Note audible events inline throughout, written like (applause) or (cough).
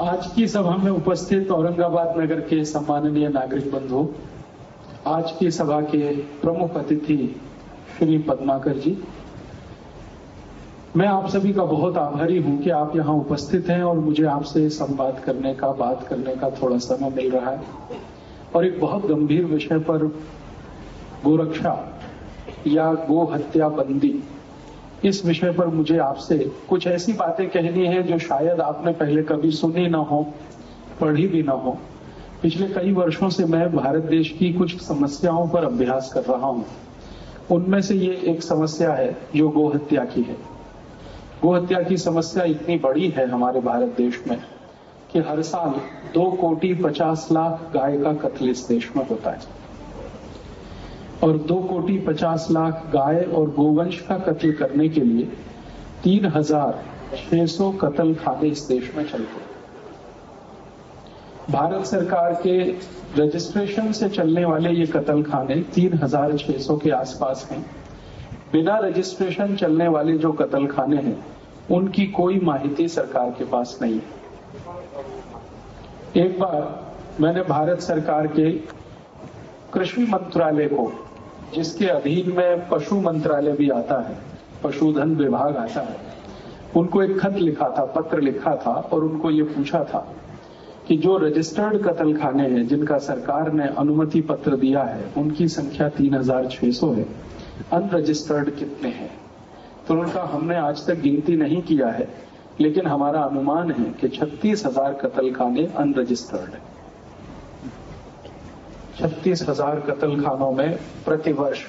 आज की सभा में उपस्थित औरंगाबाद नगर के सम्माननीय नागरिक बंधु, आज की सभा के प्रमुख अतिथि श्री पद्माकर जी। मैं आप सभी का बहुत आभारी हूँ कि आप यहाँ उपस्थित हैं और मुझे आपसे संवाद करने का, बात करने का थोड़ा समय मिल रहा है। और एक बहुत गंभीर विषय पर गोरक्षा या गो हत्या बंदी इस विषय पर मुझे आपसे कुछ ऐसी बातें कहनी है जो शायद आपने पहले कभी सुनी ना हो, पढ़ी भी ना हो। पिछले कई वर्षों से मैं भारत देश की कुछ समस्याओं पर अभ्यास कर रहा हूँ। उनमें से ये एक समस्या है जो गोहत्या की है। गोहत्या की समस्या इतनी बड़ी है हमारे भारत देश में कि हर साल दो कोटी पचास लाख गाय का कत्ल इस देश में होता है। और दो कोटि पचास लाख गाय और गोवंश का कत्ल करने के लिए तीन हज़ार छह सौ कत्ल खाने इस देश में चलते भारत सरकार के रजिस्ट्रेशन से चलने वाले ये कत्ल खाने तीन हज़ार छह सौ के आसपास हैं। बिना रजिस्ट्रेशन चलने वाले जो कत्ल खाने हैं, उनकी कोई माहिती सरकार के पास नहीं है। एक बार मैंने भारत सरकार के कृषि मंत्रालय को जिसके अधीन में पशु मंत्रालय भी आता है, पशुधन विभाग आता है। उनको एक खत लिखा था, पत्र लिखा था और उनको ये पूछा था कि जो रजिस्टर्ड कत्ल खाने हैं, जिनका सरकार ने अनुमति पत्र दिया है, उनकी संख्या तीन हज़ार छह सौ है। अनरजिस्टर्ड कितने हैं? तो उनका हमने आज तक गिनती नहीं किया है, लेकिन हमारा अनुमान है कि छत्तीस हज़ार कत्ल खाने अनरजिस्टर्ड है। छत्तीस हज़ार कत्ल खानों में प्रतिवर्ष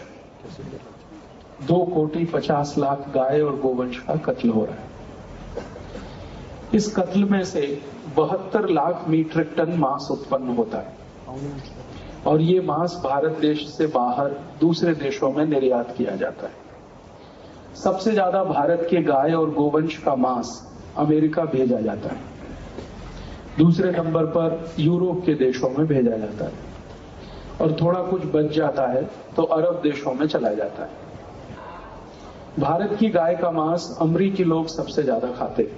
दो कोटी पचास लाख गाय और गोवंश का कत्ल हो रहा है। इस कत्ल में से बहत्तर लाख मीट्रिक टन मांस उत्पन्न होता है और ये मांस भारत देश से बाहर दूसरे देशों में निर्यात किया जाता है। सबसे ज़्यादा भारत के गाय और गोवंश का मांस अमेरिका भेजा जाता है। दूसरे नंबर पर यूरोप के देशों में भेजा जाता है। और थोड़ा कुछ बच जाता है तो अरब देशों में चला जाता है। भारत की गाय का मांस अमरीकी लोग सबसे ज़्यादा खाते।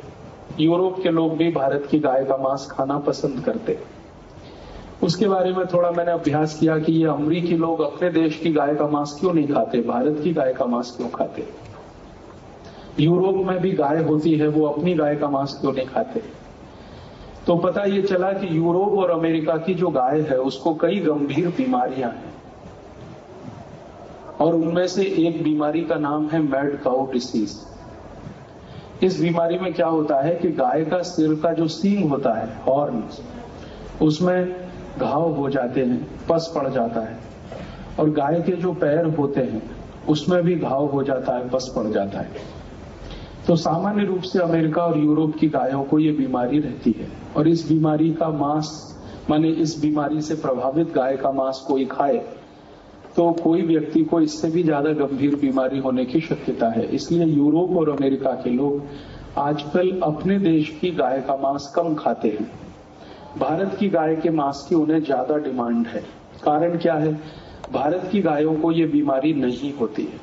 यूरोप के लोग भी भारत की गाय का मांस खाना पसंद करते। उसके बारे में थोड़ा मैंने अभ्यास किया कि ये अमरीकी लोग अपने देश की गाय का मांस क्यों नहीं खाते, भारत की गाय का मांस क्यों खाते? यूरोप में भी गाय होती है, वो अपनी गाय का मांस क्यों नहीं खाते? तो पता ये चला कि यूरोप और अमेरिका की जो गाय है, उसको कई गंभीर बीमारियाँ हैं। और उनमें से एक बीमारी का नाम है मैड काउ डिसीज। इस बीमारी में क्या होता है कि गाय का सिर का जो सींग होता है हॉर्न उसमें घाव हो जाते हैं, पस पड़ जाता है। और गाय के जो पैर होते हैं, उसमें भी घाव हो जाता है, पस पड़ जाता है। तो सामान्य रूप से अमेरिका और यूरोप की गायों को ये बीमारी रहती है। और इस बीमारी का मांस, माने इस बीमारी से प्रभावित गाय का मांस कोई खाए तो कोई व्यक्ति को इससे भी ज़्यादा गंभीर बीमारी होने की शक्यता है। इसलिए यूरोप और अमेरिका के लोग आजकल अपने देश की गाय का मांस कम खाते हैं। भारत की गाय के मांस की उन्हें ज़्यादा डिमांड है। कारण क्या है? भारत की गायों को ये बीमारी नहीं होती है।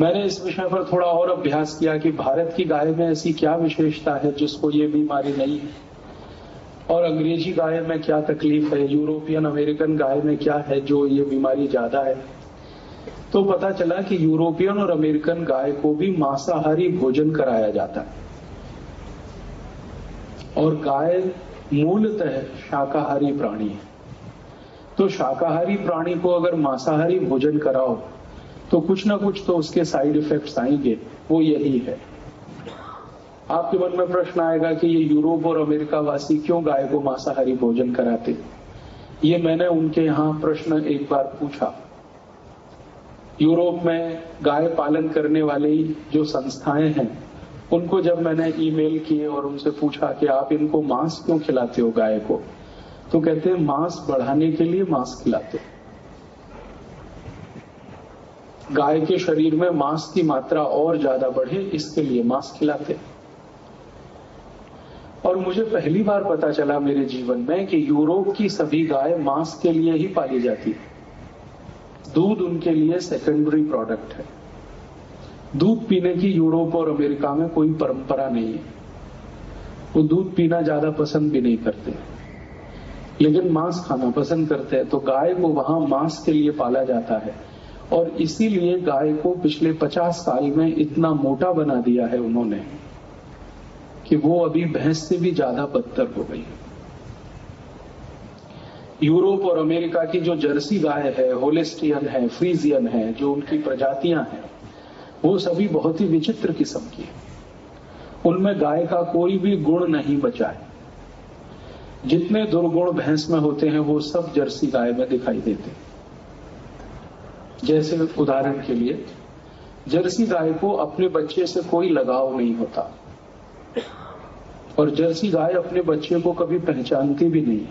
मैंने इस विषय पर थोड़ा और अभ्यास किया कि भारत की गाय में ऐसी क्या विशेषता है जिसको ये बीमारी नहीं है? और अंग्रेज़ी गाय में क्या तकलीफ़ है? यूरोपियन अमेरिकन गाय में क्या है जो ये बीमारी ज़्यादा है? तो पता चला कि यूरोपियन और अमेरिकन गाय को भी मांसाहारी भोजन कराया जाता है। और गाय मूलतः शाकाहारी प्राणी है। तो शाकाहारी प्राणी को अगर मांसाहारी भोजन कराओ तो कुछ ना कुछ तो उसके साइड इफेक्ट्स आएँगे, वो यही है। आपके मन में प्रश्न आएगा कि ये यूरोप और अमेरिका वासी क्यों गाय को मांसाहारी भोजन कराते? ये मैंने उनके यहाँ प्रश्न एक बार पूछा। यूरोप में गाय पालन करने वाली जो संस्थाएँ हैं, उनको जब मैंने ईमेल किए और उनसे पूछा कि आप इनको मांस क्यों खिलाते हो गाय को तो कहते हैं, मांस बढ़ाने के लिए मांस खिलाते गाय के शरीर में मांस की मात्रा और ज़्यादा बढ़े, इसके लिए मांस खिलाते और मुझे पहली बार पता चला मेरे जीवन में कि यूरोप की सभी गाय मांस के लिए ही पाली जाती है। दूध उनके लिए सेकेंडरी प्रोडक्ट है। दूध पीने की यूरोप और अमेरिका में कोई परंपरा नहीं है। वो दूध पीना ज़्यादा पसंद भी नहीं करते। लेकिन मांस खाना पसंद करते हैं तो गाय को वहाँ मांस के लिए पाला जाता है। और इसीलिए गाय को पिछले पचास साल में इतना मोटा बना दिया है उन्होंने कि वो अभी भैंस से भी ज़्यादा बदतर हो गई यूरोप और अमेरिका की जो जर्सी गाय है, होलेस्टियन है, फ्रीजियन है, जो उनकी प्रजातियाँ हैं, वो सभी बहुत ही विचित्र किस्म की है। उनमें गाय का कोई भी गुण नहीं बचा है। जितने दुर्गुण भैंस में होते हैं, वो सब जर्सी गाय में दिखाई देते हैं। जैसे उदाहरण के लिए, जर्सी गाय को अपने बच्चे से कोई लगाव नहीं होता। और जर्सी गाय अपने बच्चे को कभी पहचानती भी नहीं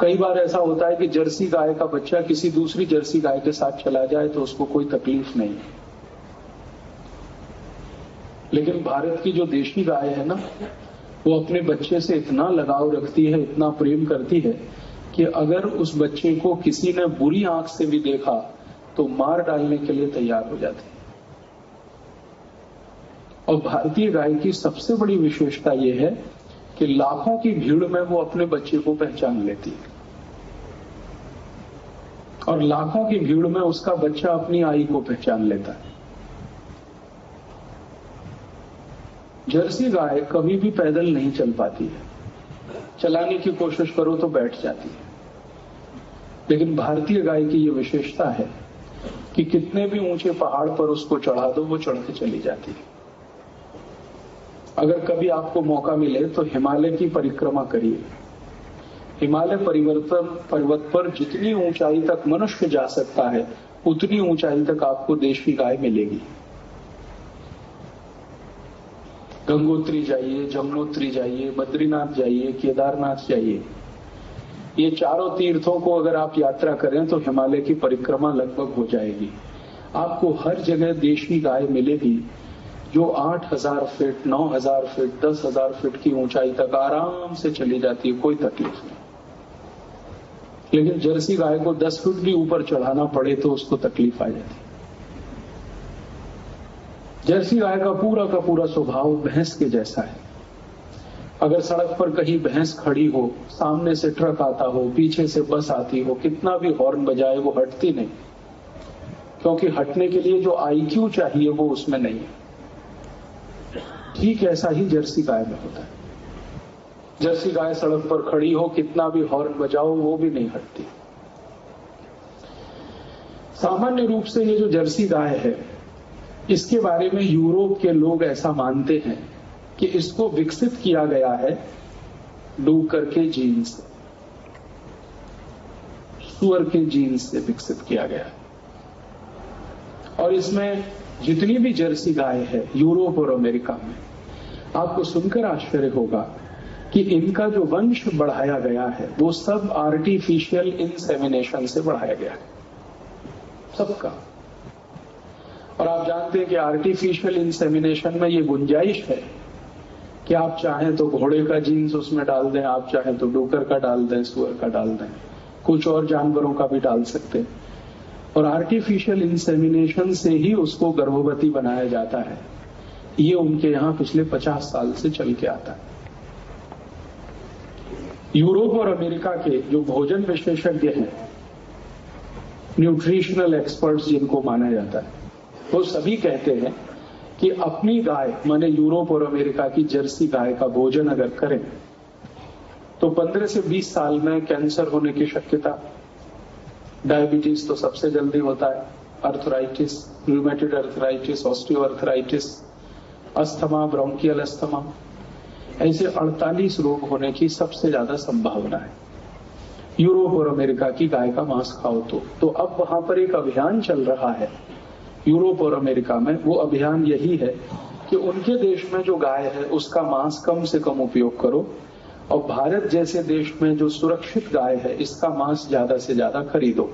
कई बार ऐसा होता है कि जर्सी गाय का बच्चा किसी दूसरी जर्सी गाय के साथ चला जाए तो उसको कोई तकलीफ़ नहीं लेकिन भारत की जो देशी गाय है ना, वो अपने बच्चे से इतना लगाव रखती है, इतना प्रेम करती है कि अगर उस बच्चे को किसी ने बुरी आँख से भी देखा तो मार डालने के लिए तैयार हो जाती है। और भारतीय गाय की सबसे बड़ी विशेषता यह है कि लाखों की भीड़ में वो अपने बच्चे को पहचान लेती है। और लाखों की भीड़ में उसका बच्चा अपनी आई को पहचान लेता है। जर्सी गाय कभी भी पैदल नहीं चल पाती है। चलाने की कोशिश करो तो बैठ जाती है। लेकिन भारतीय गाय की यह विशेषता है कि कितने भी ऊँचे पहाड़ पर उसको चढ़ा दो, वो चढ़ के चली जाती है। अगर कभी आपको मौका मिले तो हिमालय की परिक्रमा करिए। हिमालय परिवर्तन, पर्वत पर जितनी ऊंचाई तक मनुष्य जा सकता है, उतनी ऊंचाई तक आपको देश की गाय मिलेगी। गंगोत्री जाइए, जमुनोत्री जाइए, बद्रीनाथ जाइए, केदारनाथ जाइए। ये चारों तीर्थों को अगर आप यात्रा करें तो हिमालय की परिक्रमा लगभग हो जाएगी। आपको हर जगह देशी गाय मिलेगी जो 8000 फीट 9000 फीट 10000 फीट की ऊंचाई तक आराम से चली जाती है, कोई तकलीफ़ नहीं। लेकिन जर्सी गाय को 10 फीट भी ऊपर चढ़ाना पड़े तो उसको तकलीफ़ आ जाती है। जर्सी गाय का पूरा का पूरा स्वभाव भैंस के जैसा है। अगर सड़क पर कहीं भैंस खड़ी हो, सामने से ट्रक आता हो, पीछे से बस आती हो, कितना भी हॉर्न बजाए, वो हटती नहीं। क्योंकि हटने के लिए जो आईक्यू चाहिए, वो उसमें नहीं है। ठीक ऐसा ही जर्सी गाय में होता है। जर्सी गाय सड़क पर खड़ी हो, कितना भी हॉर्न बजाओ, वो भी नहीं हटती। सामान्य रूप से ये जो जर्सी गाय है इसके बारे में यूरोप के लोग ऐसा मानते हैं कि इसको विकसित किया गया है डू करके जीन से। सुअर के जीन से विकसित किया गया है। और इसमें जितनी भी जर्सी गाय है, यूरोप और अमेरिका में, आपको सुनकर आश्चर्य होगा कि इनका जो वंश बढ़ाया गया है, वो सब आर्टिफिशियल इंसेमिनेशन से बढ़ाया गया है। सबका। और आप जानते हैं कि आर्टिफिशियल इंसेमिनेशन में ये गुंजाइश है कि आप चाहें तो घोड़े का जीन्स उसमें डाल दें, आप चाहें तो डोकर का डाल दें, सुअर का डाल दें, कुछ और जानवरों का भी डाल सकते हैं। और आर्टिफिशियल इंसेमिनेशन से ही उसको गर्भवती बनाया जाता है। ये उनके यहाँ पिछले 50 साल से चल के आता है। यूरोप और अमेरिका के जो भोजन विशेषज्ञ हैं न्यूट्रिशनल एक्सपर्ट्स जिनको माना जाता है वो सभी कहते हैं कि अपनी गाय, माने यूरोप और अमेरिका की जर्सी गाय का भोजन अगर करें तो 15 से 20 साल में कैंसर होने की शक्यता, डायबिटीज़ तो सबसे जल्दी होता है, arthritis rheumatoid arthritis osteo arthritis asthma bronchial asthma, ऐसे 48 रोग होने की सबसे ज़्यादा संभावना है। यूरोप और अमेरिका की गाय का मांस खाओ तो। तो अब वहाँ पर एक अभियान चल रहा है। यूरोप और अमेरिका में, वो अभियान यही है कि उनके देश में जो गाय है, उसका मांस कम से कम उपयोग करो। और भारत जैसे देश में जो सुरक्षित गाय है, इसका मांस ज़्यादा से ज़्यादा खरीदो।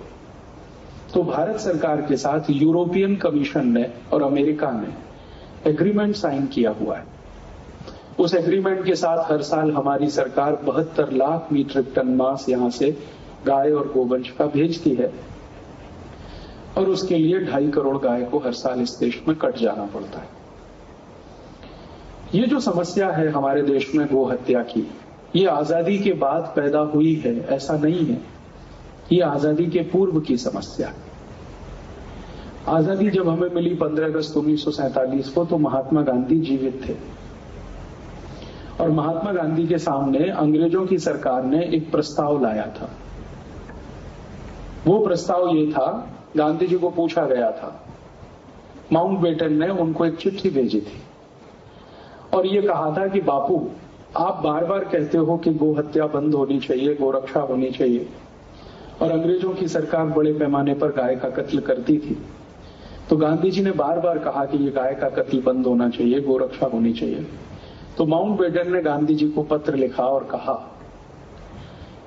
तो भारत सरकार के साथ यूरोपियन कमीशन ने और अमेरिका ने एग्रीमेंट साइन किया हुआ है। उस एग्रीमेंट के साथ हर साल हमारी सरकार बहत्तर लाख मीट्रिक टन मांस यहाँ से गाय और गोवंश का भेजती है। और उसके लिए ढाई करोड़ गाय को हर साल इस देश में कट जाना पड़ता है। ये जो समस्या है हमारे देश में गो हत्या की। ये आज़ादी के बाद पैदा हुई है, ऐसा नहीं है। ये आज़ादी के पूर्व की समस्या है। आज़ादी जब हमें मिली 15 अगस्त उन्नीस को तो महात्मा गांधी जीवित थे। और महात्मा गांधी के सामने अंग्रेज़ों की सरकार ने एक प्रस्ताव लाया था। वो प्रस्ताव ये था गांधी जी को पूछा गया था। माउंट बेटन ने उनको एक चिट्ठी भेजी थी। और ये कहा था कि, बापू, आप बार बार कहते हो कि गो हत्या बंद होनी चाहिए गोरक्षा होनी चाहिए। और अंग्रेज़ों की सरकार बड़े पैमाने पर गाय का कत्ल करती थी। तो गांधी जी ने बार बार कहा कि ये गाय का कत्ल बंद होना चाहिए गोरक्षा होनी चाहिए। तो माउंट बेटन ने गांधी जी को पत्र लिखा और कहा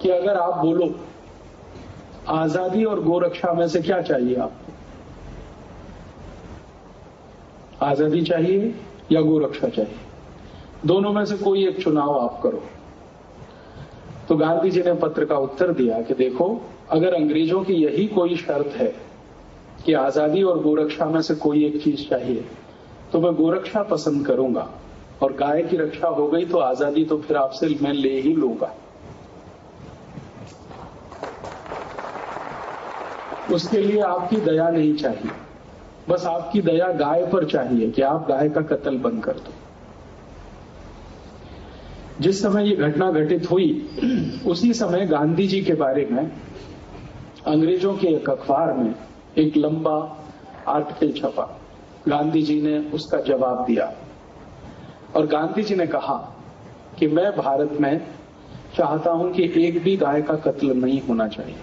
कि, अगर आप बोलो आज़ादी और गोरक्षा में से क्या चाहिए आपको? आज़ादी चाहिए या गोरक्षा चाहिए? दोनों में से कोई एक चुनाव आप करो। तो गांधी जी ने पत्र का उत्तर दिया कि देखो, अगर अंग्रेज़ों की यही कोई शर्त है कि आज़ादी और गोरक्षा में से कोई एक चीज़ चाहिए तो मैं गोरक्षा पसंद करूँगा और गाय की रक्षा हो गई तो आज़ादी तो फिर आपसे मैं ले ही लूँगा। उसके लिए आपकी दया नहीं चाहिए। बस आपकी दया गाय पर चाहिए कि आप गाय का कत्ल बंद कर दो। जिस समय ये घटना घटित हुई, उसी समय गांधी जी के बारे में, अंग्रेज़ों के एक अखबार में एक लंबा आर्टिकल छपा। गांधी जी ने उसका जवाब दिया। और गांधी जी ने कहा कि मैं भारत में चाहता हूँ कि एक भी गाय का कत्ल नहीं होना चाहिए।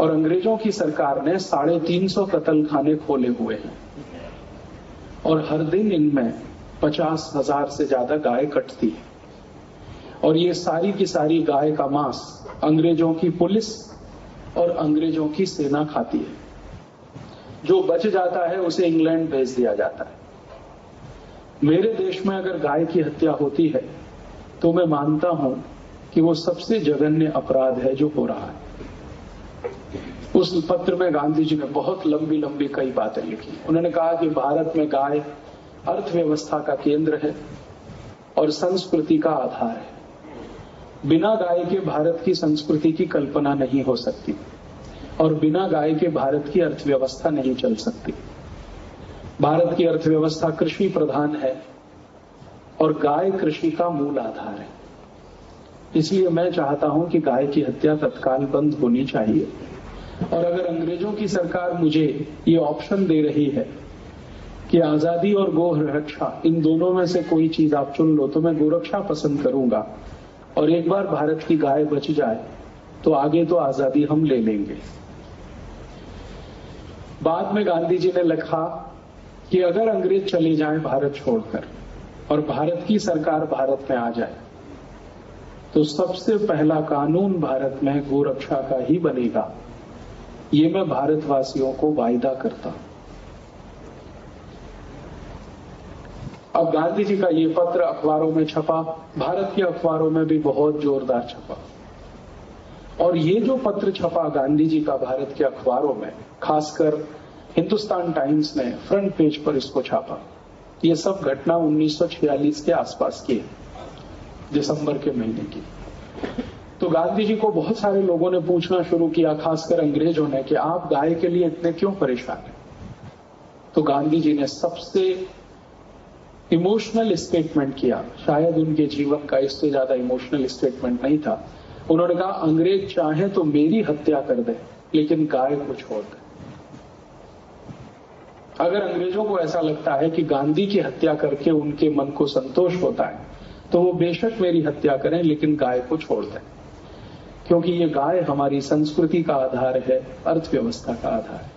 और अंग्रेज़ों की सरकार ने साढ़े तीन सौ कतल खाने खोले हुए हैं। और हर दिन इनमें पचास हज़ार से ज़्यादा गाय कटती है। और ये सारी की सारी गाय का मांस अंग्रेज़ों की पुलिस और अंग्रेज़ों की सेना खाती है। जो बच जाता है, उसे इंग्लैंड भेज दिया जाता है। मेरे देश में अगर गाय की हत्या होती है तो मैं मानता हूँ कि वो सबसे जघन्य अपराध है जो हो रहा है। उस पत्र में गांधी जी ने बहुत लंबी लंबी कई बातें लिखी। उन्होंने कहा कि भारत में गाय अर्थव्यवस्था का केंद्र है और संस्कृति का आधार है। बिना गाय के भारत की संस्कृति की कल्पना नहीं हो सकती और बिना गाय के भारत की अर्थव्यवस्था नहीं चल सकती। भारत की अर्थव्यवस्था कृषि प्रधान है और गाय कृषि का मूल आधार है। इसलिए मैं चाहता हूँ कि गाय की हत्या तत्काल बंद होनी चाहिए। और अगर अंग्रेज़ों की सरकार मुझे ये ऑप्शन दे रही है कि आज़ादी और गो रक्षा, इन दोनों में से कोई चीज़ आप चुन लो तो मैं गोरक्षा पसंद करूँगा। और एक बार भारत की गाय बच जाए तो आगे तो आज़ादी हम ले लेंगे। बाद में गांधी जी ने लिखा कि अगर अंग्रेज़ चले जाएँ भारत छोड़कर, और भारत की सरकार भारत में आ जाए तो सबसे पहला कानून भारत में गोरक्षा का ही बनेगा। ये मैं भारतवासियों को वायदा करता अब गांधी जी का ये पत्र अखबारों में छपा, भारत के अखबारों में भी बहुत जोरदार छपा। और ये जो पत्र छपा गांधी जी का भारत के अखबारों में, खासकर हिंदुस्तान टाइम्स ने फ्रंट पेज पर इसको छापा। ये सब घटना 1946 के आसपास की है। दिसंबर के महीने की। तो गांधी जी को बहुत सारे लोगों ने पूछना शुरू किया, खासकर अंग्रेज़ों ने, कि आप गाय के लिए इतने क्यों परेशान हैं? तो गांधी जी ने सबसे इमोशनल स्टेटमेंट किया। शायद उनके जीवन का इससे ज़्यादा इमोशनल स्टेटमेंट नहीं था। उन्होंने कहा, अंग्रेज़ चाहे तो मेरी हत्या कर दे, लेकिन गाय को छोड़ दे। अगर अंग्रेज़ों को ऐसा लगता है कि गांधी की हत्या करके उनके मन को संतोष होता है तो वो बेशक मेरी हत्या करें, लेकिन गाय को छोड़ दें। क्योंकि ये गाय हमारी संस्कृति का आधार है, अर्थव्यवस्था का आधार है।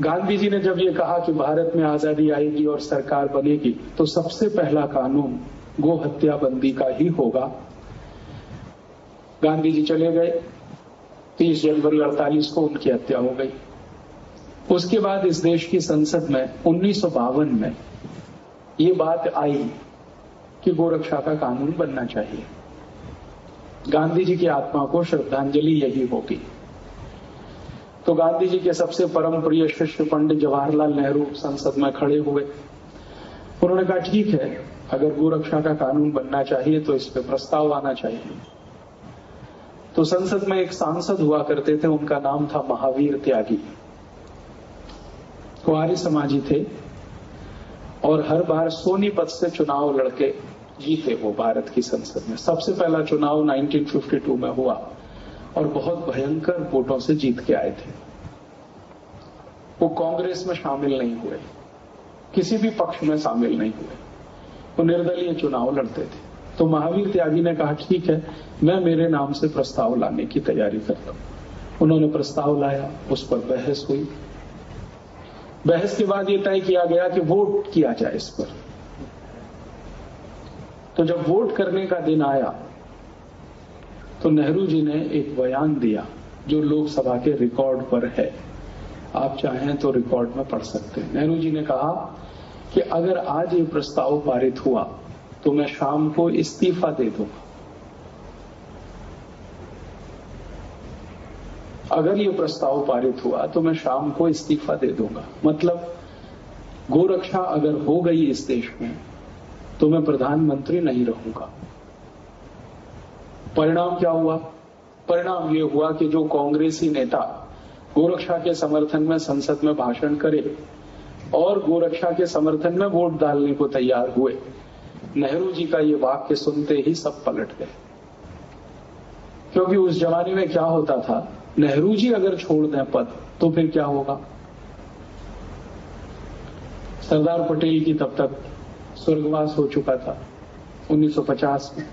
गांधी जी ने जब ये कहा कि भारत में आज़ादी आएगी और सरकार बनेगी तो सबसे पहला कानून गो हत्या बंदी का ही होगा। गांधी जी चले गए। तीस जनवरी अड़तालीस को उनकी हत्या हो गई। उसके बाद इस देश की संसद में, उन्नीस सौ बावन में, ये बात आई। कि गोरक्षा का कानून बनना चाहिए। गांधी जी की आत्मा को श्रद्धांजलि यही होगी। तो गांधी जी के सबसे परम प्रिय शिष्य पंडित जवाहरलाल नेहरू संसद में खड़े हुए। उन्होंने कहा, ठीक है, अगर गोरक्षा का कानून बनना चाहिए तो इस पर प्रस्ताव आना चाहिए। तो संसद में एक सांसद हुआ करते थे, उनका नाम था महावीर त्यागी। कुआरी समाजी थे और हर बार सोनीपत से चुनाव लड़के जीते वो भारत की संसद में। सबसे पहला चुनाव 1952 में हुआ और बहुत भयंकर वोटों से जीत के आए थे। वो कांग्रेस में शामिल नहीं हुए। किसी भी पक्ष में शामिल नहीं हुए। वो निर्दलीय चुनाव लड़ते थे। तो महावीर त्यागी ने कहा, ठीक है, मैं मेरे नाम से प्रस्ताव लाने की तैयारी करता हूँ। उन्होंने प्रस्ताव लाया, उस पर बहस हुई। बहस के बाद यह तय किया गया कि वोट किया जाए इस पर। तो जब वोट करने का दिन आया तो नेहरू जी ने एक बयान दिया, जो लोकसभा के रिकॉर्ड पर है। आप चाहें तो रिकॉर्ड में पढ़ सकते हैं। नेहरू जी ने कहा कि अगर आज ये प्रस्ताव पारित हुआ तो मैं शाम को इस्तीफा दे दूँगा। अगर ये प्रस्ताव पारित हुआ तो मैं शाम को इस्तीफा दे दूँगा। मतलब गोरक्षा अगर हो गई इस देश में तो मैं प्रधानमंत्री नहीं रहूँगा। परिणाम क्या हुआ? परिणाम ये हुआ कि जो कांग्रेसी नेता गोरक्षा के समर्थन में संसद में भाषण करे और गोरक्षा के समर्थन में वोट डालने को तैयार हुए, नेहरू जी का ये वाक्य सुनते ही सब पलट गए। क्योंकि उस जमाने में क्या होता था? नेहरू जी अगर छोड़ दें पद तो फिर क्या होगा? सरदार पटेल की तब तक स्वर्गवास हो चुका था 1950 में।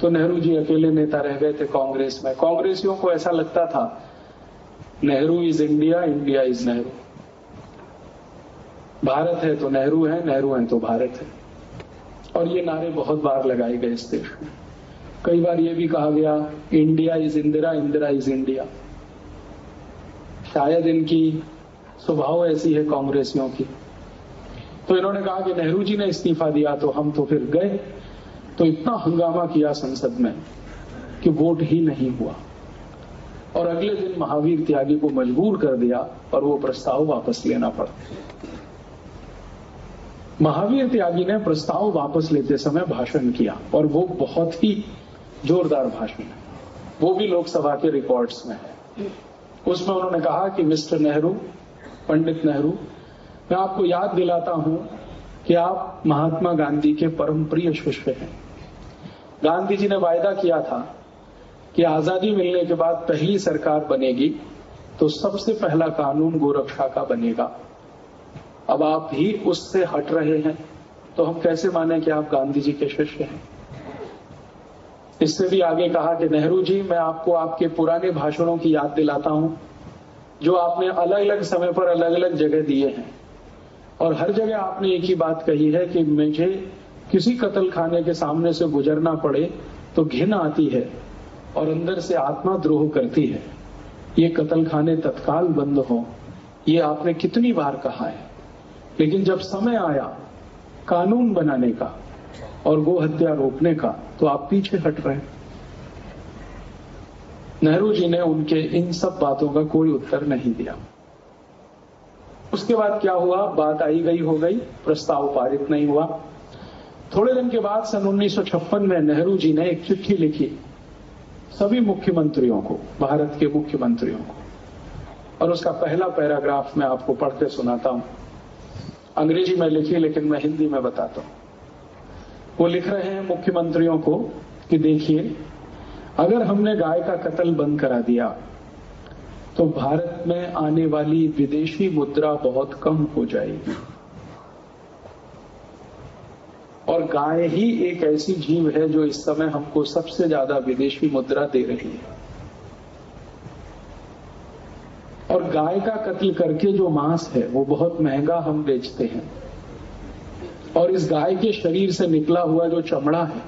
तो नेहरू जी अकेले नेता रह गए थे कांग्रेस में। कांग्रेसियों को ऐसा लगता था, Nehru is India India is Nehru Bharat है तो नेहरू है नेहरू है तो भारत है। और ये नारे बहुत बार लगाए गए इस देश में। कई बार ये भी कहा गया India is Indira Indira is India शायद इनकी स्वभाव ऐसी है कांग्रेसियों की। तो इन्होंने कहा कि नेहरू जी ने इस्तीफा दिया तो हम तो फिर गए। तो इतना हंगामा किया संसद में कि वोट ही नहीं हुआ। और अगले दिन महावीर त्यागी को मजबूर कर दिया और वो प्रस्ताव वापस लेना पड़ा। महावीर त्यागी ने प्रस्ताव वापस लेते समय भाषण किया और वो बहुत ही जोरदार भाषण है। वो भी लोकसभा के रिकॉर्ड्स में है। उसमें उन्होंने कहा कि मिस्टर नेहरू, पंडित नेहरू मैं आपको याद दिलाता हूँ कि आप महात्मा गांधी के परम प्रिय शिष्य हैं। गांधी जी ने वायदा किया था कि आज़ादी मिलने के बाद पहली सरकार बनेगी तो सबसे पहला कानून गोरक्षा का बनेगा। अब आप ही उससे हट रहे हैं तो हम कैसे माने कि आप गांधी जी के शिष्य हैं? इससे भी आगे कहा कि नेहरू जी, मैं आपको आपके पुराने भाषणों की याद दिलाता हूँ, जो आपने अलग अलग समय पर अलग अलग जगह दिए हैं। और हर जगह आपने एक ही बात कही है कि मुझे किसी कत्ल खाने के सामने से गुजरना पड़े तो घिन आती है और अंदर से आत्मा द्रोह करती है। ये कत्ल खाने तत्काल बंद हो, ये आपने कितनी बार कहा है। लेकिन जब समय आया कानून बनाने का और गो हत्या रोकने का तो आप पीछे हट रहे नेहरू जी ने उनके इन सब बातों का कोई उत्तर नहीं दिया। उसके बाद क्या हुआ? बात आई गई, हो गई। प्रस्ताव पारित नहीं हुआ। थोड़े दिन के बाद सन 1956 में नेहरू जी ने एक चिट्ठी लिखी सभी मुख्यमंत्रियों को, भारत के मुख्यमंत्रियों को। और उसका पहला पैराग्राफ मैं आपको पढ़ते सुनाता हूँ। अंग्रेज़ी में लिखी, लेकिन मैं हिंदी में बताता हूँ। वो लिख रहे हैं मुख्यमंत्रियों को कि देखिए, अगर हमने गाय का कत्ल बंद करा दिया तो भारत में आने वाली विदेशी मुद्रा बहुत कम हो जाएगी। और गाय ही एक ऐसी जीव है जो इस समय हमको सबसे ज़्यादा विदेशी मुद्रा दे रही है। और गाय का कत्ल करके जो मांस है, वो बहुत महँगा हम बेचते हैं। और इस गाय के शरीर से निकला हुआ जो चमड़ा है,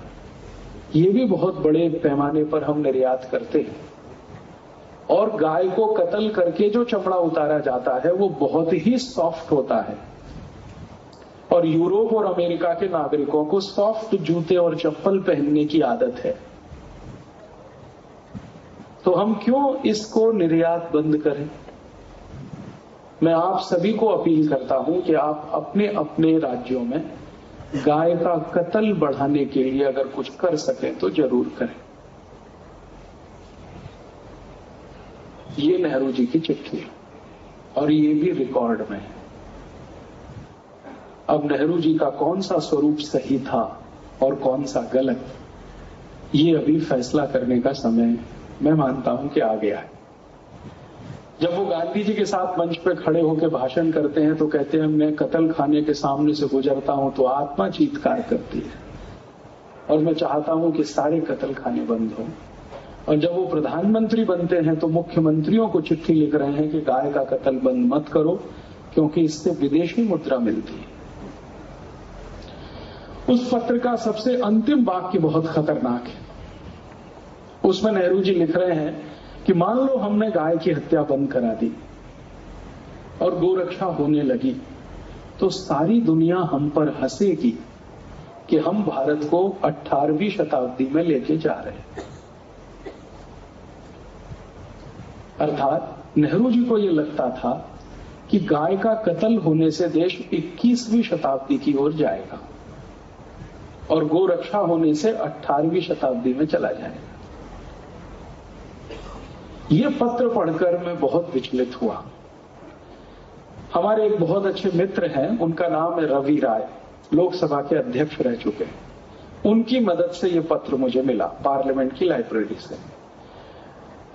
ये भी बहुत बड़े पैमाने पर हम निर्यात करते हैं। और गाय को कत्ल करके जो चमड़ा उतारा जाता है, वो बहुत ही सॉफ्ट होता है। और यूरोप और अमेरिका के नागरिकों को सॉफ्ट जूते और चप्पल पहनने की आदत है। तो हम क्यों इसको निर्यात बंद करें? मैं आप सभी को अपील करता हूँ कि आप अपने अपने राज्यों में गाय का कत्ल बढ़ाने के लिए अगर कुछ कर सकें तो ज़रूर करें। ये नेहरू जी की चिट्ठी है और ये भी रिकॉर्ड में है। अब नेहरू जी का कौन सा स्वरूप सही था और कौन सा गलत, ये अभी फैसला करने का समय मैं मानता हूँ कि आ गया है। जब वो गांधी जी के साथ मंच पे खड़े होकर भाषण करते हैं तो कहते हैं, मैं कतल खाने के सामने से गुजरता हूँ तो आत्मा चीतकार करती है और मैं चाहता हूँ कि सारे कतल खाने बंद हो। और जब वो प्रधानमंत्री बनते हैं तो मुख्यमंत्रियों को चिट्ठी लिख रहे हैं कि गाय का कत्ल बंद मत करो, क्योंकि इससे विदेशी मुद्रा मिलती है। उस पत्र का सबसे अंतिम वाक्य बहुत खतरनाक है। उसमें नेहरू जी लिख रहे हैं कि मान लो हमने गाय की हत्या बंद करा दी और गोरक्षा होने लगी तो सारी दुनिया हम पर हंसेगी कि हम भारत को 18वीं शताब्दी में लेके जा रहे हैं। अर्थात नेहरू जी को यह लगता था कि गाय का कत्ल होने से देश 21वीं शताब्दी की ओर जाएगा और गोरक्षा होने से 18वीं शताब्दी में चला जाएगा। ये पत्र पढ़कर मैं बहुत विचलित हुआ। हमारे एक बहुत अच्छे मित्र हैं, उनका नाम है रवि राय, लोकसभा के अध्यक्ष रह चुके हैं। उनकी मदद से यह पत्र मुझे मिला, पार्लियामेंट की लाइब्रेरी से।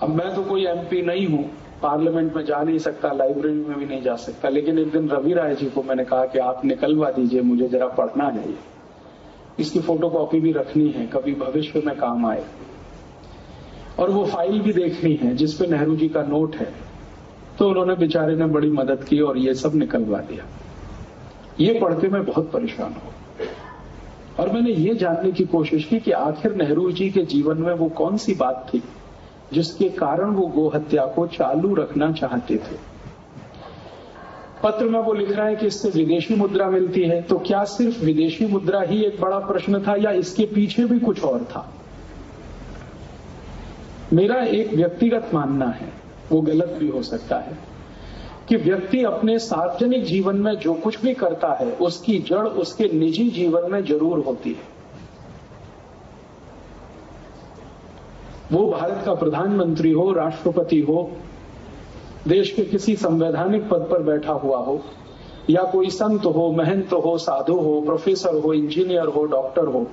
अब मैं तो कोई एमपी नहीं हूँ। पार्लियामेंट में जा नहीं सकता लाइब्रेरी में भी नहीं जा सकता। लेकिन एक दिन रवि राय जी को मैंने कहा कि आप निकलवा दीजिए, मुझे जरा पढ़ना है ये। इसकी फ़ोटो कॉपी भी रखनी है, कभी भविष्य में काम आए। और वो फ़ाइल भी देखनी है जिसपे नेहरू जी का नोट है। तो उन्होंने बेचारे ने बड़ी मदद की और ये सब निकलवा दिया। ये पढ़ के मैं बहुत परेशान हूँ। और मैंने ये जानने की कोशिश की कि आखिर नेहरू जी के जीवन में वो कौन सी बात थी? जिसके कारण वो गोहत्या को चालू रखना चाहते थे। पत्र में वो लिख रहा है कि इससे विदेशी मुद्रा मिलती है तो क्या सिर्फ़ विदेशी मुद्रा ही एक बड़ा प्रश्न था या इसके पीछे भी कुछ और था? मेरा एक व्यक्तिगत मानना है, वो गलत भी हो सकता है, कि व्यक्ति अपने सार्वजनिक जीवन में जो कुछ भी करता है, उसकी जड़ उसके निजी जीवन में ज़रूर होती है। वो भारत का प्रधानमंत्री हो, राष्ट्रपति हो, देश के किसी संवैधानिक पद पर बैठा हुआ हो, या कोई संत हो, महंत हो, साधु हो प्रोफेसर हो इंजीनियर हो डॉक्टर हो,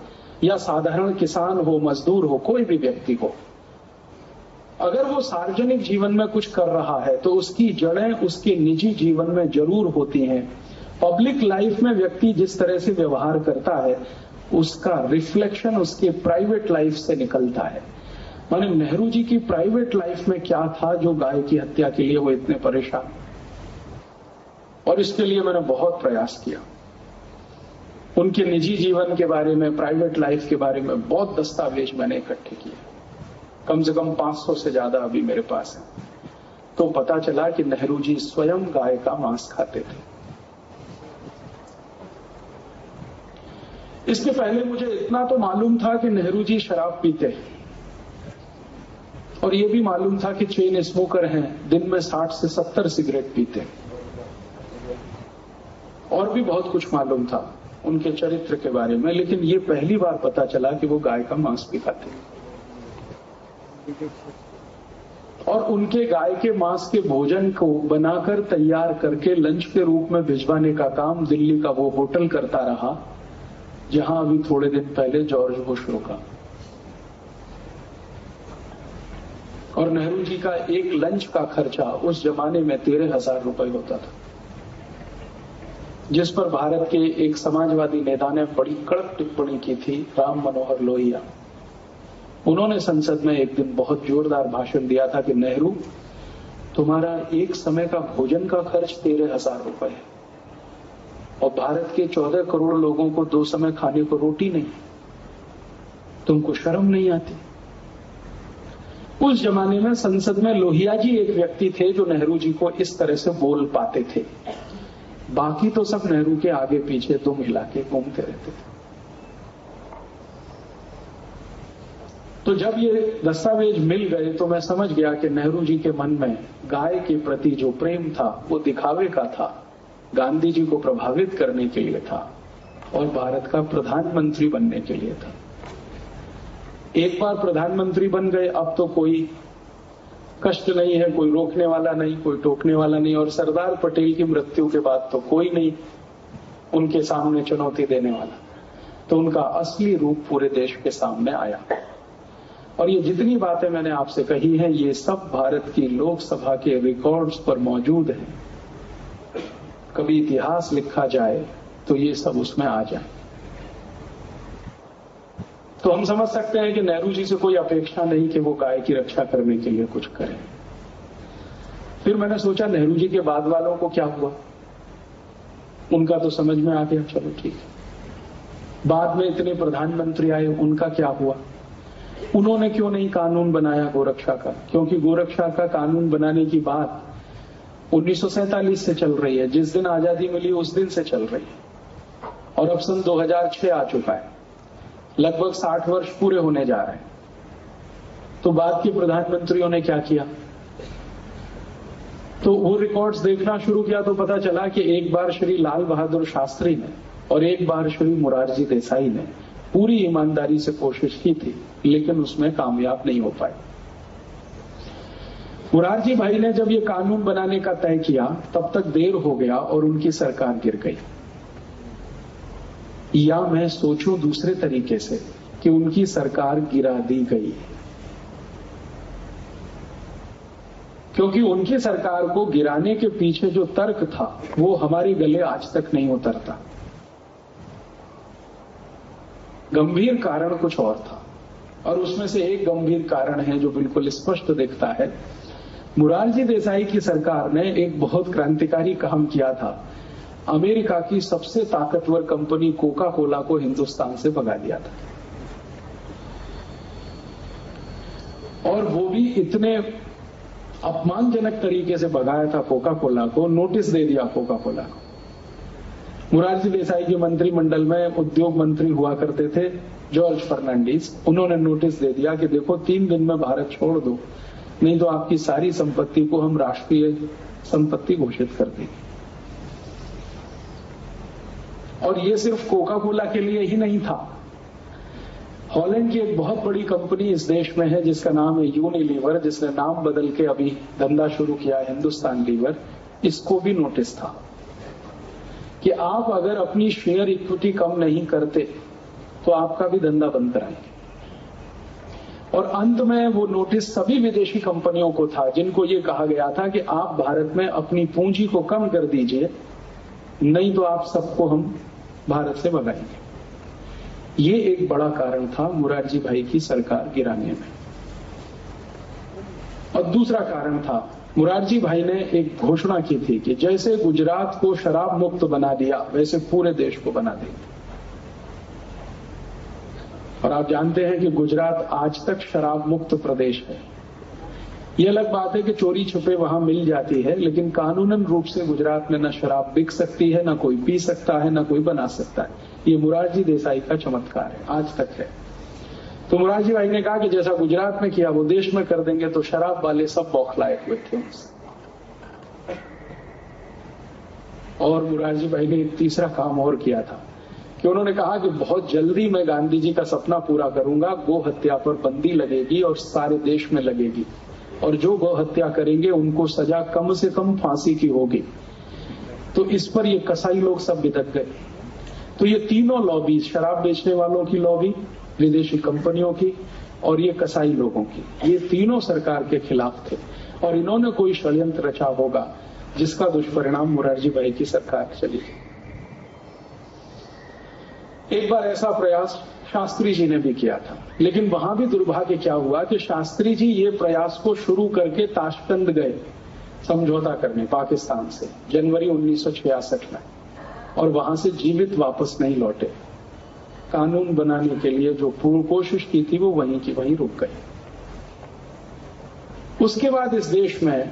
या साधारण किसान हो, मजदूर हो, कोई भी व्यक्ति हो, अगर वो सार्वजनिक जीवन में कुछ कर रहा है तो उसकी जड़ें उसके निजी जीवन में ज़रूर होती हैं। पब्लिक लाइफ में व्यक्ति जिस तरह से व्यवहार करता है, उसका रिफ्लेक्शन उसके प्राइवेट लाइफ से निकलता है। माने नेहरू जी की प्राइवेट लाइफ में क्या था जो गाय की हत्या के लिए वो इतने परेशान? और इसके लिए मैंने बहुत प्रयास किया। उनके निजी जीवन के बारे में, प्राइवेट लाइफ के बारे में बहुत दस्तावेज़ मैंने इकट्ठे किए। कम से कम 500 से ज़्यादा अभी मेरे पास है। तो पता चला कि नेहरू जी स्वयं गाय का मांस खाते थे। इसके पहले मुझे इतना तो मालूम था कि नेहरू जी शराब पीते और ये भी मालूम था कि चेन स्मोकर हैं। दिन में 60 से 70 सिगरेट पीते और भी बहुत कुछ मालूम था उनके चरित्र के बारे में, लेकिन ये पहली बार पता चला कि वो गाय का मांस भी खाते और उनके गाय के मांस के भोजन को बनाकर तैयार करके लंच के रूप में भिजवाने का काम दिल्ली का वो होटल करता रहा, जहाँ अभी थोड़े दिन पहले जॉर्ज बुश रुका। और नेहरू जी का एक लंच का खर्चा उस जमाने में तेरह हज़ार रुपए होता था, जिस पर भारत के एक समाजवादी नेता ने बड़ी कड़क टिप्पणी की थी, राम मनोहर लोहिया। उन्होंने संसद में एक दिन बहुत जोरदार भाषण दिया था कि नेहरू, तुम्हारा एक समय का भोजन का खर्च तेरह हज़ार रुपए है, और भारत के चौदह करोड़ लोगों को दो समय खाने को रोटी नहीं, तुमको शर्म नहीं आती? उस जमाने में संसद में लोहिया जी एक व्यक्ति थे जो नेहरू जी को इस तरह से बोल पाते थे। बाकी तो सब नेहरू के आगे पीछे दुम हिला के घूमते रहते थे। तो जब ये दस्तावेज़ मिल गए तो मैं समझ गया कि नेहरू जी के मन में गाय के प्रति जो प्रेम था, वो दिखावे का था, गांधी जी को प्रभावित करने के लिए था और भारत का प्रधानमंत्री बनने के लिए था। एक बार प्रधानमंत्री बन गए, अब तो कोई कष्ट नहीं है, कोई रोकने वाला नहीं, कोई टोकने वाला नहीं, और सरदार पटेल की मृत्यु के बाद तो कोई नहीं उनके सामने चुनौती देने वाला। तो उनका असली रूप पूरे देश के सामने आया। और ये जितनी बातें मैंने आपसे कही हैं, ये सब भारत की लोकसभा के रिकॉर्ड्स पर मौजूद हैं। कभी इतिहास लिखा जाए तो ये सब उसमें आ जाए। तो हम समझ सकते हैं कि नेहरू जी से कोई अपेक्षा नहीं कि वो गाय की रक्षा करने के लिए कुछ करें। फिर मैंने सोचा नेहरू जी के बाद वालों को क्या हुआ? उनका तो समझ में आ गया, चलो ठीक है। बाद में इतने प्रधानमंत्री आए, उनका क्या हुआ? उन्होंने क्यों नहीं कानून बनाया गोरक्षा का? क्योंकि गोरक्षा का कानून बनाने की बात उन्नीस सौ सैंतालीस से चल रही है। जिस दिन आज़ादी मिली, उस दिन से चल रही है। और अब सन 2006 आ चुका है। लगभग 60 वर्ष पूरे होने जा रहे हैं। तो बाद के प्रधानमंत्रियों ने क्या किया? तो वो रिकॉर्ड्स देखना शुरू किया तो पता चला कि एक बार श्री लाल बहादुर शास्त्री ने और एक बार श्री मुरारजी देसाई ने पूरी ईमानदारी से कोशिश की थी, लेकिन उसमें कामयाब नहीं हो पाए। मुरारजी भाई ने जब ये कानून बनाने का तय किया, तब तक देर हो गया और उनकी सरकार गिर गई। या मैं सोचूं दूसरे तरीके से कि उनकी सरकार गिरा दी गई। क्योंकि उनकी सरकार को गिराने के पीछे जो तर्क था, वो हमारे गले आज तक नहीं उतरता। गंभीर कारण कुछ और था। और उसमें से एक गंभीर कारण है जो बिल्कुल स्पष्ट दिखता है। मुरारजी देसाई की सरकार ने एक बहुत क्रांतिकारी काम किया था। अमेरिका की सबसे ताकतवर कंपनी कोका कोला को हिंदुस्तान से भगा दिया था। और वो भी इतने अपमानजनक तरीके से भगाया था कोका कोला को, नोटिस दे दिया कोका कोला को। मुरारजी देसाई के मंत्रिमंडल में उद्योग मंत्री हुआ करते थे, जॉर्ज फर्नांडिस उन्होंने नोटिस दे दिया कि देखो, तीन दिन में भारत छोड़ दो, नहीं तो आपकी सारी संपत्ति को हम राष्ट्रीय संपत्ति घोषित कर देंगे। और ये सिर्फ़ कोका कोला के लिए ही नहीं था। हॉलैंड की एक बहुत बड़ी कंपनी इस देश में है, जिसका नाम है यूनिलीवर जिसने नाम बदल के अभी धंधा शुरू किया है, हिंदुस्तान लीवर इसको भी नोटिस था कि आप अगर अपनी शेयर इक्विटी कम नहीं करते तो आपका भी धंधा बंद कराएँगे। और अंत में वो नोटिस सभी विदेशी कंपनियों को था, जिनको ये कहा गया था कि आप भारत में अपनी पूंजी को कम कर दीजिए नहीं तो आप सबको हम भारत से भगाएँगे ये एक बड़ा कारण था मुरारजी भाई की सरकार गिराने में। और दूसरा कारण था, मुरारजी भाई ने एक घोषणा की थी कि जैसे गुजरात को शराब मुक्त बना दिया, वैसे पूरे देश को बना देंगे। और आप जानते हैं कि गुजरात आज तक शराब मुक्त प्रदेश है। यह अलग बात है कि चोरी छुपे वहाँ मिल जाती है, लेकिन कानूनन रूप से गुजरात में न शराब बिक सकती है, न कोई पी सकता है, न कोई बना सकता है। ये मुरारजी देसाई का चमत्कार है, आज तक है। तो मुरारजी भाई ने कहा कि जैसा गुजरात में किया, वो देश में कर देंगे तो शराब वाले सब बौखलाए हुए थे उनसे। और मुरारजी भाई ने एक तीसरा काम और किया था कि उन्होंने कहा कि बहुत जल्दी मैं गांधी जी का सपना पूरा करूँगा, गो हत्या पर बंदी लगेगी और सारे देश में लगेगी। और जो गौ हत्या करेंगे, उनको सजा कम से कम फांसी की होगी। तो इस पर ये कसाई लोग सब बिदक गए। तो ये तीनों लॉबी शराब बेचने वालों की लॉबी विदेशी कंपनियों की, और ये कसाई लोगों की। ये तीनों सरकार के खिलाफ थे। और इन्होंने कोई षड्यंत्र रचा होगा, जिसका दुष्परिणाम मुरारजी भाई की सरकार चली एक बार ऐसा प्रयास शास्त्री जी ने भी किया था। लेकिन वहाँ भी दुर्भाग्य क्या हुआ कि शास्त्री जी ये प्रयास को शुरू करके ताशकंद गए समझौता करने पाकिस्तान से, जनवरी 1966 में। और वहाँ से जीवित वापस नहीं लौटे। कानून बनाने के लिए जो पूर्ण कोशिश की थी, वो वहीं की वहीं रुक गई। उसके बाद इस देश में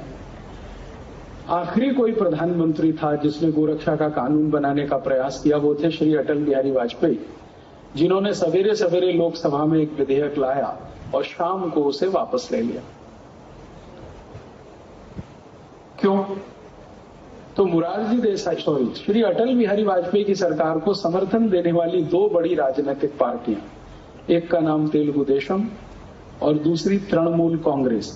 आखिरी कोई प्रधानमंत्री था जिसने गोरक्षा का कानून बनाने का प्रयास किया, वो थे श्री अटल बिहारी वाजपेयी। जिन्होंने सवेरे सवेरे लोकसभा में एक विधेयक लाया और शाम को उसे वापस ले लिया। क्यों? तो मुरारजी देसाई सॉरी श्री अटल बिहारी वाजपेयी की सरकार को समर्थन देने वाली दो बड़ी राजनीतिक पार्टियाँ, एक का नाम तेलुगु देशम और दूसरी तृणमूल कांग्रेस।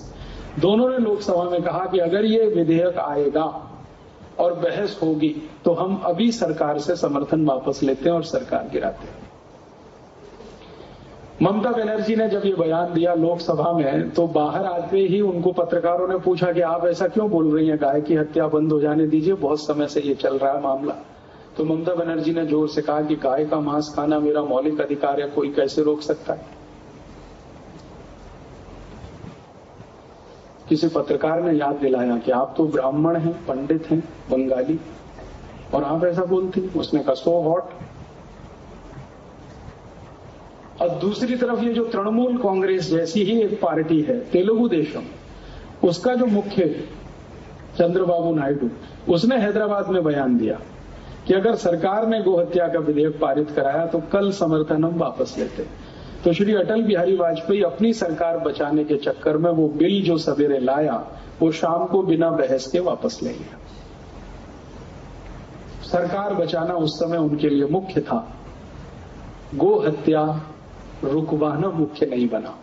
दोनों ने लोकसभा में कहा कि अगर ये विधेयक आएगा और बहस होगी तो हम अभी सरकार से समर्थन वापस लेते हैं और सरकार गिराते हैं। ममता बनर्जी ने जब ये बयान दिया लोकसभा में तो बाहर आते ही उनको पत्रकारों ने पूछा कि आप ऐसा क्यों बोल रही हैं? गाय की हत्या बंद हो जाने दीजिए, बहुत समय से ये चल रहा है मामला। तो ममता बनर्जी ने ज़ोर से कहा कि गाय का मांस खाना मेरा मौलिक अधिकार है, कोई कैसे रोक सकता है? किसी पत्रकार ने याद दिलाया कि आप तो ब्राह्मण हैं, पंडित हैं, बंगाली। और आप ऐसा बोलती? उसने कहा सो वॉट और दूसरी तरफ़ ये जो तृणमूल कांग्रेस जैसी ही एक पार्टी है, तेलुगु देशम, उसका जो मुख्य चंद्रबाबू नायडू, उसने हैदराबाद में बयान दिया कि अगर सरकार ने गोहत्या का विधेयक पारित कराया तो कल समर्थन हम वापस लेते। तो श्री अटल बिहारी वाजपेयी अपनी सरकार बचाने के चक्कर में वो बिल जो सवेरे लाया, वो शाम को बिना बहस के वापस ले लिया। सरकार बचाना उस समय उनके लिए मुख्य था। गो हत्या रुकवाना मुख्य नहीं बना।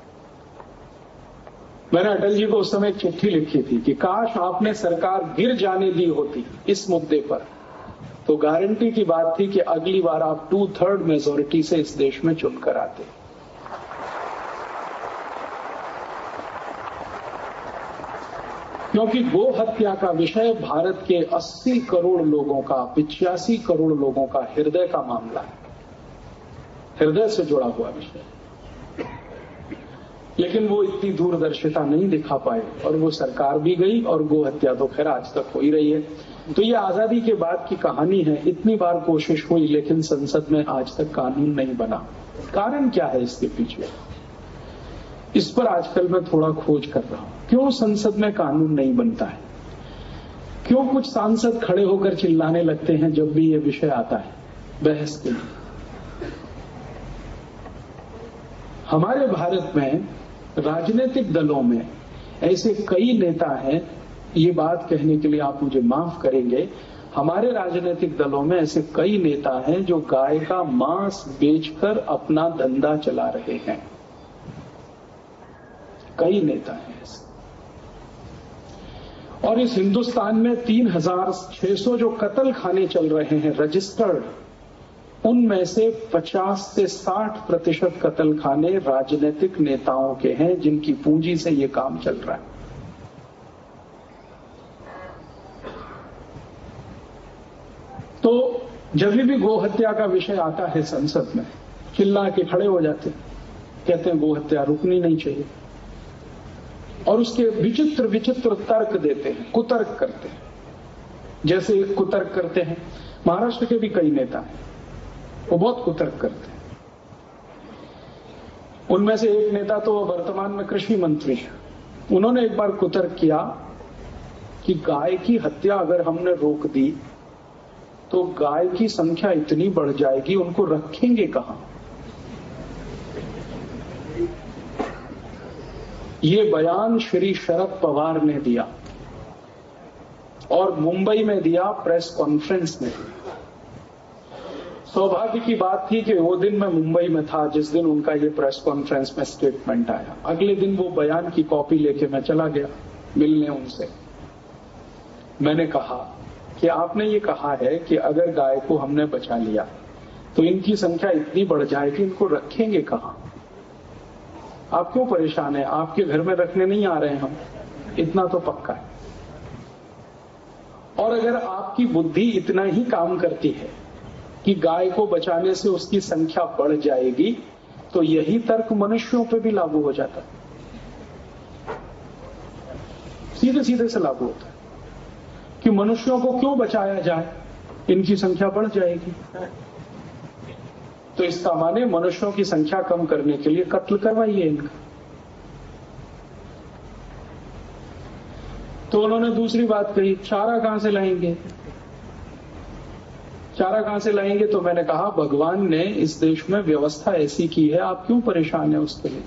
मैंने अटल जी को उस समय चिट्ठी लिखी थी कि काश आपने सरकार गिर जाने दी होती इस मुद्दे पर। तो गारंटी की बात थी कि अगली बार आप टू थर्ड मेजोरिटी से इस देश में चुनकर आते। क्योंकि गो हत्या का विषय भारत के 80 करोड़ लोगों का, पिचासी करोड़ लोगों का हृदय का मामला है। हृदय से जुड़ा हुआ विषय। लेकिन वो इतनी दूरदर्शिता नहीं दिखा पाए और वो सरकार भी गई और गो हत्या तो खैर आज तक हो ही रही है। तो ये आज़ादी के बाद की कहानी है। इतनी बार कोशिश हुई, लेकिन संसद में आज तक कानून नहीं बना। कारण क्या है इसके पीछे? इस पर आजकल मैं थोड़ा खोज कर रहा हूँ। क्यों संसद में कानून नहीं बनता है? क्यों कुछ सांसद खड़े होकर चिल्लाने लगते हैं जब भी ये विषय आता है? बहस के लिए। हमारे भारत में राजनीतिक दलों में ऐसे कई नेता हैं, ये बात कहने के लिए आप मुझे माफ़ करेंगे। हमारे राजनीतिक दलों में ऐसे कई नेता हैं जो गाय का मांस बेचकर अपना धंधा चला रहे हैं। कई नेता हैं ऐसे। और इस हिंदुस्तान में तीन हज़ार छह सौ जो कत्ल खाने चल रहे हैं, रजिस्टर्ड उनमें से 50 से 60 प्रतिशत कत्ल खाने राजनीतिक नेताओं के हैं, जिनकी पूंजी से ये काम चल रहा है। तो जब भी गोहत्या का विषय आता है संसद में, चिल्ला के खड़े हो जाते कहते हैं गोहत्या रुकनी नहीं चाहिए। और उसके विचित्र विचित्र तर्क देते हैं, कुतर्क करते हैं। जैसे कुतर्क करते हैं, महाराष्ट्र के भी कई नेता हैं। वो बहुत कुतर्क करते हैं। उनमें से एक नेता तो वर्तमान में कृषि मंत्री है। उन्होंने एक बार कुतर्क किया कि गाय की हत्या अगर हमने रोक दी तो गाय की संख्या इतनी बढ़ जाएगी, उनको रखेंगे कहाँ? ये बयान श्री शरद पवार ने दिया और मुंबई में दिया, प्रेस कॉन्फ्रेंस में सौभाग्य की बात थी कि वो दिन मैं मुंबई में था, जिस दिन उनका ये प्रेस कॉन्फ्रेंस में स्टेटमेंट आया। अगले दिन वो बयान की कॉपी लेके मैं चला गया, मिलने उनसे। मैंने कहा कि आपने ये कहा है कि अगर गाय को हमने बचा लिया तो इनकी संख्या इतनी बढ़ जाएगी, इनको रखेंगे कहा? आप क्यों परेशान है? आपके घर में रखने नहीं आ रहे हम। इतना तो पक्का है। और अगर आपकी बुद्धि इतना ही काम करती है कि गाय को बचाने से उसकी संख्या बढ़ जाएगी तो यही तर्क मनुष्यों पर भी लागू हो जाता है। सीधे सीधे से लागू होता है कि मनुष्यों को क्यों बचाया जाए? इनकी संख्या बढ़ जाएगी। तो इसका माने मनुष्यों की संख्या कम करने के लिए कत्ल करवाइए इनका। तो उन्होंने दूसरी बात कही, चारा कहाँ से लाएँगे? चारा कहाँ से लाएँगे? तो मैंने कहा, भगवान ने इस देश में व्यवस्था ऐसी की है, आप क्यों परेशान है उसके लिए?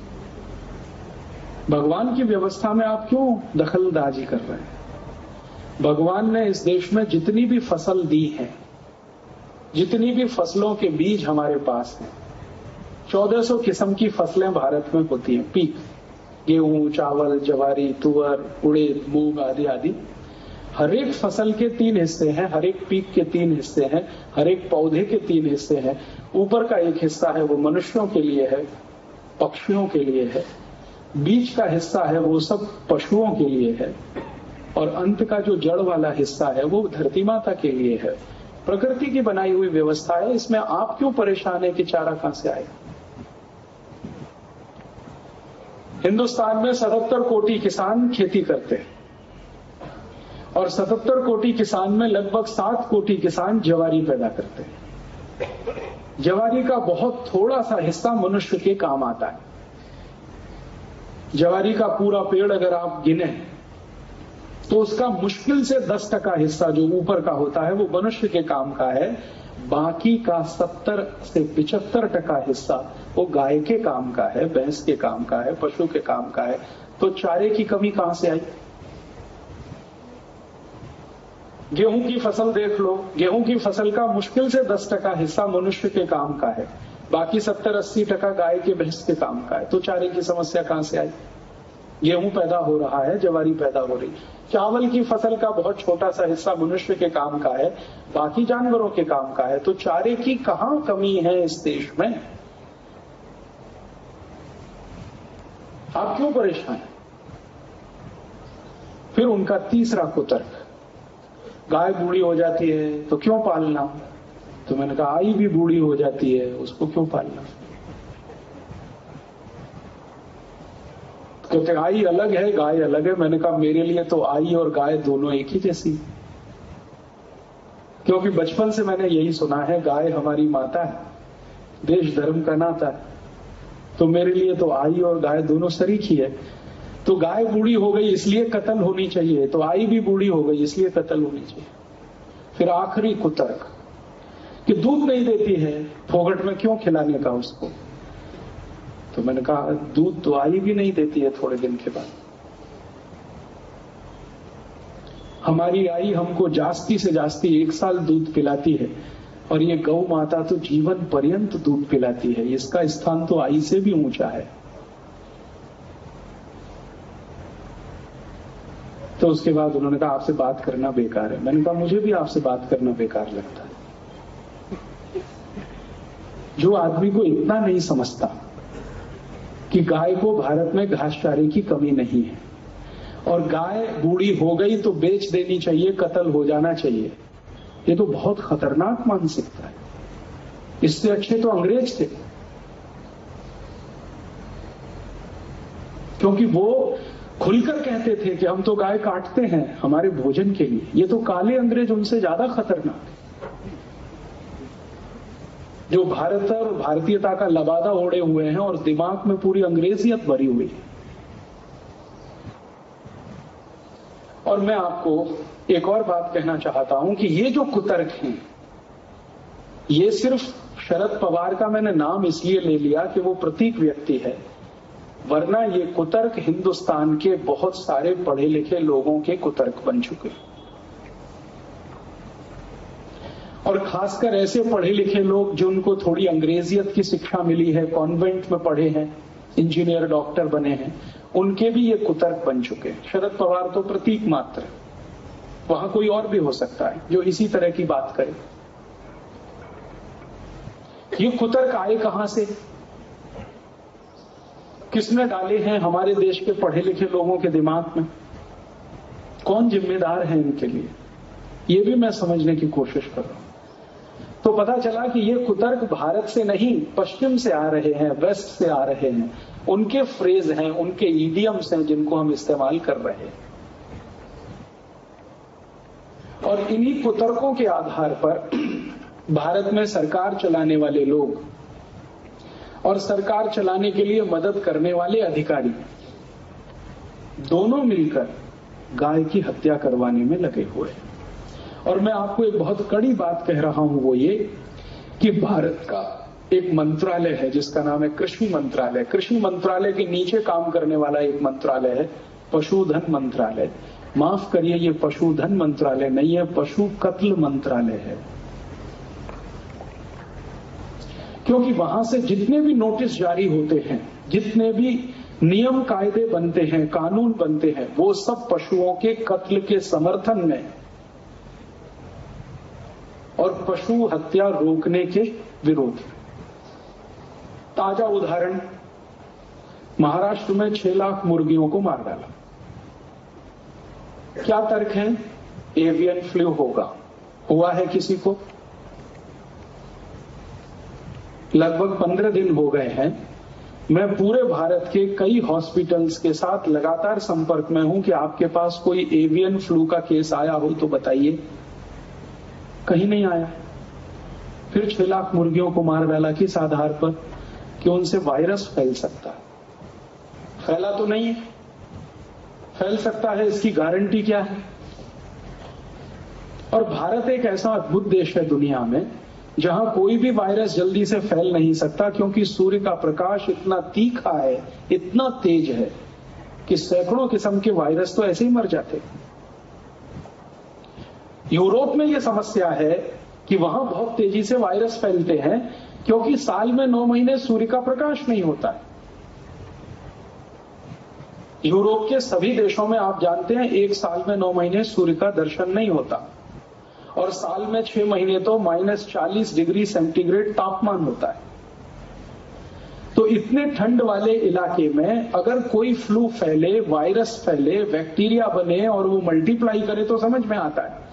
भगवान की व्यवस्था में आप क्यों दखलंदाजी कर रहे हैं? भगवान ने इस देश में जितनी भी फ़सल दी है, जितनी भी फ़सलों के बीज हमारे पास हैं 1400 किस्म की फ़सलें भारत में होती हैं। पीक, गेहूँ, चावल, जवारी, तुअर, उड़ेद, मूंग आदि आदि। हर एक फ़सल के तीन हिस्से हैं, हर एक पीक के तीन हिस्से हैं, हर एक पौधे के तीन हिस्से हैं। ऊपर का एक हिस्सा है, वो मनुष्यों के लिए है, पक्षियों के लिए है। बीच का हिस्सा है, वो सब पशुओं के लिए है। और अंत का जो जड़ वाला हिस्सा है, वो धरती माता के लिए है। प्रकृति की बनाई हुई व्यवस्था है, इसमें आप क्यों परेशान है कि चारा कहाँ से आए हिंदुस्तान में सतहत्तर कोटि किसान खेती करते हैं। और सतहत्तर कोटि किसान में लगभग सात कोटि किसान जवारी पैदा करते हैं। जवारी का बहुत थोड़ा सा हिस्सा मनुष्य के काम आता है। जवारी का पूरा पेड़ अगर आप गिने तो उसका मुश्किल से दस टका हिस्सा जो ऊपर का होता है, वो मनुष्य के काम का है। बाकी का सत्तर से पिचहत्तर टका हिस्सा वो गाय के काम का है, भैंस के काम का है, पशु के काम का है। तो चारे की कमी कहाँ से आई? गेहूँ की फ़सल देख लो। गेहूँ की फ़सल का मुश्किल से दस टका हिस्सा मनुष्य के काम का है। बाकी सत्तर, अस्सी टका गाय के भैंस के काम का है। तो चारे की समस्या कहाँ से आई? गेहूँ पैदा हो रहा है, जवारी पैदा हो रही। चावल की फ़सल का बहुत छोटा सा हिस्सा मनुष्य के काम का है, बाकी जानवरों के काम का है। तो चारे की कहाँ कमी है इस देश में? आप क्यों परेशान फिर उनका तीसरा कुतर्क। गाय बूढ़ी हो जाती है तो क्यों पालना? तो मैंने कहा, आई भी बूढ़ी हो जाती है, उसको क्यों पालना? तो आई अलग है, गाय अलग है। मैंने कहा, मेरे लिए तो आई और गाय दोनों एक ही जैसी। क्योंकि बचपन से मैंने यही सुना है, गाय हमारी माता है, देश धर्म का नाता है। तो मेरे लिए तो आई और गाय दोनों शरीक ही है। तो गाय बूढ़ी हो गई इसलिए कत्ल होनी चाहिए तो आई भी बूढ़ी हो गई इसलिए कत्ल होनी चाहिए। फिर आखिरी कुतर्क, कि दूध नहीं देती है, फोगट में क्यों खिलाने का उसको? तो मैंने कहा, दूध तो आई भी नहीं देती है थोड़े दिन के बाद। हमारी आई हमको जास्ती से जास्ती एक साल दूध पिलाती है, और ये गौ माता तो जीवन पर्यंत दूध पिलाती है, इसका स्थान तो आई से भी ऊँचा है। तो उसके बाद उन्होंने कहा, आपसे बात करना बेकार है। मैंने कहा, मुझे भी आपसे बात करना बेकार लगता है। जो आदमी को इतना नहीं समझता कि गाय को भारत में घास चारे की कमी नहीं है, और गाय बूढ़ी हो गई तो बेच देनी चाहिए, कत्ल हो जाना चाहिए, ये तो बहुत खतरनाक मानसिकता है। इससे अच्छे तो अंग्रेज़ थे, क्योंकि वो खुलकर कहते थे कि हम तो गाय काटते हैं हमारे भोजन के लिए। ये तो काले अंग्रेज़ उनसे ज़्यादा खतरनाक है। जो भारत और भारतीयता का लबादा ओढ़े हुए हैं और दिमाग में पूरी अंग्रेजियत भरी हुई है। और मैं आपको एक और बात कहना चाहता हूँ कि ये जो कुतर्क हैं, ये सिर्फ़ शरद पवार का मैंने नाम इसलिए ले लिया कि वो प्रतीक व्यक्ति है। वरना ये कुतर्क हिंदुस्तान के बहुत सारे पढ़े लिखे लोगों के कुतर्क बन चुके। और खासकर ऐसे पढ़े लिखे लोग जिनको थोड़ी अंग्रेजियत की शिक्षा मिली है, कॉन्वेंट में पढ़े हैं, इंजीनियर, डॉक्टर बने हैं, उनके भी ये कुतर्क बन चुके हैं। शरद पवार तो प्रतीक मात्र वहाँ कोई और भी हो सकता है जो इसी तरह की बात करे। ये कुतर्क आए कहाँ से? किसने डाले हैं हमारे देश के पढ़े लिखे लोगों के दिमाग में? कौन जिम्मेदार है इनके लिए? ये भी मैं समझने की कोशिश कर रहा हूँ। तो पता चला कि ये कुतर्क भारत से नहीं, पश्चिम से आ रहे हैं, वेस्ट से आ रहे हैं। उनके फ्रेज हैं, उनके ईडियम्स हैं जिनको हम इस्तेमाल कर रहे हैं। और इन्हीं कुतर्कों के आधार पर (clears throat) भारत में सरकार चलाने वाले लोग और सरकार चलाने के लिए मदद करने वाले अधिकारी दोनों मिलकर गाय की हत्या करवाने में लगे हुए और मैं आपको एक बहुत कड़ी बात कह रहा हूँ, वो ये कि भारत का एक मंत्रालय है, जिसका नाम है कृषि मंत्रालय। कृषि मंत्रालय के नीचे काम करने वाला एक मंत्रालय है, पशुधन मंत्रालय। माफ़ करिए, ये पशुधन मंत्रालय नहीं है, पशु कत्ल मंत्रालय है। क्योंकि वहाँ से जितने भी नोटिस जारी होते हैं, जितने भी नियम कायदे बनते हैं, कानून बनते हैं, वो सब पशुओं के कत्ल के समर्थन में। और पशु हत्या रोकने के विरोध। ताज़ा उदाहरण, महाराष्ट्र में छह लाख मुर्गियों को मार डाला। क्या तर्क है? एवियन फ्लू होगा। हुआ है किसी को? लगभग पंद्रह दिन हो गए हैं। मैं पूरे भारत के कई हॉस्पिटल्स के साथ लगातार संपर्क में हूँ कि आपके पास कोई एवियन फ्लू का केस आया हो तो बताइए। कहीं नहीं आया। फिर छह लाख मुर्गियों को मार डाला किस आधार पर कि उनसे वायरस फैल सकता है? फैला तो नहीं है। फैल सकता है, इसकी गारंटी क्या है? और भारत एक ऐसा अद्भुत देश है दुनिया में जहाँ कोई भी वायरस जल्दी से फैल नहीं सकता, क्योंकि सूर्य का प्रकाश इतना तीखा है, इतना तेज है, कि सैकड़ों किस्म के वायरस तो ऐसे ही मर जाते यूरोप में यह समस्या है कि वहाँ बहुत तेज़ी से वायरस फैलते हैं, क्योंकि साल में नौ महीने सूर्य का प्रकाश नहीं होता है। यूरोप के सभी देशों में आप जानते हैं, एक साल में नौ महीने सूर्य का दर्शन नहीं होता। और साल में छह महीने तो माइनस चालीस डिग्री सेंटीग्रेड तापमान होता है। तो इतने ठंड वाले इलाके में अगर कोई फ्लू फैले, वायरस फैले, बैक्टीरिया बने और वो मल्टीप्लाई करे तो समझ में आता है।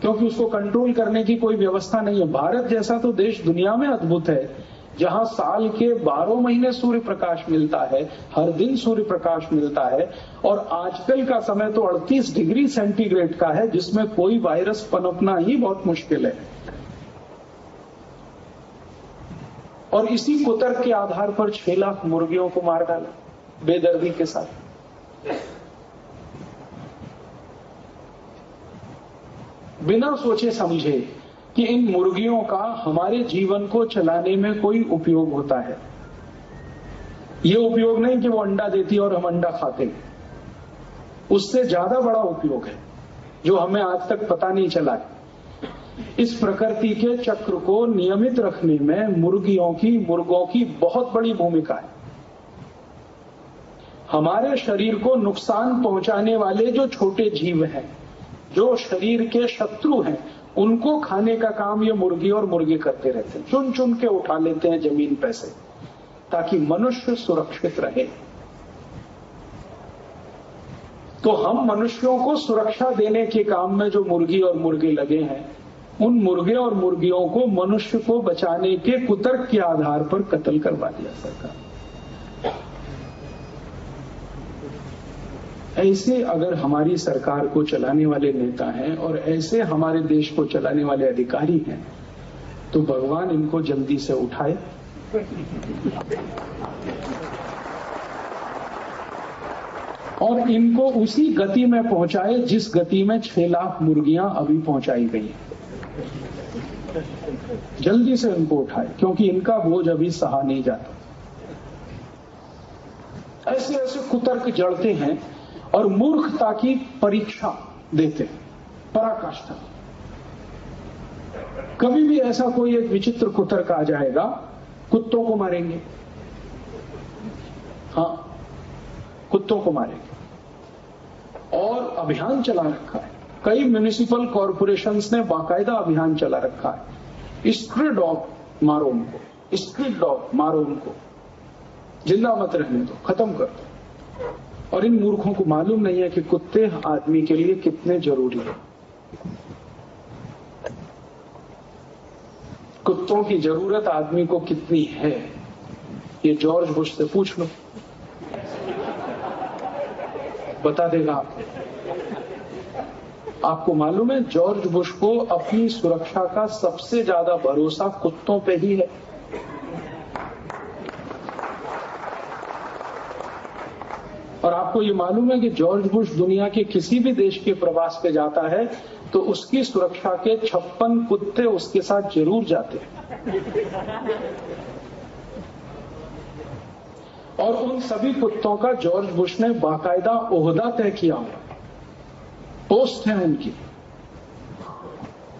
क्योंकि उसको कंट्रोल करने की कोई व्यवस्था नहीं है। भारत जैसा तो देश दुनिया में अद्भुत है। जहाँ साल के 12 महीने सूर्य प्रकाश मिलता है, हर दिन सूर्य प्रकाश मिलता है, और आजकल का समय तो 38 डिग्री सेंटीग्रेड का है, जिसमें कोई वायरस पनपना ही बहुत मुश्किल है। और इसी कुतर्क के आधार पर छह लाख मुर्गियों को मार डाला, बेदर्दी के साथ। बिना सोचे समझे कि इन मुर्गियों का हमारे जीवन को चलाने में कोई उपयोग होता है। ये उपयोग नहीं कि वो अंडा देती और हम अंडा खाते हैं। उससे ज़्यादा बड़ा उपयोग है, जो हमें आज तक पता नहीं चला है। इस प्रकृति के चक्र को नियमित रखने में मुर्गियों की, मुर्गों की बहुत बड़ी भूमिका है। हमारे शरीर को नुकसान पहुँचाने वाले जो छोटे जीव हैं, जो शरीर के शत्रु हैं उनको खाने का काम ये मुर्गी और मुर्गे करते रहते हैं। चुन चुन के उठा लेते हैं ज़मीन पैसे, ताकि मनुष्य सुरक्षित रहे। तो हम मनुष्यों को सुरक्षा देने के काम में जो मुर्गी और मुर्गे लगे हैं, उन मुर्गे और मुर्गियों को मनुष्य को बचाने के कुतर्क के आधार पर कत्ल करवा दिया सरकार। ऐसे अगर हमारी सरकार को चलाने वाले नेता हैं और ऐसे हमारे देश को चलाने वाले अधिकारी हैं तो भगवान इनको जल्दी से उठाए। और इनको उसी गति में पहुँचाए जिस गति में छह लाख मुर्गियाँ अभी पहुंचाई गई जल्दी से इनको उठाए, क्योंकि इनका बोझ अभी सहा नहीं जाता। ऐसे ऐसे कुतर्क जड़ते हैं और मूर्खता की परीक्षा देते पराकाष्ठा। कभी भी ऐसा कोई एक विचित्र कुतर्क आ जाएगा, कुत्तों को मारेंगे। हाँ कुत्तों को मारेंगे। और अभियान चला रखा है। कई म्यूनिसिपल कॉरपोरेशन ने बाकायदा अभियान चला रखा है। स्ट्री डॉग मारो उनको। स्ट्रीट डॉग मारो उनको। ज़िंदा मत रहने दो। खत्म कर दो। और इन मूर्खों को मालूम नहीं है कि कुत्ते आदमी के लिए कितने ज़रूरी है। कुत्तों की ज़रूरत आदमी को कितनी है? ये जॉर्ज बुश से पूछ लो। बता देगा आपको। आपको मालूम है, जॉर्ज बुश को अपनी सुरक्षा का सबसे ज़्यादा भरोसा कुत्तों पे ही है। और आपको ये मालूम है कि जॉर्ज बुश दुनिया के किसी भी देश के प्रवास पे जाता है तो उसकी सुरक्षा के छप्पन कुत्ते उसके साथ ज़रूर जाते हैं। और उन सभी कुत्तों का जॉर्ज बुश ने बाकायदा ओहदा तय किया हुआ पोस्ट है उनकी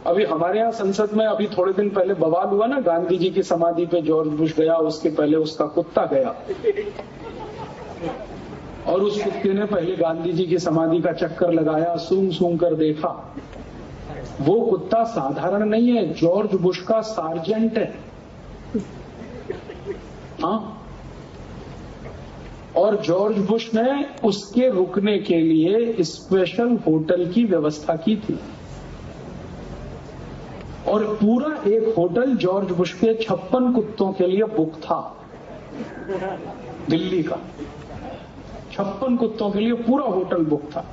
अभी हमारे यहाँ संसद में अभी थोड़े दिन पहले बवाल हुआ ना, गांधी जी की समाधि पे जॉर्ज बुश गया, उसके पहले उसका कुत्ता गया। और उस कुत्ते ने पहले गांधी जी की समाधि का चक्कर लगाया, सूंघ सूंघ कर देखा। वो कुत्ता साधारण नहीं है, जॉर्ज बुश का सार्जेंट है। हाँ। और जॉर्ज बुश ने उसके रुकने के लिए स्पेशल होटल की व्यवस्था की थी। और पूरा एक होटल जॉर्ज बुश के छप्पन कुत्तों के लिए बुक था। दिल्ली का। छप्पन कुत्तों के लिए पूरा होटल बुक था।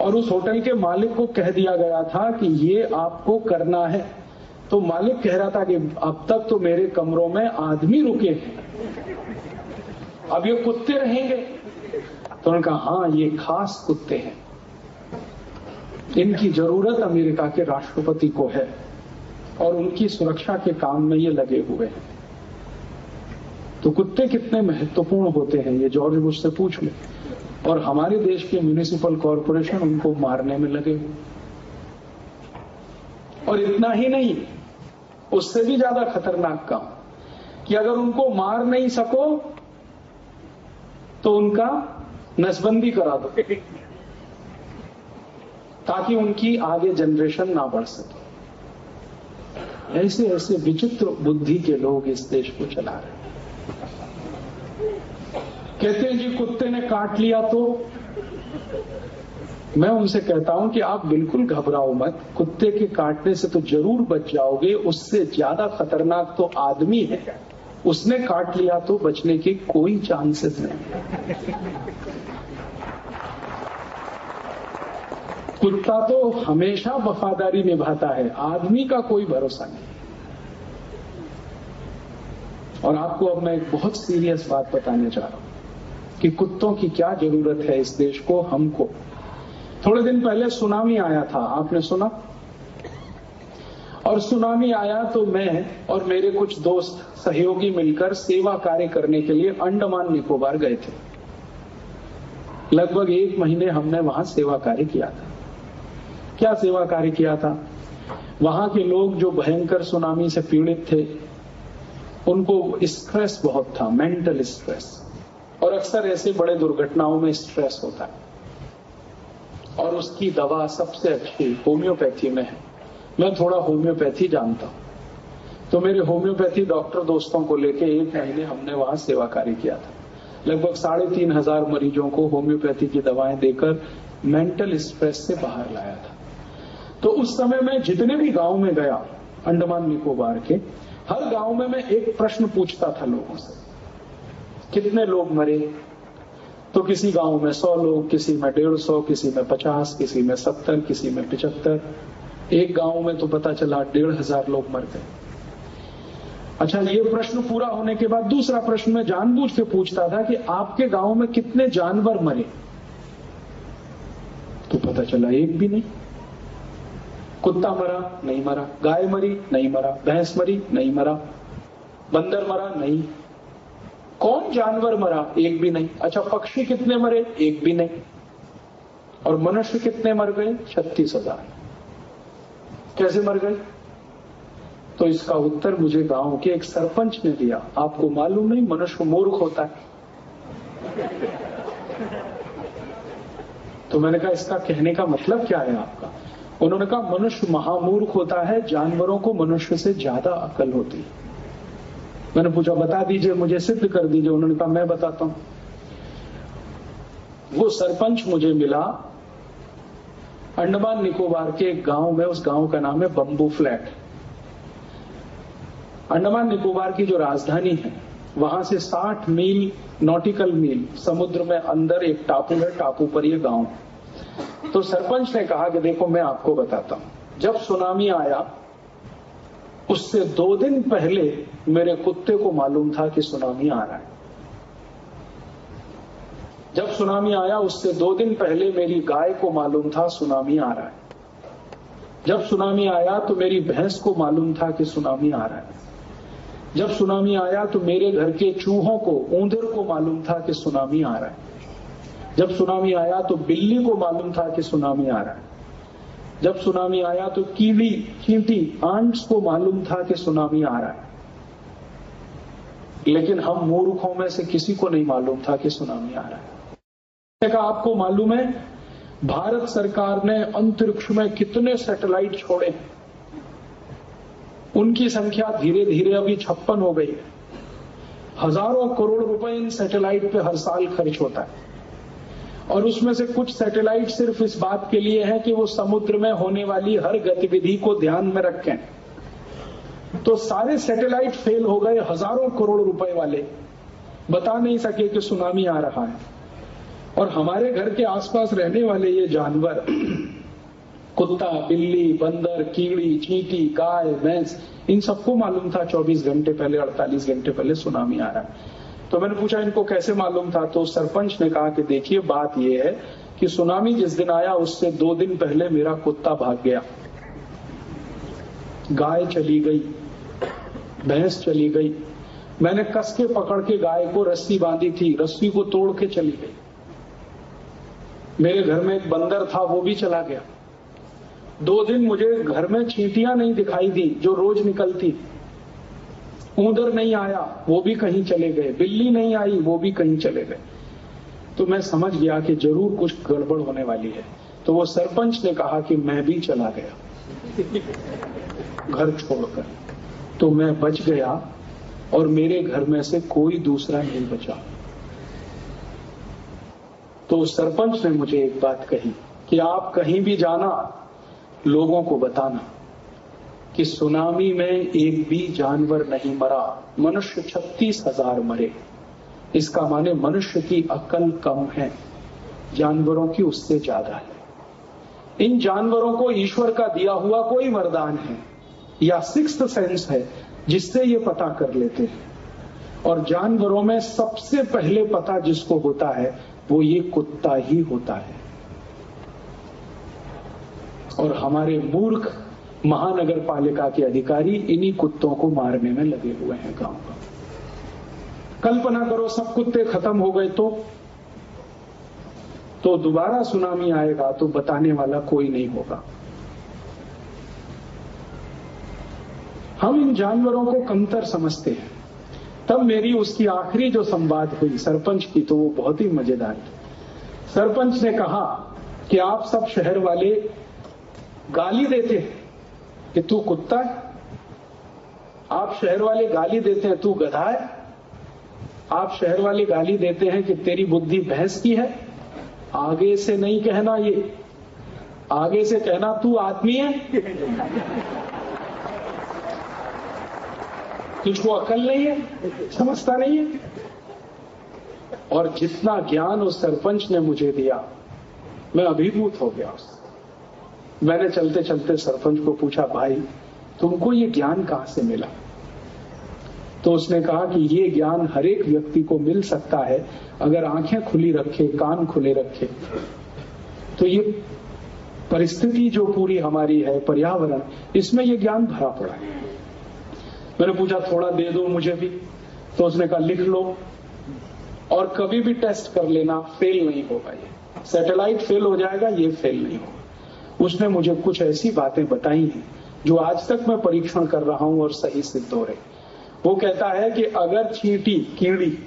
और उस होटल के मालिक को कह दिया गया था कि ये आपको करना है। तो मालिक कह रहा था कि अब तक तो मेरे कमरों में आदमी रुके अब ये कुत्ते रहेंगे। तो उन्होंने कहा हाँ ये खास कुत्ते हैं। इनकी ज़रूरत अमेरिका के राष्ट्रपति को है और उनकी सुरक्षा के काम में ये लगे हुए हैं। तो कुत्ते कितने महत्वपूर्ण होते हैं, ये जॉर्ज बुश से पूछ ले। और हमारे देश के म्यूनिसिपल कॉरपोरेशन उनको मारने में लगे। और इतना ही नहीं, उससे भी ज़्यादा खतरनाक काम, कि अगर उनको मार नहीं सको तो उनका नसबंदी करा दो, ताकि उनकी आगे जनरेशन ना बढ़ सके। ऐसे ऐसे विचित्र बुद्धि के लोग इस देश को चला रहे कहते हैं, जी, कुत्ते ने काट लिया तो? मैं उनसे कहता हूँ कि, आप बिल्कुल घबराओ मत। कुत्ते के काटने से तो ज़रूर बच जाओगे। उससे ज़्यादा खतरनाक तो आदमी है। उसने काट लिया तो बचने के कोई चांसेस नहीं। कुत्ता तो हमेशा वफादारी निभाता है। आदमी का कोई भरोसा नहीं। और आपको अब मैं एक बहुत सीरियस बात बताने जा रहा हूँ कि कुत्तों की क्या ज़रूरत है इस देश को, हमको। थोड़े दिन पहले सुनामी आया था, आपने सुना? और सुनामी आया तो मैं और मेरे कुछ दोस्त, सहयोगी मिलकर सेवा कार्य करने के लिए अंडमान निकोबार गए थे। लगभग एक महीने हमने वहाँ सेवा कार्य किया था। क्या सेवा कार्य किया था? वहाँ के लोग जो भयंकर सुनामी से पीड़ित थे उनको स्ट्रेस बहुत था मेंटल स्ट्रेस और अक्सर ऐसे बड़े दुर्घटनाओं में स्ट्रेस होता है। और उसकी दवा सबसे अच्छी होम्योपैथी में है। मैं थोड़ा होम्योपैथी जानता हूँ। तो मेरे होम्योपैथी डॉक्टर दोस्तों को लेके एक महीने हमने वहाँ सेवा कार्य किया था। लगभग साढ़े तीन हज़ार मरीजों को होम्योपैथी की दवाएँ देकर मेंटल स्ट्रेस से बाहर लाया था। तो उस समय मैं जितने भी गाँव में गया, अंडमान निकोबार के हर गाँव में मैं एक प्रश्न पूछता था लोगों से, कितने लोग मरे? तो किसी गाँव में सौ लोग, किसी में डेढ़ सौ, किसी में पचास, किसी में सत्तर, किसी में पिचहत्तर। एक गाँव में तो पता चला डेढ़ हज़ार लोग मर गए। अच्छा ये प्रश्न पूरा होने के बाद दूसरा प्रश्न मैं जानबूझ के पूछता था कि आपके गाँव में कितने जानवर मरे? तो पता चला एक भी नहीं। कुत्ता मरा, नहीं मरा। गाय मरी, नहीं मरा। भैंस मरी, नहीं मरा। बंदर मरा, नहीं। कौन जानवर मरा? एक भी नहीं। अच्छा पक्षी कितने मरे? एक भी नहीं। और मनुष्य कितने मर गए? छत्तीस हज़ार। कैसे मर गए? तो इसका उत्तर मुझे गाँव के एक सरपंच ने दिया। आपको मालूम नहीं, मनुष्य मूर्ख होता है। तो मैंने कहा, इसका कहने का मतलब क्या है आपका? उन्होंने कहा, मनुष्य महामूर्ख होता है, जानवरों को मनुष्य से ज़्यादा अकल होती है। मैंने पूछा, बता दीजिए, मुझे सिद्ध कर दीजिए। उन्होंने कहा, मैं बताता हूँ। वो सरपंच मुझे मिला, अंडमान निकोबार के एक गाँव में, उस गाँव का नाम है बंबू फ्लैट। अंडमान निकोबार की जो राजधानी है, वहाँ से 60 मील नॉटिकल मील, समुद्र में अंदर एक टापू है, टापू पर ये गाँव। तो सरपंच ने कहा कि देखो, मैं आपको बताता हूँ। जब सुनामी आया, उससे दो दिन पहले मेरे कुत्ते को मालूम था कि सुनामी आ रहा है। जब सुनामी आया, उससे दो दिन पहले मेरी गाय को मालूम था सुनामी आ रहा है। जब सुनामी आया तो मेरी भैंस को मालूम था कि सुनामी आ रहा है। जब सुनामी आया तो मेरे घर के चूहों को, ऊंधर को मालूम था कि सुनामी आ रहा है। जब सुनामी आया तो बिल्ली को मालूम था कि सुनामी आ रहा है। जब सुनामी आया तो कीड़ी चींटी आंट्स को मालूम था कि सुनामी आ रहा है। लेकिन हम मूर्खों में से किसी को नहीं मालूम था कि सुनामी आ रहा है। का आपको मालूम है, भारत सरकार ने अंतरिक्ष में कितने सैटेलाइट छोड़े उनकी संख्या धीरे धीरे अभी छप्पन हो गई है। हज़ारों करोड़ रुपए इन सैटेलाइट पे हर साल खर्च होता है। और उसमें से कुछ सैटेलाइट सिर्फ़ इस बात के लिए है कि वो समुद्र में होने वाली हर गतिविधि को ध्यान में रखें। तो सारे सैटेलाइट फेल हो गए, हज़ारों करोड़ रुपए वाले। बता नहीं सके कि सुनामी आ रहा है। और हमारे घर के आसपास रहने वाले ये जानवर, कुत्ता, बिल्ली, बंदर, कीड़ी, चींटी, गाय, भैंस, इन सबको मालूम था 24 घंटे पहले 48 घंटे पहले सुनामी आ रहा है। तो मैंने पूछा, इनको कैसे मालूम था? तो सरपंच ने कहा कि, देखिए, बात यह है कि सुनामी जिस दिन आया, उससे दो दिन पहले मेरा कुत्ता भाग गया। गाय चली गई, भैंस चली गई। मैंने कस के पकड़ के गाय को रस्सी बांधी थी, रस्सी को तोड़ के चली गई। मेरे घर में एक बंदर था, वो भी चला गया। दो दिन मुझे घर में चींटियाँ नहीं दिखाई दी, जो रोज निकलती। ऊंदर नहीं आया, वो भी कहीं चले गए। बिल्ली नहीं आई, वो भी कहीं चले गए। तो मैं समझ गया कि ज़रूर कुछ गड़बड़ होने वाली है। तो वो सरपंच ने कहा कि मैं भी चला गया। घर छोड़कर। तो मैं बच गया और मेरे घर में से कोई दूसरा नहीं बचा। तो सरपंच ने मुझे एक बात कही कि आप कहीं भी जाना, लोगों को बताना। कि सुनामी में एक भी जानवर नहीं मरा। मनुष्य छत्तीस हज़ार मरे। इसका माने मनुष्य की अकल कम है। जानवरों की उससे ज़्यादा है। इन जानवरों को ईश्वर का दिया हुआ कोई वरदान है? या सिक्स सेंस है, जिससे ये पता कर लेते हैं। और जानवरों में सबसे पहले पता जिसको होता है, वो ये कुत्ता ही होता है। और हमारे मूर्ख महानगर पालिका के अधिकारी इन्हीं कुत्तों को मारने में लगे हुए हैं गाँव का कल्पना करो, सब कुत्ते खत्म हो गए तो? तो दोबारा सुनामी आएगा तो बताने वाला कोई नहीं होगा। हम इन जानवरों को कमतर समझते हैं। तब मेरी उसकी आखिरी जो संवाद हुई सरपंच की तो वो बहुत ही मज़ेदार थी। सरपंच ने कहा कि आप सब शहर वाले गाली देते हैं। कि तू कुत्ता है? आप शहर वाले गाली देते हैं, तू गधा है? आप शहर वाले गाली देते हैं कि तेरी बुद्धि भैंस की है? आगे से नहीं कहना ये। आगे से कहना तू आदमी है? तुझको अकल नहीं है? समझता नहीं है? और जितना ज्ञान उस सरपंच ने मुझे दिया, मैं अभिभूत हो गया उससे। मैंने चलते चलते सरपंच को पूछा, भाई, तुमको ये ज्ञान कहाँ से मिला? तो उसने कहा कि ये ज्ञान हर एक व्यक्ति को मिल सकता है अगर आँखें खुली रखे, कान खुले रखे। तो ये परिस्थिति जो पूरी हमारी है, पर्यावरण, इसमें ये ज्ञान भरा पड़ा है। मैंने पूछा, थोड़ा दे दो मुझे भी। तो उसने कहा, लिख लो और कभी भी टेस्ट कर लेना, फेल नहीं होगा ये सैटेलाइट फेल हो जाएगा, ये फेल नहीं होगा। उसने मुझे कुछ ऐसी बातें बताई हैं, जो आज तक मैं परीक्षण कर रहा हूँ और सही सिद्ध हो रहे। वो कहता है कि अगर चींटी, कीड़ी,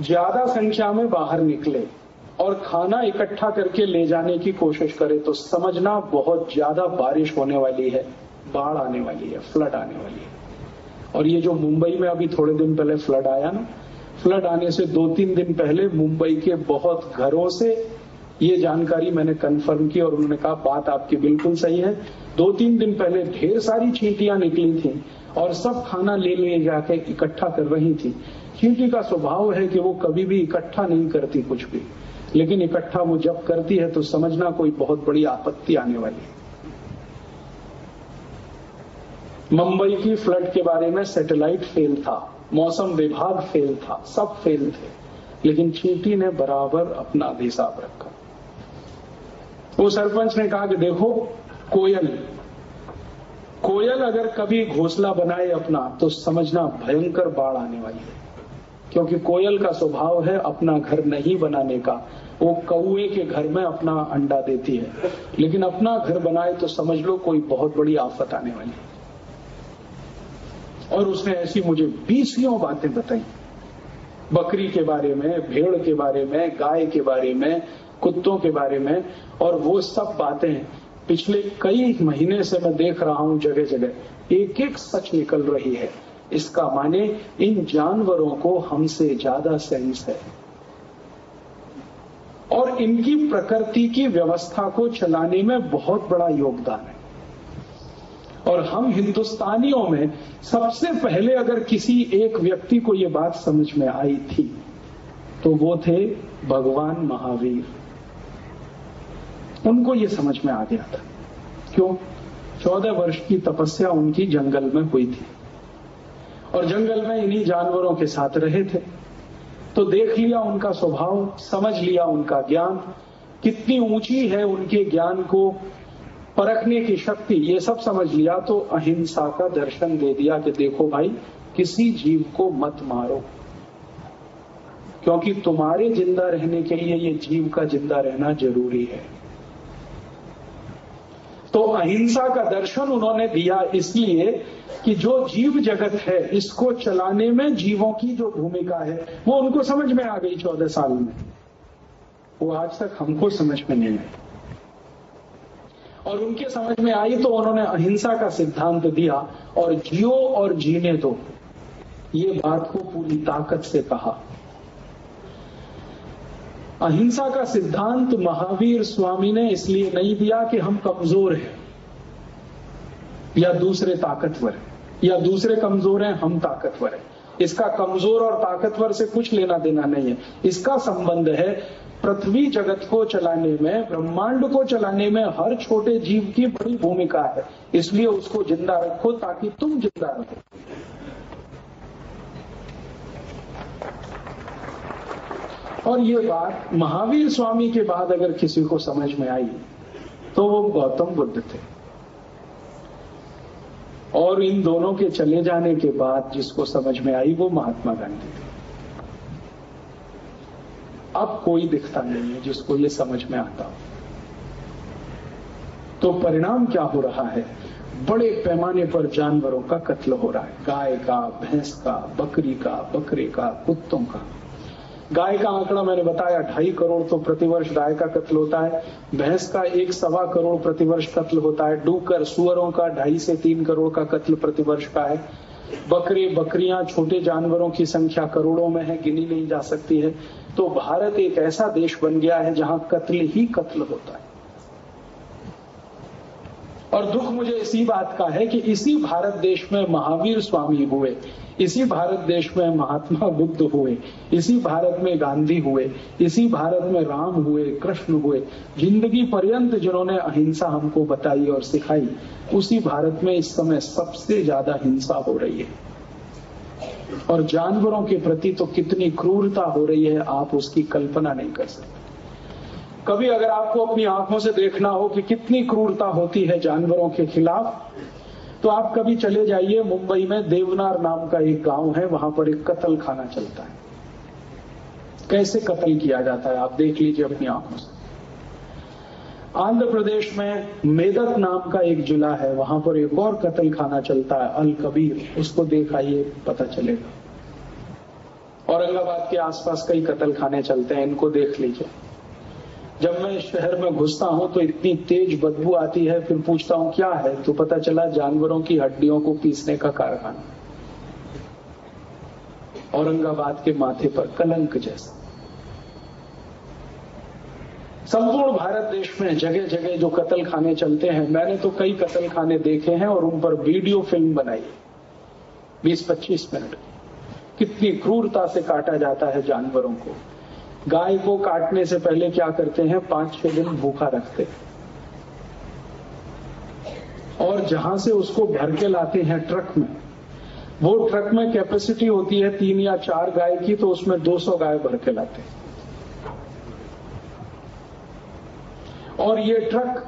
ज़्यादा संख्या में बाहर निकले और खाना इकट्ठा करके ले जाने की कोशिश करे तो समझना बहुत ज़्यादा बारिश होने वाली है, बाढ़ आने वाली है, फ्लड आने वाली है। और ये जो मुंबई में अभी थोड़े दिन पहले फ्लड आया ना, फ्लड आने से दो तीन दिन पहले मुंबई के बहुत घरों से ये जानकारी मैंने कंफर्म की और उन्होंने कहा, बात आपकी बिल्कुल सही है। दो तीन दिन पहले ढेर सारी चींटियाँ निकली थी और सब खाना ले ले जाके इकट्ठा कर रही थी। चींटी का स्वभाव है कि वो कभी भी इकट्ठा नहीं करती कुछ भी। लेकिन इकट्ठा वो जब करती है तो समझना कोई बहुत बड़ी आपत्ति आने वाली है। मुंबई की फ्लड के बारे में सैटेलाइट फेल था, मौसम विभाग फेल था, सब फेल थे। लेकिन चींटी ने बराबर अपना हिसाब रखा। वो सरपंच ने कहा कि देखो, कोयल कोयल अगर कभी घोसला बनाए अपना तो समझना भयंकर बाढ़ आने वाली है। क्योंकि कोयल का स्वभाव है अपना घर नहीं बनाने का। वो कौए के घर में अपना अंडा देती है। लेकिन अपना घर बनाए तो समझ लो कोई बहुत बड़ी आफत आने वाली है। और उसने ऐसी मुझे बीसियों बातें बताई। बकरी के बारे में, भेड़ के बारे में, गाय के बारे में कुत्तों के बारे में, और वो सब बातें पिछले कई महीने से मैं देख रहा हूँ जगह जगह एक एक सच निकल रही है। इसका माने इन जानवरों को हमसे ज़्यादा सेंस है। और इनकी प्रकृति की व्यवस्था को चलाने में बहुत बड़ा योगदान है। और हम हिंदुस्तानियों में सबसे पहले अगर किसी एक व्यक्ति को यह बात समझ में आई थी तो वो थे भगवान महावीर। उनको ये समझ में आ गया था। क्यों? चौदह वर्ष की तपस्या उनकी जंगल में हुई थी। और जंगल में इन्हीं जानवरों के साथ रहे थे। तो देख लिया उनका स्वभाव, समझ लिया उनका ज्ञान, कितनी ऊँची है उनके ज्ञान को, परखने की शक्ति, ये सब समझ लिया तो अहिंसा का दर्शन दे दिया कि देखो भाई, किसी जीव को मत मारो। क्योंकि तुम्हारे ज़िंदा रहने के लिए ये जीव का ज़िंदा रहना ज़रूरी है। तो अहिंसा का दर्शन उन्होंने दिया इसलिए कि जो जीव जगत है, इसको चलाने में जीवों की जो भूमिका है, वो उनको समझ में आ गई चौदह साल में। वो आज तक हमको समझ में नहीं आई। और उनके समझ में आई तो उन्होंने अहिंसा का सिद्धांत दिया और जियो और जीने दो। ये बात को पूरी ताकत से कहा। अहिंसा का सिद्धांत महावीर स्वामी ने इसलिए नहीं दिया कि हम कमज़ोर हैं, या दूसरे ताकतवर हैं, या दूसरे कमज़ोर हैं, हम ताकतवर हैं। इसका कमज़ोर और ताकतवर से कुछ लेना देना नहीं है। इसका संबंध है पृथ्वी जगत को चलाने में, ब्रह्मांड को चलाने में हर छोटे जीव की बड़ी भूमिका है। इसलिए उसको ज़िंदा रखो ताकि तुम ज़िंदा रहो। और ये बात महावीर स्वामी के बाद अगर किसी को समझ में आई तो वो गौतम बुद्ध थे। और इन दोनों के चले जाने के बाद जिसको समझ में आई, वो महात्मा गांधी थे। अब कोई दिखता नहीं है जिसको ये समझ में आता हो। तो परिणाम क्या हो रहा है? बड़े पैमाने पर जानवरों का कत्ल हो रहा है। गाय का, भैंस का, बकरी का, बकरे का, कुत्तों का। गाय का आंकड़ा मैंने बताया, ढाई करोड़ तो प्रतिवर्ष गाय का कत्ल होता है, भैंस का एक सवा करोड़ प्रतिवर्ष कत्ल होता है, डूकर, सुअरों का ढाई से तीन करोड़ का कत्ल प्रतिवर्ष का है। बकरे, बकरियाँ, छोटे जानवरों की संख्या करोड़ों में है, गिनी नहीं जा सकती है। तो भारत एक ऐसा देश बन गया है जहाँ कत्ल ही कत्ल होता है। और दुख मुझे इसी बात का है कि इसी भारत देश में महावीर स्वामी हुए, इसी भारत देश में महात्मा बुद्ध हुए, इसी भारत में गांधी हुए, इसी भारत में राम हुए, कृष्ण हुए, ज़िंदगी पर्यंत जिन्होंने अहिंसा हमको बताई और सिखाई, उसी भारत में इस समय सबसे ज़्यादा हिंसा हो रही है। और जानवरों के प्रति तो कितनी क्रूरता हो रही है, आप उसकी कल्पना नहीं कर सकते। कभी अगर आपको अपनी आँखों से देखना हो कि कितनी क्रूरता होती है जानवरों के खिलाफ तो आप कभी चले जाइए मुंबई में देवनार नाम का एक गाँव है, वहाँ पर एक कत्ल खाना चलता है। कैसे कत्ल किया जाता है, आप देख लीजिए अपनी आँखों से। आंध्र प्रदेश में मेदक नाम का एक जिला है, वहाँ पर एक और कत्ल खाना चलता है, अल कबीर, उसको देखाइए, पता चलेगा। औरंगाबाद के आसपास कई कत्ल खाने चलते हैं, इनको देख लीजिए। जब मैं शहर में घुसता हूँ तो इतनी तेज बदबू आती है, फिर पूछता हूँ, क्या है? तो पता चला जानवरों की हड्डियों को पीसने का कारखाना। औरंगाबाद के माथे पर कलंक जैसा। संपूर्ण भारत देश में जगह जगह जो कत्ल खाने चलते हैं, मैंने तो कई कत्ल खाने देखे हैं और उन पर वीडियो फ़िल्म बनाई बीस पच्चीस मिनट। कितनी क्रूरता से काटा जाता है जानवरों को। गाय को काटने से पहले क्या करते हैं? पाँच छह दिन भूखा रखते और जहाँ से उसको भर के लाते हैं ट्रक में, वो ट्रक में कैपेसिटी होती है तीन या चार गाय की तो उसमें 200 गाय भर के लाते हैं। और ये ट्रक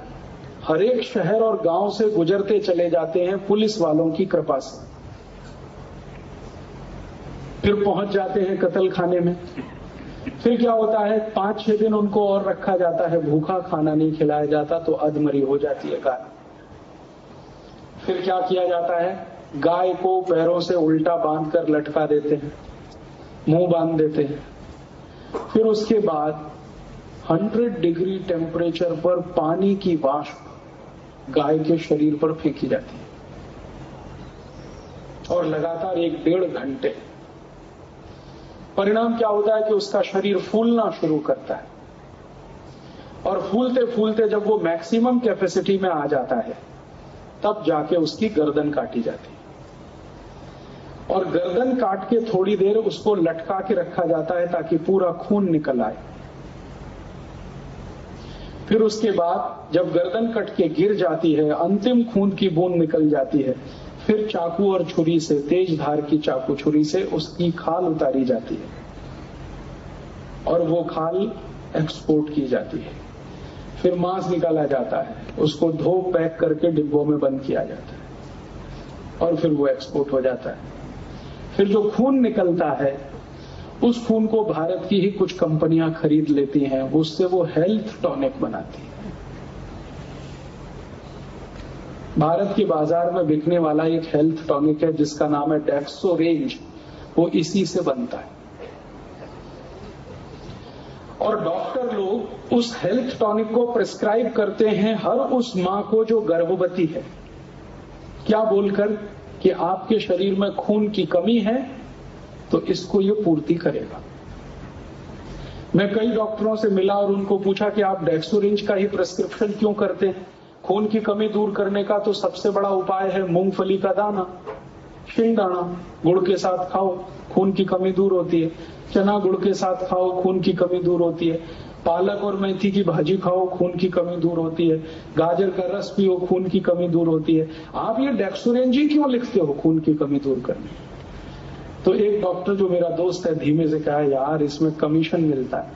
हर एक शहर और गाँव से गुजरते चले जाते हैं पुलिस वालों की कृपा से। फिर पहुँच जाते हैं कत्ल खाने में। फिर क्या होता है? पाँच छह दिन उनको और रखा जाता है। भूखा खाना नहीं खिलाया जाता तो अधमरी हो जाती है गाय। फिर क्या किया जाता है? गाय को पैरों से उल्टा बाँध कर लटका देते हैं। मुँह बाँध देते हैं। फिर उसके बाद 100 डिग्री टेम्परेचर पर पानी की वाष्प गाय के शरीर पर फेंकी जाती है। और लगातार एक डेढ़ घंटे परिणाम क्या होता है कि उसका शरीर फूलना शुरू करता है। और फूलते फूलते जब वो मैक्सिमम कैपेसिटी में आ जाता है, तब जाके उसकी गर्दन काटी जाती है। और गर्दन काट के थोड़ी देर उसको लटका के रखा जाता है ताकि पूरा खून निकल आए। फिर उसके बाद जब गर्दन कट के गिर जाती है, अंतिम खून की बूंद निकल जाती है फिर चाकू और छुरी से, तेज धार की चाकू छुरी से उसकी खाल उतारी जाती है। और वो खाल एक्सपोर्ट की जाती है। फिर मांस निकाला जाता है। उसको धो, पैक करके डिब्बों में बंद किया जाता है। और फिर वो एक्सपोर्ट हो जाता है। फिर जो खून निकलता है, उस खून को भारत की ही कुछ कंपनियाँ खरीद लेती हैं। उससे वो हेल्थ टॉनिक बनाती है। भारत के बाज़ार में बिकने वाला एक हेल्थ टॉनिक है, जिसका नाम है डेक्सो रेंज वो इसी से बनता है। और डॉक्टर लोग उस हेल्थ टॉनिक को प्रिस्क्राइब करते हैं हर उस माँ को जो गर्भवती है। क्या बोलकर कि आपके शरीर में खून की कमी है तो इसको ये पूर्ति करेगा। मैं कई डॉक्टरों से मिला और उनको पूछा कि आप डेक्सोरेंज का ही प्रेस्क्रिप्शन क्यों करते हैं? खून की कमी दूर करने का तो सबसे बड़ा उपाय है मूंगफली का दाना। दाना, गुड़ के साथ खाओ, खून की कमी दूर होती है। चना, गुड़ के साथ खाओ, खून की कमी दूर होती है। पालक और मेथी की भाजी खाओ, खून की कमी दूर होती है। गाजर का रस पियो, खून की कमी दूर होती है। आप ये डेक्सोरेंजी क्यों लिखते हो, खून की कमी दूर करने? तो एक डॉक्टर जो मेरा दोस्त है, धीमे से कहा, यार, इसमें कमीशन मिलता है।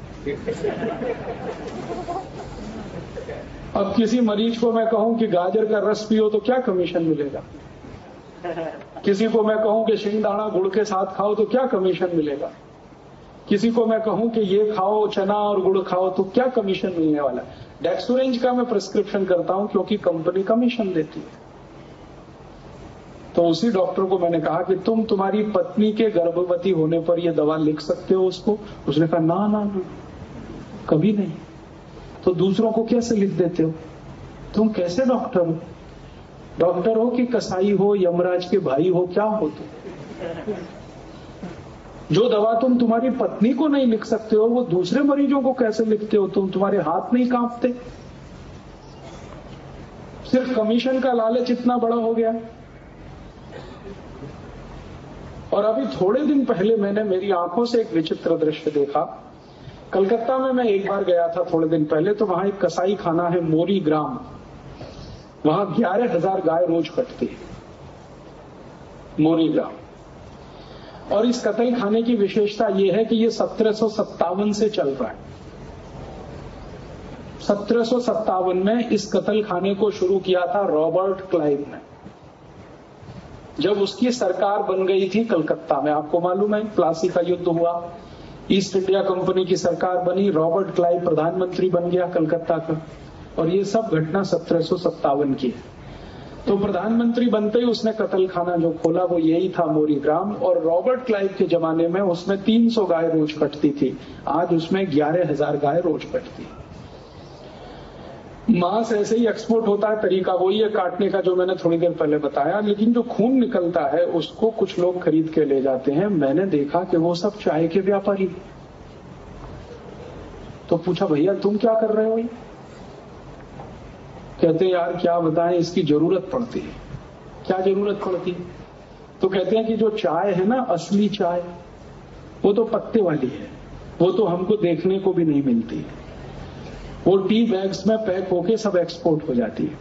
अब किसी मरीज़ को मैं कहूँ कि गाजर का रस पियो तो क्या कमीशन मिलेगा? किसी को मैं कहूँ कि शिंगदाना गुड़ के साथ खाओ तो क्या कमीशन मिलेगा? किसी को मैं कहूँ कि ये खाओ, चना और गुड़ खाओ तो क्या कमीशन मिलने वाला डेक्सोरेंज का मैं प्रिस्क्रिप्शन करता हूँ क्योंकि कंपनी कमीशन देती है। तो उसी डॉक्टर को मैंने कहा कि तुम तुम्हारी पत्नी के गर्भवती होने पर यह दवा लिख सकते हो उसको। उसने कहा, ना ना ना, कभी नहीं। तो दूसरों को कैसे लिख देते हो? तुम कैसे डॉक्टर हो? डॉक्टर हो कि कसाई हो, यमराज के भाई हो, क्या हो तुम? जो दवा तुम तुम्हारी पत्नी को नहीं लिख सकते हो, वो दूसरे मरीजों को कैसे लिखते हो? तुम तुम्हारे हाथ नहीं कांपते? सिर्फ़ कमीशन का लालच इतना बड़ा हो गया। और अभी थोड़े दिन पहले मैंने मेरी आँखों से एक विचित्र दृश्य देखा। कलकत्ता में मैं एक बार गया था थोड़े दिन पहले तो वहाँ एक कसाई खाना है, मोरी ग्राम। वहाँ ग्यारह हज़ार गाय रोज कटती है। मोरी ग्राम। और इस कतल खाने की विशेषता यह है कि यह सत्रह से चल रहा है। सत्रह में इस कतल खाने को शुरू किया था रॉबर्ट क्लाइव ने। जब उसकी सरकार बन गई थी कलकत्ता में, आपको मालूम है, प्लासी का युद्ध हुआ। ईस्ट इंडिया कंपनी की सरकार बनी, रॉबर्ट क्लाइव प्रधानमंत्री बन गया कलकत्ता का। और ये सब घटना सत्रह सौ सत्तावन की है। तो प्रधानमंत्री बनते ही उसने कतल खाना जो खोला, वो यही था मोरी ग्राम। और रॉबर्ट क्लाइव के जमाने में उसमें 300 गाय रोज कटती थी। आज उसमें ग्यारह हज़ार गाय रोज कटती है। मांस ऐसे ही एक्सपोर्ट होता है, तरीका वही है काटने का जो मैंने थोड़ी देर पहले बताया। लेकिन जो खून निकलता है, उसको कुछ लोग खरीद के ले जाते हैं। मैंने देखा कि वो सब चाय के व्यापारी। तो पूछा, भैया, तुम क्या कर रहे हो? कहते यार, क्या बताएँ, इसकी ज़रूरत पड़ती है। क्या ज़रूरत पड़ती? है तो कहते हैं कि जो चाय है ना, असली चाय, वो तो पत्ते वाली है। वो तो हमको देखने को भी नहीं मिलती। है वो टी बैग्स में पैक होके सब एक्सपोर्ट हो जाती है।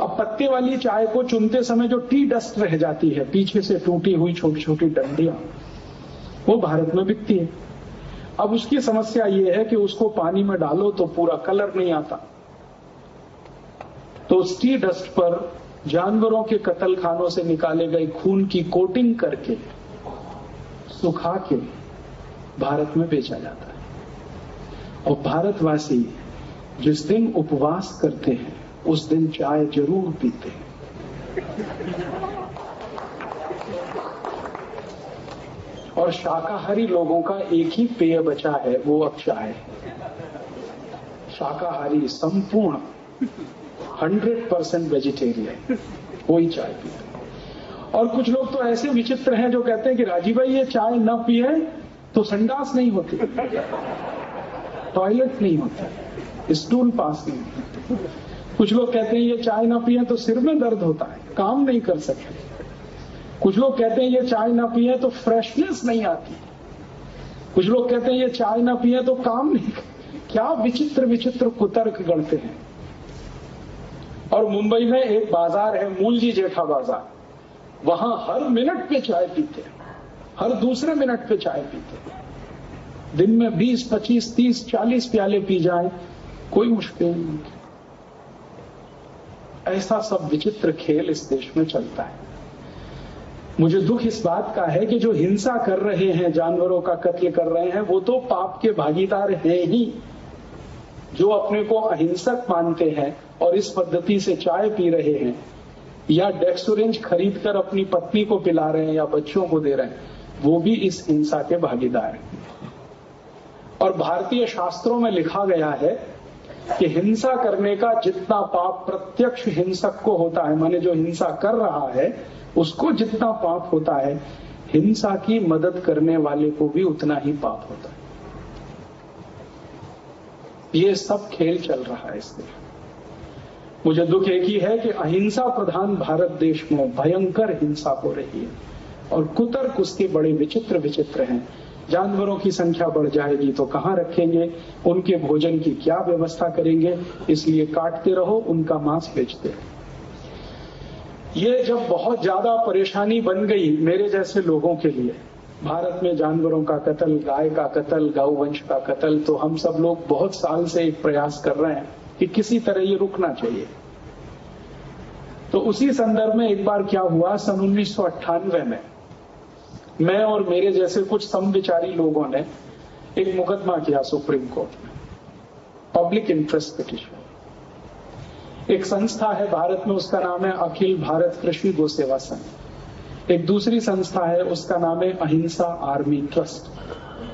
अब पत्ते वाली चाय को चुनते समय जो टी डस्ट रह जाती है, पीछे से टूटी हुई छोटी छोटी डंडियाँ, वो भारत में बिकती है। अब उसकी समस्या ये है कि उसको पानी में डालो तो पूरा कलर नहीं आता। तो उस टी डस्ट पर जानवरों के कतल खानों से निकाले गए खून की कोटिंग करके, सुखा के भारत में बेचा जाता है। और भारतवासी जिस दिन उपवास करते हैं, उस दिन चाय ज़रूर पीते हैं। और शाकाहारी लोगों का एक ही पेय बचा है, वो अब चाय शाकाहारी संपूर्ण हंड्रेड परसेंट वेजिटेरियन वही चाय पीते और कुछ लोग तो ऐसे विचित्र हैं जो कहते हैं कि राजीव भाई, ये चाय न पिए तो संडास नहीं होती टॉयलेट नहीं होता। स्टूल पास नहीं कुछ लोग कहते हैं ये चाय ना पिए तो सिर में दर्द होता है काम नहीं कर सकते. कुछ लोग कहते हैं ये चाय ना पिए तो फ्रेशनेस नहीं आती कुछ लोग कहते हैं ये चाय ना पिए तो काम नहीं क्या विचित्र विचित्र कुतर्क गढ़ते हैं। और मुंबई में एक बाज़ार है मूलजी जेठा बाज़ार। वहाँ हर मिनट पे चाय पीते हर दूसरे मिनट पे चाय पीते दिन में 20, 25, 30, 40 प्याले पी जाए कोई मुश्किल नहीं ऐसा सब विचित्र खेल इस देश में चलता है। मुझे दुख इस बात का है कि जो हिंसा कर रहे हैं, जानवरों का कत्ल कर रहे हैं, वो तो पाप के भागीदार हैं ही। जो अपने को अहिंसक मानते हैं और इस पद्धति से चाय पी रहे हैं, या डेक्सोरेंज खरीद कर अपनी पत्नी को पिला रहे हैं या बच्चों को दे रहे हैं, वो भी इस हिंसा के भागीदार हैं। और भारतीय शास्त्रों में लिखा गया है कि हिंसा करने का जितना पाप प्रत्यक्ष हिंसक को होता है, माने जो हिंसा कर रहा है, उसको जितना पाप होता है, हिंसा की मदद करने वाले को भी उतना ही पाप होता है। ये सब खेल चल रहा है इस देश मुझे दुख एक ही है कि अहिंसा प्रधान भारत देश में भयंकर हिंसा हो रही है और कुतर्क उसके बड़े विचित्र विचित्र हैं। जानवरों की संख्या बढ़ जाएगी तो कहाँ रखेंगे? उनके भोजन की क्या व्यवस्था करेंगे? इसलिए काटते रहो, उनका मांस बेचते रहो। ये जब बहुत ज़्यादा परेशानी बन गई मेरे जैसे लोगों के लिए, भारत में जानवरों का कत्ल, गाय का कत्ल गौवंश का कत्ल तो हम सब लोग बहुत साल से एक प्रयास कर रहे हैं कि किसी तरह ये रुकना चाहिए। तो उसी संदर्भ में एक बार क्या हुआ, सन उन्नीस सौ अट्ठानवे में मैं और मेरे जैसे कुछ समविचारी लोगों ने एक मुकदमा किया सुप्रीम कोर्ट में। पब्लिक इंटरेस्ट पिटिशन एक संस्था है, भारत में उसका नाम है अखिल भारत कृषि गो सेवा संघ। एक दूसरी संस्था है, उसका नाम है अहिंसा आर्मी ट्रस्ट।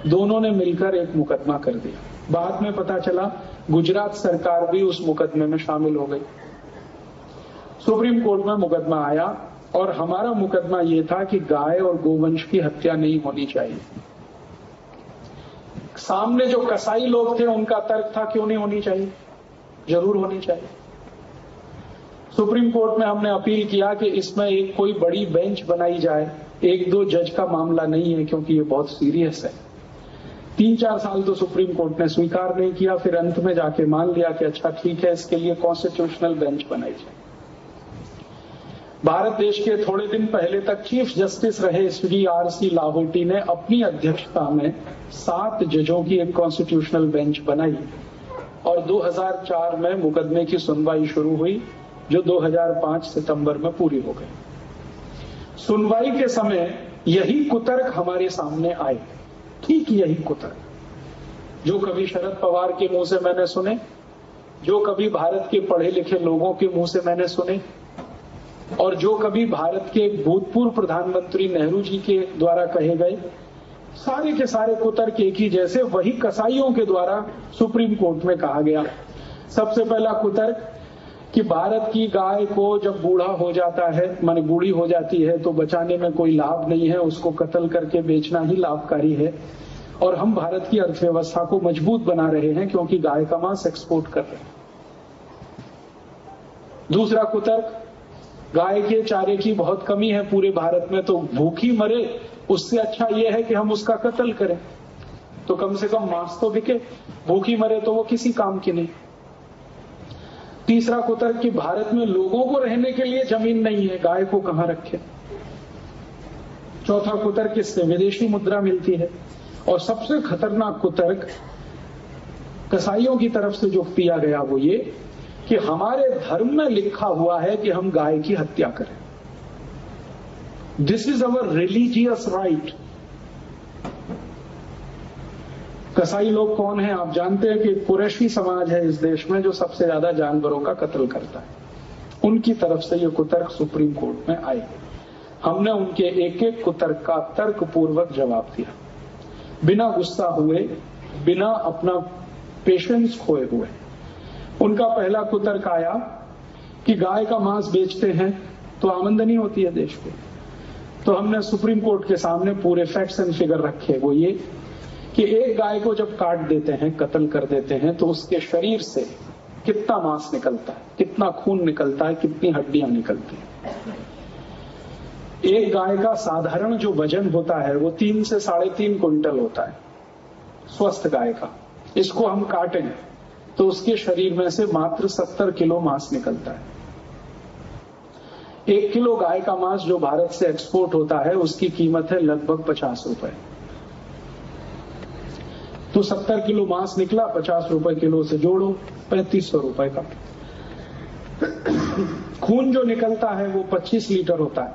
दोनों ने मिलकर एक मुकदमा कर दिया। बाद में पता चला, गुजरात सरकार भी उस मुकदमे में शामिल हो गई। सुप्रीम कोर्ट में मुकदमा आया। और हमारा मुकदमा यह था कि गाय और गोवंश की हत्या नहीं होनी चाहिए। सामने जो कसाई लोग थे, उनका तर्क था क्यों नहीं होनी चाहिए? ज़रूर होनी चाहिए। सुप्रीम कोर्ट में हमने अपील किया कि इसमें एक कोई बड़ी बेंच बनाई जाए। एक दो जज का मामला नहीं है, क्योंकि ये बहुत सीरियस है। तीन चार साल तो सुप्रीम कोर्ट ने स्वीकार नहीं किया, फिर अंत में जाके मान लिया कि अच्छा ठीक है, इसके लिए कॉन्स्टिट्यूशनल बेंच बनाई जाए। भारत देश के थोड़े दिन पहले तक चीफ जस्टिस रहे श्री आर सी लाहौटी ने अपनी अध्यक्षता में सात जजों की एक कॉन्स्टिट्यूशनल बेंच बनाई और 2004 में मुकदमे की सुनवाई शुरू हुई, जो 2005 सितंबर में पूरी हो गई। सुनवाई के समय यही कुतर्क हमारे सामने आए। ठीक यही कुतर्क। जो कभी शरद पवार के मुँह से मैंने सुने, जो कभी भारत के पढ़े लिखे लोगों के मुँह से मैंने सुने और जो कभी भारत के भूतपूर्व प्रधानमंत्री नेहरू जी के द्वारा कहे गए, सारे के सारे कुतर्क एक ही जैसे, वही कसाईयों के द्वारा सुप्रीम कोर्ट में कहा गया। सबसे पहला कुतर्क कि भारत की गाय को जब बूढ़ा हो जाता है, माने बूढ़ी हो जाती है तो बचाने में कोई लाभ नहीं है, उसको कत्ल करके बेचना ही लाभकारी है। और हम भारत की अर्थव्यवस्था को मज़बूत बना रहे हैं, क्योंकि गाय का मांस एक्सपोर्ट कर रहे हैं। दूसरा कुतर्क गाय के चारे की बहुत कमी है पूरे भारत में तो भूखी मरे, उससे अच्छा यह है कि हम उसका कत्ल करें। तो कम से कम मांस तो बिके, भूखी मरे तो वो किसी काम की नहीं। तीसरा कुतर्क कि भारत में लोगों को रहने के लिए ज़मीन नहीं है, गाय को कहाँ रखे? चौथा कुतर्क इससे विदेशी मुद्रा मिलती है। और सबसे खतरनाक कुतर्क कसाईयों की तरफ़ से जो दिया गया वो ये कि हमारे धर्म में लिखा हुआ है कि हम गाय की हत्या करें। This is our religious right कसाई लोग कौन है? आप जानते हैं कि कुरैशी समाज है इस देश में जो सबसे ज़्यादा जानवरों का कत्ल करता है। उनकी तरफ़ से ये कुतर्क सुप्रीम कोर्ट में आए। हमने उनके एक एक कुतर्क का तर्क पूर्वक जवाब दिया। बिना गुस्सा हुए, बिना अपना पेशेंस खोए हुए उनका पहला कुतर्क आया कि गाय का मांस बेचते हैं तो आमंदनी होती है देश को। तो हमने सुप्रीम कोर्ट के सामने पूरे फैक्ट्स एंड फिगर रखे वो ये कि एक गाय को जब काट देते हैं, कत्ल कर देते हैं तो उसके शरीर से कितना मांस निकलता है, कितना खून निकलता है, कितनी हड्डियाँ निकलती हैं। एक गाय का साधारण जो वज़न होता है, वो तीन से साढ़े तीन क्विंटल होता है, स्वस्थ गाय का। इसको हम काटें। तो उसके शरीर में से मात्र सत्तर किलो मांस निकलता है। एक किलो गाय का मांस जो भारत से एक्सपोर्ट होता है, उसकी कीमत है लगभग पचास रुपए। तो सत्तर किलो मांस निकला, पचास रुपए किलो से जोड़ो, पैंतीस सौ रुपए का। खून जो निकलता है, वो पच्चीस लीटर होता है।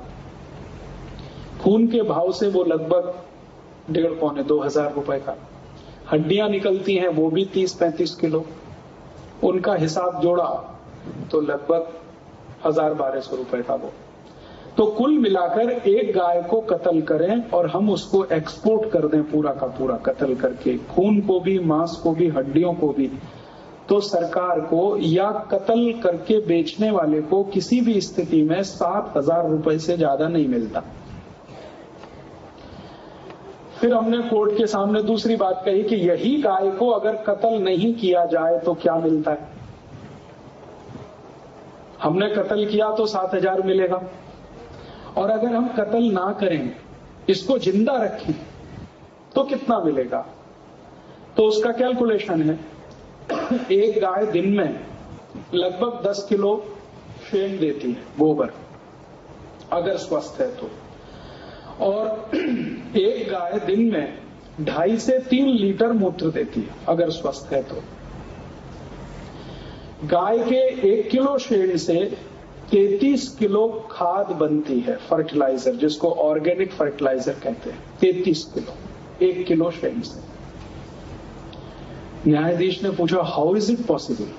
खून के भाव से वो लगभग डेढ़ पौने दो हज़ार रुपए का। हड्डियाँ निकलती हैं, वो भी तीस पैंतीस किलो। उनका हिसाब जोड़ा तो लगभग हज़ार बारह सौ रुपए का वो। तो कुल मिलाकर एक गाय को कत्ल करें और हम उसको एक्सपोर्ट कर दें पूरा का पूरा, कत्ल करके। खून को भी, मांस को भी, हड्डियों को भी। तो सरकार को या कत्ल करके बेचने वाले को किसी भी स्थिति में सात हज़ार रुपए से ज़्यादा नहीं मिलता। फिर हमने कोर्ट के सामने दूसरी बात कही कि यही गाय को अगर कत्ल नहीं किया जाए तो क्या मिलता है? हमने कत्ल किया तो सात हज़ार मिलेगा। और अगर हम कत्ल ना करें, इसको ज़िंदा रखें तो कितना मिलेगा? तो उसका कैलकुलेशन है। एक गाय दिन में लगभग 10 किलो शेन देती है, गोबर। अगर स्वस्थ है तो। और (clears throat) एक गाय दिन में ढाई से तीन लीटर मूत्र देती है, अगर स्वस्थ है तो। गाय के एक किलो शेण से 33 किलो खाद बनती है फर्टिलाइज़र, जिसको ऑर्गेनिक फर्टिलाइज़र कहते हैं 33 किलो, एक किलो शेण से। न्यायाधीश ने पूछा हाउ इज़ इट पॉसिबल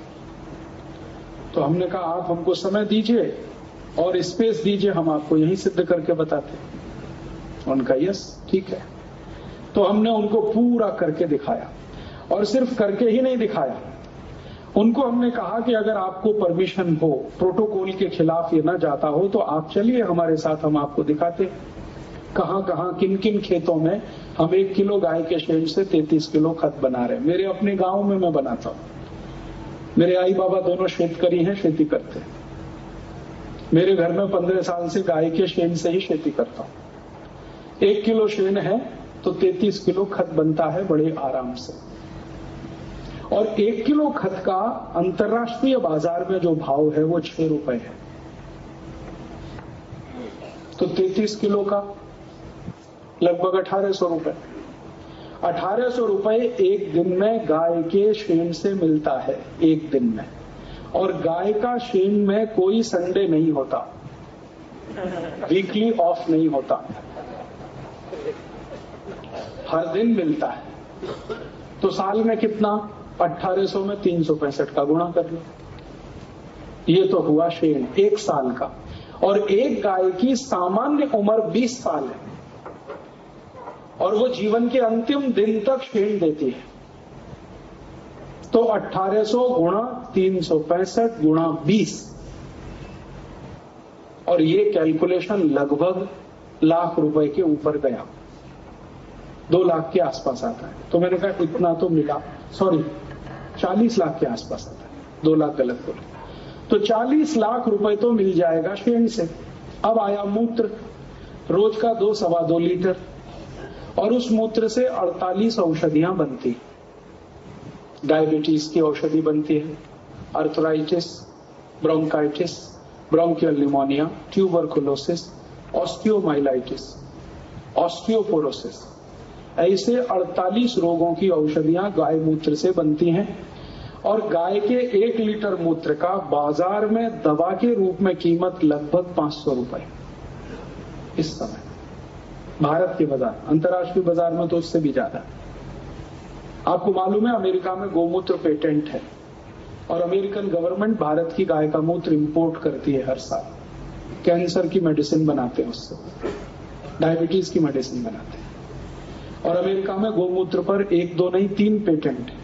तो हमने कहा, आप हमको समय दीजिए और स्पेस दीजिए, हम आपको यही सिद्ध करके बताते हैं। उनका, यस, ठीक है। तो हमने उनको पूरा करके दिखाया। और सिर्फ़ करके ही नहीं दिखाया। उनको हमने कहा कि अगर आपको परमिशन हो प्रोटोकॉल के खिलाफ ये ना जाता हो तो आप चलिए, हमारे साथ हम आपको दिखाते। कहाँ कहाँ किन किन खेतों में हम एक किलो गाय के शेड से तैतीस किलो खत बना रहे मेरे अपने गाँव में मैं बनाता हूँ। मेरे आई बाबा दोनों शेतकरी हैं खेती करते मेरे घर में पंद्रह साल से गाय के शेन से ही खेती करता हूँ। एक किलो शेन है तो 33 किलो खत बनता है बड़े आराम से। और एक किलो खत का अंतर्राष्ट्रीय बाज़ार में जो भाव है, वो छह रुपए है। तो 33 किलो का लगभग अठारह सौ रुपए। अठारह सौ रुपए एक दिन में गाय के शेन से मिलता है, एक दिन में। और गाय का शेन में कोई संडे नहीं होता। वीकली ऑफ़ नहीं होता। हर दिन मिलता है। तो साल में कितना? 1800 में तीन सौ पैंसठ का गुणा कर लो। ये तो हुआ शेण एक साल का। और एक गाय की सामान्य उम्र 20 साल है। और वो जीवन के अंतिम दिन तक शेण देती है। तो 1800 गुणा तीन सौ पैंसठ गुणा बीस। और ये कैलकुलेशन लगभग लाख रुपए के ऊपर गया। दो लाख के आसपास आता है। तो मैंने कहा, इतना तो मिला। सॉरी चालीस लाख के आसपास आता है। दो लाख गलत बोले। तो चालीस लाख रुपए तो मिल जाएगा शेण से। अब आया मूत्र। रोज का दो सवा दो लीटर। और उस मूत्र से 48 औषधियाँ बनती डायबिटीज़ की औषधि बनती है। Arthritis, bronchitis, bronchial pneumonia, tuberculosis osteomyelitis osteoporosis ऐसे 48 रोगों की औषधियाँ गाय मूत्र से बनती हैं और गाय के एक लीटर मूत्र का बाज़ार में दवा के रूप में कीमत लगभग पाँच सौ रुपए। इस समय भारत के बाज़ार, अंतर्राष्ट्रीय बाज़ार में तो उससे भी ज़्यादा। आपको मालूम है, अमेरिका में गोमूत्र पेटेंट है और अमेरिकन गवर्नमेंट भारत की गाय का मूत्र इंपोर्ट करती है हर साल। कैंसर की मेडिसिन बनाते हैं उससे। डायबिटीज़ की मेडिसिन बनाते हैं। और अमेरिका में गोमूत्र पर एक, दो नहीं, तीन पेटेंट है।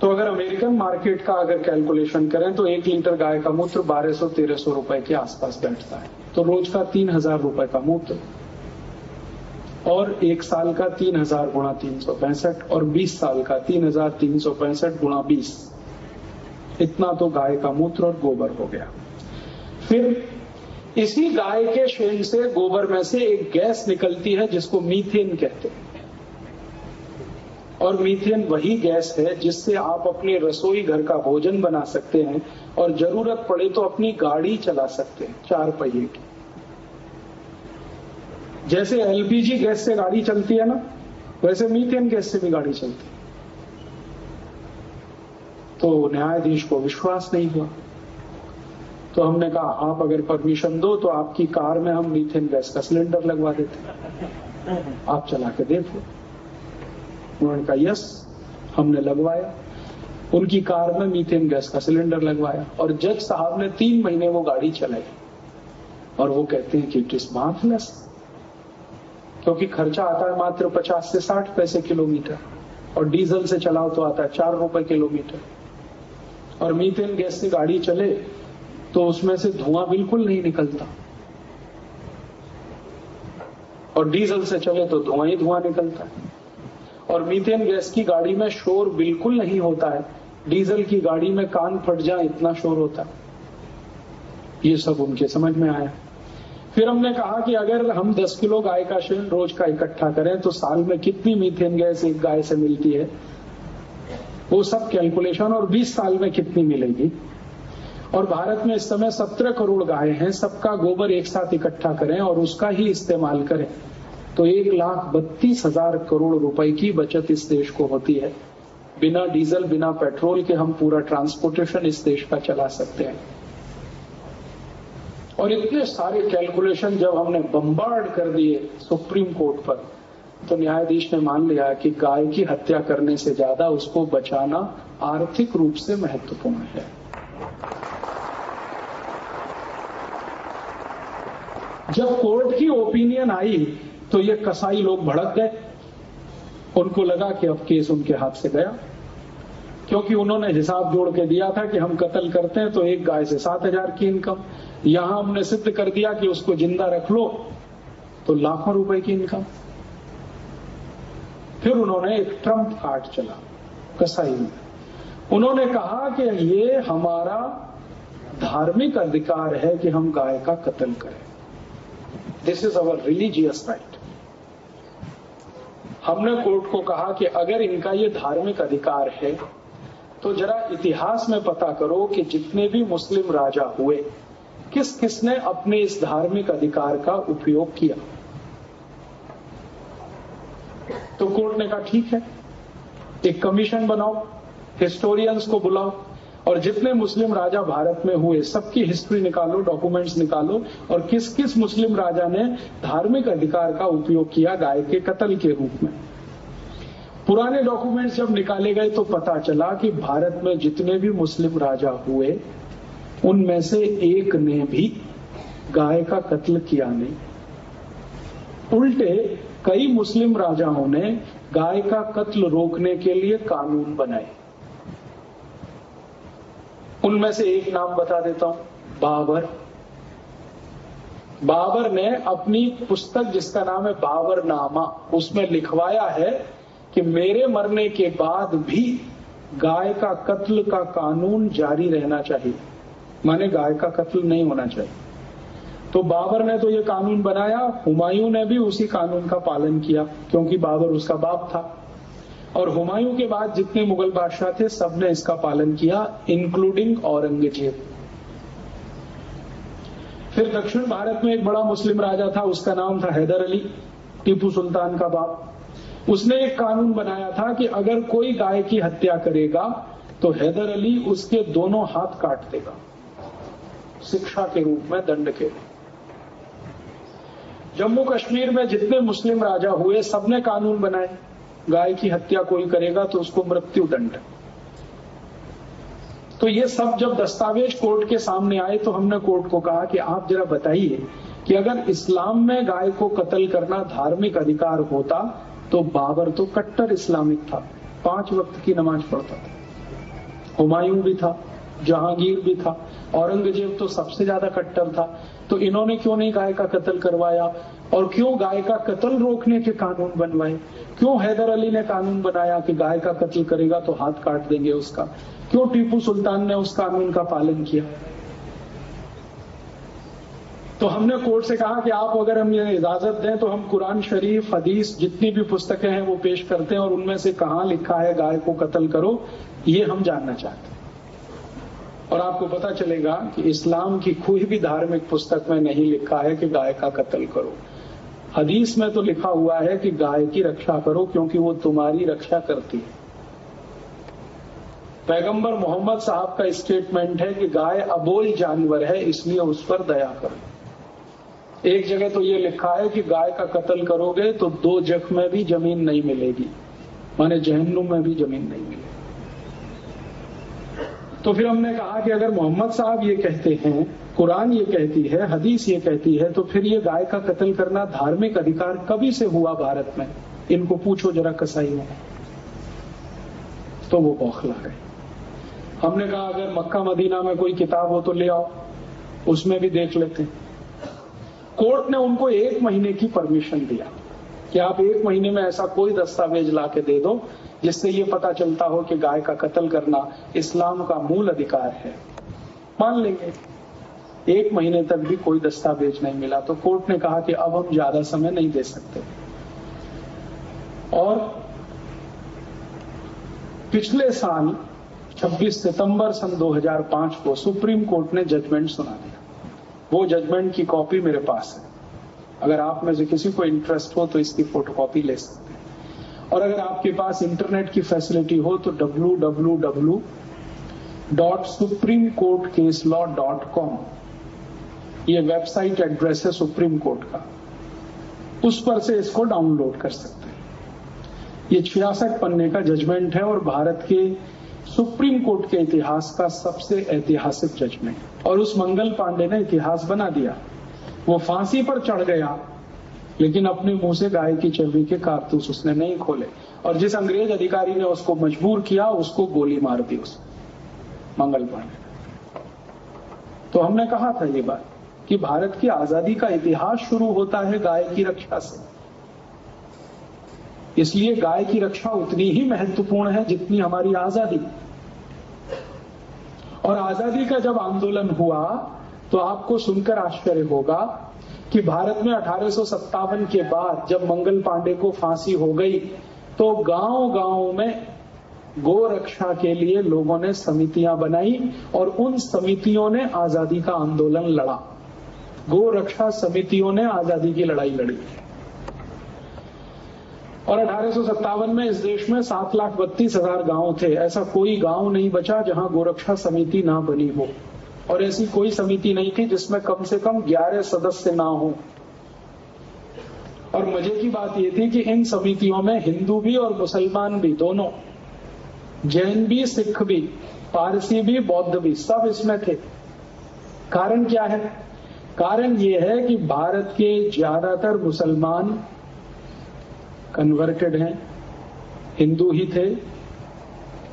तो अगर अमेरिकन मार्केट का अगर कैलकुलेशन करें तो एक लीटर गाय का मूत्र 1200 1300 रुपए के आसपास बैठता है। तो रोज का तीन हज़ार रुपए का मूत्र। और एक साल का तीन हज़ार गुणा तीन सौ पैंसठ, और बीस साल का तीन हज़ार तीन सौ पैंसठ गुणा बीस। इतना तो गाय का मूत्र और गोबर हो गया। फिर इसी गाय के शेण से गोबर में से एक गैस निकलती है, जिसको मीथेन कहते हैं। और मीथेन वही गैस है, जिससे आप अपने रसोई घर का भोजन बना सकते हैं, और ज़रूरत पड़े तो अपनी गाड़ी चला सकते हैं, चार पहिए की। जैसे एलपीजी गैस से गाड़ी चलती है ना, वैसे मीथेन गैस से भी गाड़ी चलती है। तो न्यायाधीश को विश्वास नहीं हुआ। तो हमने कहा, आप अगर परमिशन दो तो आपकी कार में हम मीथेन गैस का सिलेंडर लगवा देते आप चला के देखो उन्होंने कहा, यस, हमने लगवाया। उनकी कार में मीथेन गैस का सिलेंडर लगवाया और जज साहब ने तीन महीने वो गाड़ी चलाई। और वो कहते हैं कि इट इज़ मार्फलेस क्योंकि खर्चा आता है मात्र 50 से 60 पैसे किलोमीटर और डीजल से चलाओ तो आता है चार रुपए किलोमीटर। और मीथेन गैस से गाड़ी चले तो उसमें से धुआँ बिल्कुल नहीं निकलता। और डीजल से चले तो धुआँ ही धुआँ निकलता है। और मीथेन गैस की गाड़ी में शोर बिल्कुल नहीं होता है। डीजल की गाड़ी में कान फट जाए, इतना शोर होता है। ये सब उनके समझ में आया। फिर हमने कहा कि अगर हम 10 किलो गाय का शेण रोज का इकट्ठा करें तो साल में कितनी मीथेन गैस एक गाय से मिलती है? वो सब कैलकुलेशन और 20 साल में कितनी मिलेगी? और भारत में इस समय 17 करोड़ गाय हैं, सबका गोबर एक साथ इकट्ठा करें और उसका ही इस्तेमाल करें। तो एक लाख बत्तीस हज़ार करोड़ रुपए की बचत इस देश को होती है। बिना डीजल, बिना पेट्रोल के हम पूरा ट्रांसपोर्टेशन इस देश का चला सकते हैं। और इतने सारे कैलकुलेशन जब हमने बम्बार्ड कर दिए सुप्रीम कोर्ट पर तो न्यायाधीश ने मान लिया कि गाय की हत्या करने से ज़्यादा उसको बचाना आर्थिक रूप से महत्वपूर्ण है। जब कोर्ट की ओपिनियन आई तो ये कसाई लोग भड़क गए। उनको लगा कि अब केस उनके हाथ से गया। क्योंकि उन्होंने हिसाब जोड़ के दिया था कि हम कत्ल करते हैं तो एक गाय से सात हज़ार की इनकम। यहाँ हमने सिद्ध कर दिया कि उसको ज़िंदा रख लो तो लाखों रुपए की इनकम। फिर उन्होंने एक ट्रंप कार्ड चला, कसाई में। उन्होंने कहा कि ये हमारा धार्मिक अधिकार है कि हम गाय का कत्ल करें। This is our religious right हमने कोर्ट को कहा कि अगर इनका ये धार्मिक अधिकार है तो जरा इतिहास में पता करो कि जितने भी मुस्लिम राजा हुए किस किसने अपने इस धार्मिक अधिकार का उपयोग किया। तो कोर्ट ने कहा, ठीक है, एक कमीशन बनाओ, हिस्टोरियंस को बुलाओ और जितने मुस्लिम राजा भारत में हुए, सबकी हिस्ट्री निकालो डॉक्यूमेंट्स निकालो, और किस किस मुस्लिम राजा ने धार्मिक अधिकार का उपयोग किया गाय के कत्ल के रूप में? पुराने डॉक्यूमेंट्स जब निकाले गए तो पता चला कि भारत में जितने भी मुस्लिम राजा हुए, उनमें से एक ने भी गाय का कत्ल किया नहीं। उल्टे, कई मुस्लिम राजाओं ने गाय का कत्ल रोकने के लिए कानून बनाए। उनमें से एक नाम बता देता हूँ, बाबर। बाबर ने अपनी पुस्तक जिसका नाम है बाबर नामा उसमें लिखवाया है कि मेरे मरने के बाद भी गाय का कत्ल का कानून जारी रहना चाहिए। माने गाय का कत्ल नहीं होना चाहिए। तो बाबर ने तो ये कानून बनाया, हुमायूं ने भी उसी कानून का पालन किया, क्योंकि बाबर उसका बाप था। और हुमायूं के बाद जितने मुगल बादशाह थे, सबने इसका पालन किया इंक्लूडिंग औरंगज़ेब। फिर दक्षिण भारत में एक बड़ा मुस्लिम राजा था, उसका नाम था हैदर अली, टीपू सुल्तान का बाप। उसने एक कानून बनाया था कि अगर कोई गाय की हत्या करेगा तो हैदर अली उसके दोनों हाथ काट देगा। शिक्षा के रूप में, दंड के। जम्मू कश्मीर में जितने मुस्लिम राजा हुए, सबने कानून बनाए। गाय की हत्या कोई करेगा तो उसको मृत्यु दंड। तो ये सब जब दस्तावेज़ कोर्ट के सामने आए तो हमने कोर्ट को कहा कि आप जरा बताइए कि अगर इस्लाम में गाय को कत्ल करना धार्मिक अधिकार होता तो बाबर तो कट्टर इस्लामिक था। पाँच वक्त की नमाज़ पढ़ता था। हुमायूं भी था, जहांगीर भी था, औरंगज़ेब तो सबसे ज़्यादा कट्टर था। तो इन्होंने क्यों नहीं गाय का कत्ल करवाया? और क्यों गाय का कत्ल रोकने के कानून बनवाए? क्यों हैदर अली ने कानून बनाया कि गाय का कत्ल करेगा तो हाथ काट देंगे उसका? क्यों टीपू सुल्तान ने उस कानून का पालन किया? तो हमने कोर्ट से कहा कि आप अगर हम ये इजाज़त दें तो हम कुरान शरीफ, हदीस, जितनी भी पुस्तकें हैं वो पेश करते हैं और उनमें से कहा लिखा है गाय को कत्ल करो, ये हम जानना चाहते हैं। और आपको पता चलेगा कि इस्लाम की कोई भी धार्मिक पुस्तक में नहीं लिखा है कि गाय का कत्ल करो। हदीस में तो लिखा हुआ है कि गाय की रक्षा करो क्योंकि वो तुम्हारी रक्षा करती है। पैगंबर मोहम्मद साहब का स्टेटमेंट है कि गाय अबोल जानवर है, इसलिए उस पर दया करो। एक जगह तो ये लिखा है कि गाय का कत्ल करोगे तो दो जख में भी ज़मीन नहीं मिलेगी, माने जहन्नुम में भी ज़मीन नहीं मिलेगी। तो फिर हमने कहा कि अगर मोहम्मद साहब ये कहते हैं कुरान ये कहती है, हदीस ये कहती है तो फिर ये गाय का कत्ल करना धार्मिक अधिकार कभी से हुआ भारत में? इनको पूछो जरा कसाई में। तो वो बौखला गए हमने कहा, अगर मक्का मदीना में कोई किताब हो तो ले आओ, उसमें भी देख लेते। कोर्ट ने उनको एक महीने की परमिशन दिया कि आप एक महीने में ऐसा कोई दस्तावेज़ ला के दे दो, जिससे ये पता चलता हो कि गाय का कत्ल करना इस्लाम का मूल अधिकार है। मान लेंगे। एक महीने तक भी कोई दस्तावेज़ नहीं मिला। तो कोर्ट ने कहा कि अब हम ज़्यादा समय नहीं दे सकते। और पिछले साल 26 सितंबर सन 2005 को सुप्रीम कोर्ट ने जजमेंट सुना दिया। वो जजमेंट की कॉपी मेरे पास है। अगर आप में से किसी को इंटरेस्ट हो तो इसकी फोटोकॉपी ले सकते हैं। और अगर आपके पास इंटरनेट की फैसिलिटी हो तो W W W dot supreme court case law dot com ये वेबसाइट एड्रेस है सुप्रीम कोर्ट का। उस पर से इसको डाउनलोड कर सकते हैं। ये छियासठ पन्ने का जजमेंट है और भारत के सुप्रीम कोर्ट के इतिहास का सबसे ऐतिहासिक जजमेंट। और उस मंगल पांडे ने इतिहास बना दिया। वो फांसी पर चढ़ गया, लेकिन अपने मुँह से गाय की चर्बी के कारतूस उसने नहीं खोले। और जिस अंग्रेज़ अधिकारी ने उसको मजबूर किया, उसको गोली मार दी उस मंगल पांडे तो हमने कहा था ये बात। कि भारत की आज़ादी का इतिहास शुरू होता है गाय की रक्षा से। इसलिए गाय की रक्षा उतनी ही महत्वपूर्ण है जितनी हमारी आज़ादी। और आज़ादी का जब आंदोलन हुआ तो आपको सुनकर आश्चर्य होगा कि भारत में अठारह के बाद जब मंगल पांडे को फांसी हो गई तो गाँव गाँव में गो रक्षा के लिए लोगों ने समितियाँ बनाई और उन समितियों ने आज़ादी का आंदोलन लड़ा। गो रक्षा समितियों ने आज़ादी की लड़ाई लड़ी। और अठारह में इस देश में सात लाख बत्तीस हज़ार गाँव थे। ऐसा कोई गाँव नहीं बचा जहाँ गोरक्षा समिति ना बनी हो। और ऐसी कोई समिति नहीं थी जिसमें कम से कम ग्यारह सदस्य ना हो। और मज़े की बात यह थी कि इन समितियों में हिंदू भी और मुसलमान भी, दोनों। जैन भी, सिख भी, पारसी भी, बौद्ध भी, सब इसमें थे। कारण क्या है? कारण ये है कि भारत के ज़्यादातर मुसलमान कन्वर्टेड हैं, हिंदू ही थे,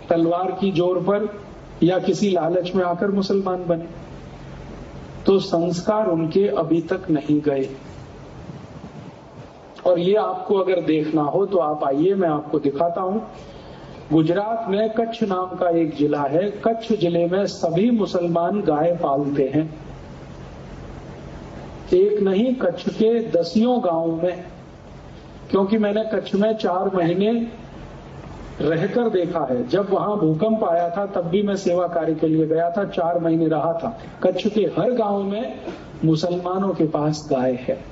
तलवार की ज़ोर पर या किसी लालच में आकर मुसलमान बने। तो संस्कार उनके अभी तक नहीं गए। और ये आपको अगर देखना हो तो आप आइए, मैं आपको दिखाता हूँ। गुजरात में कच्छ नाम का एक जिला है। कच्छ ज़िले में सभी मुसलमान गाय पालते हैं। एक नहीं, कच्छ के दसियों गाँव में। क्योंकि मैंने कच्छ में चार महीने रहकर देखा है। जब वहाँ भूकंप आया था, तब भी मैं सेवा कार्य के लिए गया था। चार महीने रहा था। कच्छ के हर गाँव में मुसलमानों के पास गाय है।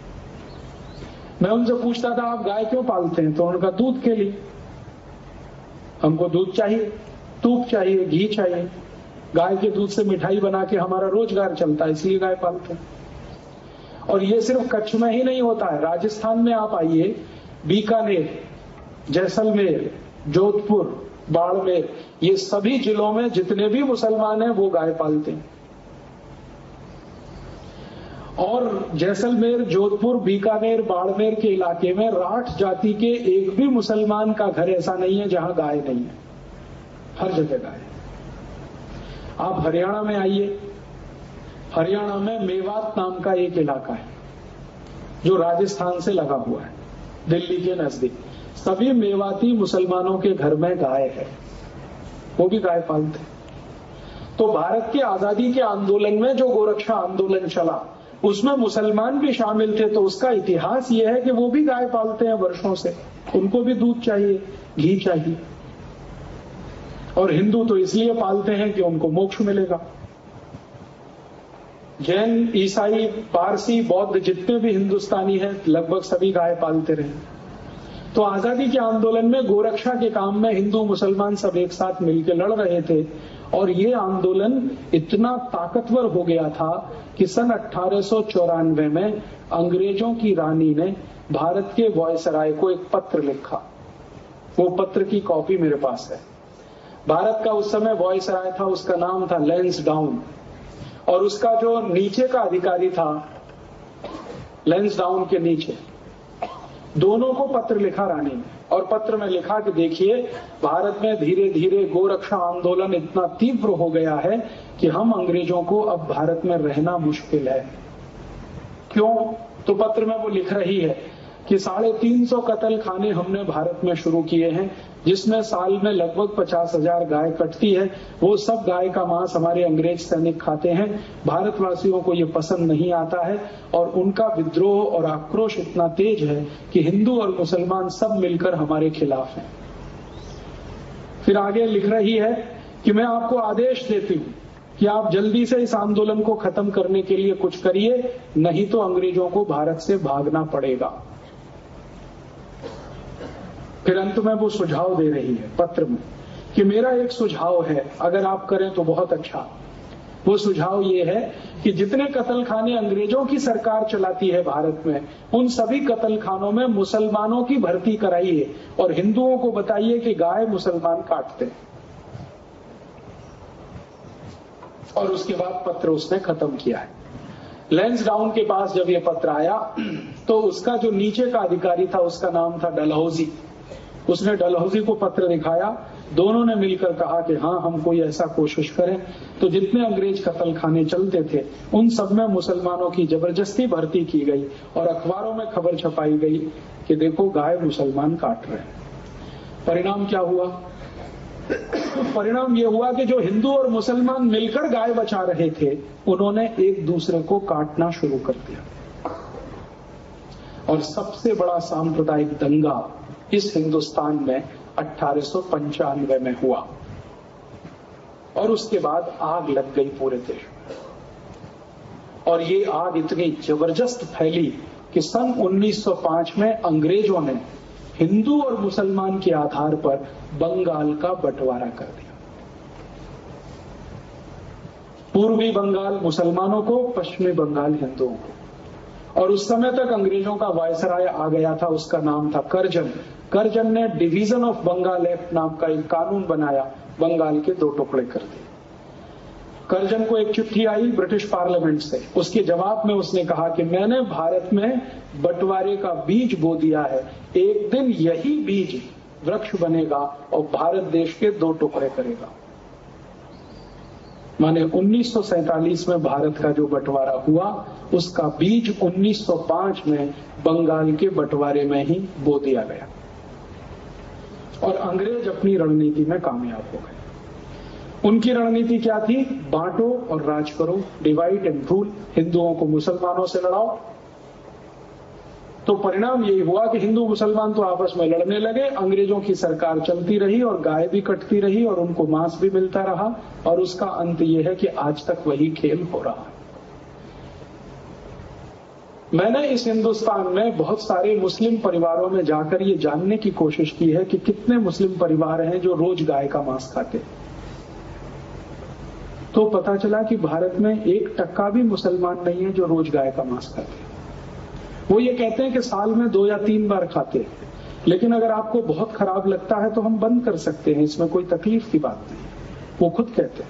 मैं उनसे पूछता था, आप गाय क्यों पालते हैं? तो उनका, दूध के लिए। हमको दूध चाहिए, तूप चाहिए, घी चाहिए। गाय के दूध से मिठाई बना के हमारा रोज़गार चलता है, इसलिए गाय पालते हैं। और ये सिर्फ़ कच्छ में ही नहीं होता है। राजस्थान में आप आइए, बीकानेर, जैसलमेर, जोधपुर, बाड़मेर, ये सभी जिलों में जितने भी मुसलमान हैं, वो गाय पालते हैं। और जैसलमेर, जोधपुर, बीकानेर, बाड़मेर के इलाके में राठ जाति के एक भी मुसलमान का घर ऐसा नहीं है जहाँ गाय नहीं है। हर जगह गाय आप हरियाणा में आइए हरियाणा में मेवात नाम का एक इलाका है, जो राजस्थान से लगा हुआ है, दिल्ली के नज़दीक। सभी मेवाती मुसलमानों के घर में गाय है, वो भी गाय पालते तो भारत की आज़ादी के आंदोलन में जो गोरक्षा आंदोलन चला, उसमें मुसलमान भी शामिल थे तो उसका इतिहास यह है कि वो भी गाय पालते हैं वर्षों से। उनको भी दूध चाहिए, घी चाहिए। और हिंदू तो इसलिए पालते हैं कि उनको मोक्ष मिलेगा। जैन, ईसाई, पारसी, बौद्ध जितने भी हिंदुस्तानी हैं, लगभग सभी गाय पालते रहे। तो आज़ादी के आंदोलन में गोरक्षा के काम में हिंदू, मुसलमान सब एक साथ मिलकर लड़ रहे थे और ये आंदोलन इतना ताकतवर हो गया था कि सन अठारह में अंग्रेज़ों की रानी ने भारत के वॉयसराय को एक पत्र लिखा। वो पत्र की कॉपी मेरे पास है। भारत का उस समय वॉयसराय था, उसका नाम था लेंस डाउन। और उसका जो नीचे का अधिकारी था लेंस डाउन के नीचे, दोनों को पत्र लिखा रानी ने। और पत्र में लिखा कि देखिए, भारत में धीरे धीरे गोरक्षा आंदोलन इतना तीव्र हो गया है कि हम अंग्रेज़ों को अब भारत में रहना मुश्किल है। क्यों? तो पत्र में वो लिख रही है कि साढ़े तीन सौ कतल खाने हमने भारत में शुरू किए हैं जिसमें साल में लगभग पचास हज़ार गाय कटती है, वो सब गाय का मांस हमारे अंग्रेज़ सैनिक खाते हैं। भारतवासियों को ये पसंद नहीं आता है और उनका विद्रोह और आक्रोश इतना तेज है कि हिंदू और मुसलमान सब मिलकर हमारे खिलाफ हैं। फिर आगे लिख रही है कि मैं आपको आदेश देती हूँ कि आप जल्दी से इस आंदोलन को खत्म करने के लिए कुछ करिए, नहीं तो अंग्रेज़ों को भारत से भागना पड़ेगा। फिर अंत में वो सुझाव दे रही है, पत्र में, कि मेरा एक सुझाव है, अगर आप करें तो बहुत अच्छा। वो सुझाव ये है कि जितने कतल खाने अंग्रेज़ों की सरकार चलाती है भारत में, उन सभी कतल खानों में मुसलमानों की भर्ती कराइए और हिंदुओं को बताइए कि गाय मुसलमान काटते और उसके बाद पत्र उसने खत्म किया है। लेंस डाउन के पास जब ये पत्र आया तो उसका जो नीचे का अधिकारी था, उसका नाम था डलहौजी। उसने डलहौजी को पत्र दिखाया दोनों ने मिलकर कहा कि हाँ हम कोई ऐसा कोशिश करें। तो जितने अंग्रेज़ कतल खाने चलते थे, उन सब में मुसलमानों की ज़बरदस्ती भर्ती की गई और अखबारों में खबर छपाई गई कि देखो गाय मुसलमान काट रहे परिणाम क्या हुआ? परिणाम यह हुआ कि जो हिंदू और मुसलमान मिलकर गाय बचा रहे थे, उन्होंने एक दूसरे को काटना शुरू कर दिया। और सबसे बड़ा सांप्रदायिक दंगा इस हिंदुस्तान में अट्ठारह में हुआ। और उसके बाद आग लग गई पूरे देश। और ये आग इतनी ज़बरदस्त फैली कि सन 1905 में अंग्रेज़ों ने हिंदू और मुसलमान के आधार पर बंगाल का बंटवारा कर दिया। पूर्वी बंगाल मुसलमानों को, पश्चिमी बंगाल हिंदुओं को। और उस समय तक अंग्रेज़ों का वायसराय आ गया था, उसका नाम था करजन। करजन ने डिवीज़न ऑफ़ बंगाल एक्ट नाम का एक कानून बनाया, बंगाल के दो टुकड़े कर दिए। करजन को एक चिट्ठी आई ब्रिटिश पार्लियामेंट से। उसके जवाब में उसने कहा कि मैंने भारत में बंटवारे का बीज बो दिया है, एक दिन यही बीज वृक्ष बनेगा और भारत देश के दो टुकड़े करेगा। माने 1947 में भारत का जो बंटवारा हुआ, उसका बीज 1905 में बंगाल के बंटवारे में ही बो दिया गया। और अंग्रेज़ अपनी रणनीति में कामयाब हो गए। उनकी रणनीति क्या थी? बांटो और राज करो। डिवाइड एंड रूल हिंदुओं को मुसलमानों से लड़ाओ। तो परिणाम यही हुआ कि हिंदू मुसलमान तो आपस में लड़ने लगे। अंग्रेज़ों की सरकार चलती रही और गाय भी कटती रही और उनको मांस भी मिलता रहा। और उसका अंत यह है कि आज तक वही खेल हो रहा है। मैंने इस हिंदुस्तान में बहुत सारे मुस्लिम परिवारों में जाकर ये जानने की कोशिश की है कि कितने मुस्लिम परिवार हैं जो रोज गाय का मांस खाते तो पता चला कि भारत में एक टक्का भी मुसलमान नहीं है जो रोज गाय का मांस खाते वो ये कहते हैं कि साल में दो या तीन बार खाते हैं। लेकिन अगर आपको बहुत खराब लगता है तो हम बंद कर सकते हैं, इसमें कोई तकलीफ़ की बात नहीं। वो खुद कहते हैं।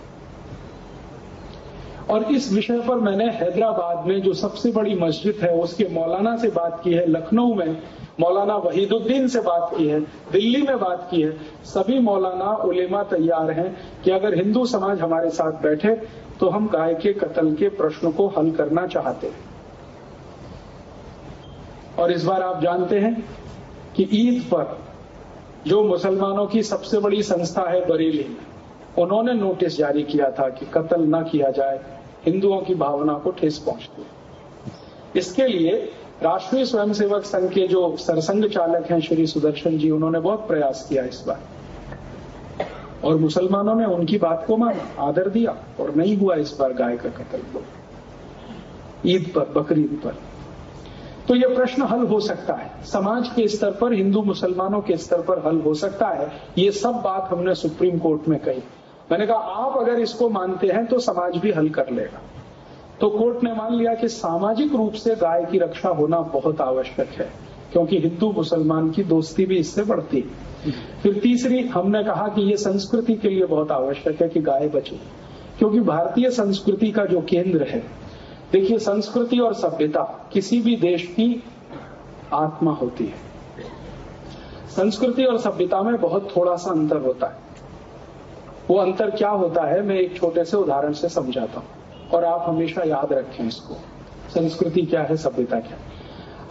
और इस विषय पर मैंने हैदराबाद में जो सबसे बड़ी मस्जिद है, उसके मौलाना से बात की है, लखनऊ में मौलाना वहीदुद्दीन से बात की है, दिल्ली में बात की है। सभी मौलाना उलेमा तैयार हैं कि अगर हिंदू समाज हमारे साथ बैठे तो हम गाय के कत्ल के प्रश्न को हल करना चाहते हैं। और इस बार आप जानते हैं कि ईद पर जो मुसलमानों की सबसे बड़ी संस्था है बरेली में, उन्होंने नोटिस जारी किया था कि कत्ल ना किया जाए। हिंदुओं की भावना को ठेस पहुँचती है। इसके लिए राष्ट्रीय स्वयंसेवक संघ के जो सरसंघ चालक हैं श्री सुदर्शन जी, उन्होंने बहुत प्रयास किया इस बार। और मुसलमानों ने उनकी बात को माना, आदर दिया और नहीं हुआ इस बार गाय का कत्ल। ईद पर, बकरीद पर। तो यह प्रश्न हल हो सकता है। समाज के स्तर पर, हिंदू मुसलमानों के स्तर पर हल हो सकता है। ये सब बात हमने सुप्रीम कोर्ट में कही। मैंने कहा, आप अगर इसको मानते हैं तो समाज भी हल कर लेगा। तो कोर्ट ने मान लिया कि सामाजिक रूप से गाय की रक्षा होना बहुत आवश्यक है, क्योंकि हिंदू मुसलमान की दोस्ती भी इससे बढ़ती है। फिर तीसरी, हमने कहा कि ये संस्कृति के लिए बहुत आवश्यक है कि गाय बचे, क्योंकि भारतीय संस्कृति का जो केंद्र है, देखिए, संस्कृति और सभ्यता किसी भी देश की आत्मा होती है। संस्कृति और सभ्यता में बहुत थोड़ा सा अंतर होता है। वो अंतर क्या होता है, मैं एक छोटे से उदाहरण से समझाता हूँ। और आप हमेशा याद रखें इसको। संस्कृति क्या है, सभ्यता क्या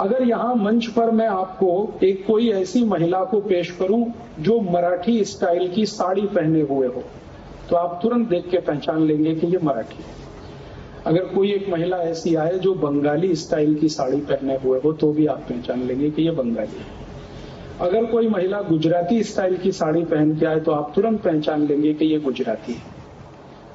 अगर यहाँ मंच पर मैं आपको एक कोई ऐसी महिला को पेश करूँ, जो मराठी स्टाइल की साड़ी पहने हुए हो तो आप तुरंत देख के पहचान लेंगे कि ये मराठी है। अगर कोई एक महिला ऐसी आए, जो बंगाली स्टाइल की साड़ी पहने हुए हो तो भी आप पहचान लेंगे कि ये बंगाली है। अगर कोई महिला गुजराती स्टाइल की साड़ी पहन के आए तो आप तुरंत पहचान लेंगे कि ये गुजराती है।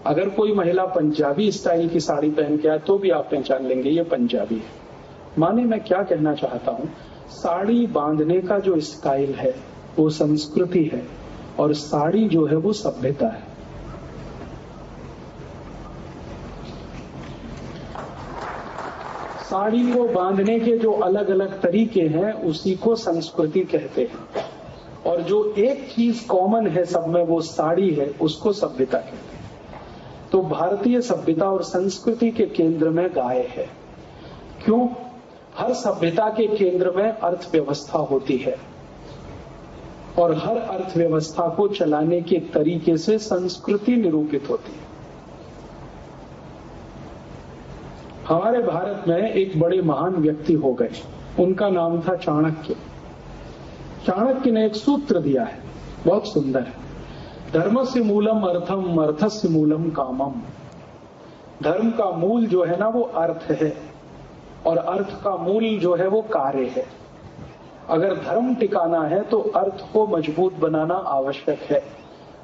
अगर कोई महिला पंजाबी स्टाइल की साड़ी पहन के आए तो भी आप पहचान लेंगे ये पंजाबी है। माने मैं क्या कहना चाहता हूँ? साड़ी बांधने का जो स्टाइल है, वो संस्कृति है और साड़ी जो है वो सभ्यता है। साड़ी को बांधने के जो अलग अलग तरीके हैं, उसी को संस्कृति कहते हैं। और जो एक चीज़ कॉमन है सब में, वो साड़ी है, उसको सभ्यता कहते हैं। तो भारतीय सभ्यता और संस्कृति के केंद्र में गाय है। क्यों? हर सभ्यता के केंद्र में अर्थव्यवस्था होती है। और हर अर्थव्यवस्था को चलाने के तरीके से संस्कृति निरूपित होती है। हमारे भारत में एक बड़े महान व्यक्ति हो गए। उनका नाम था चाणक्य। चाणक्य ने एक सूत्र दिया है। बहुत सुंदर है। धर्म से मूलम अर्थम अर्थ से मूलम कामम। धर्म का मूल जो है ना, वो अर्थ है। और अर्थ का मूल जो है, वो कार्य है। अगर धर्म टिकाना है तो अर्थ को मज़बूत बनाना आवश्यक है।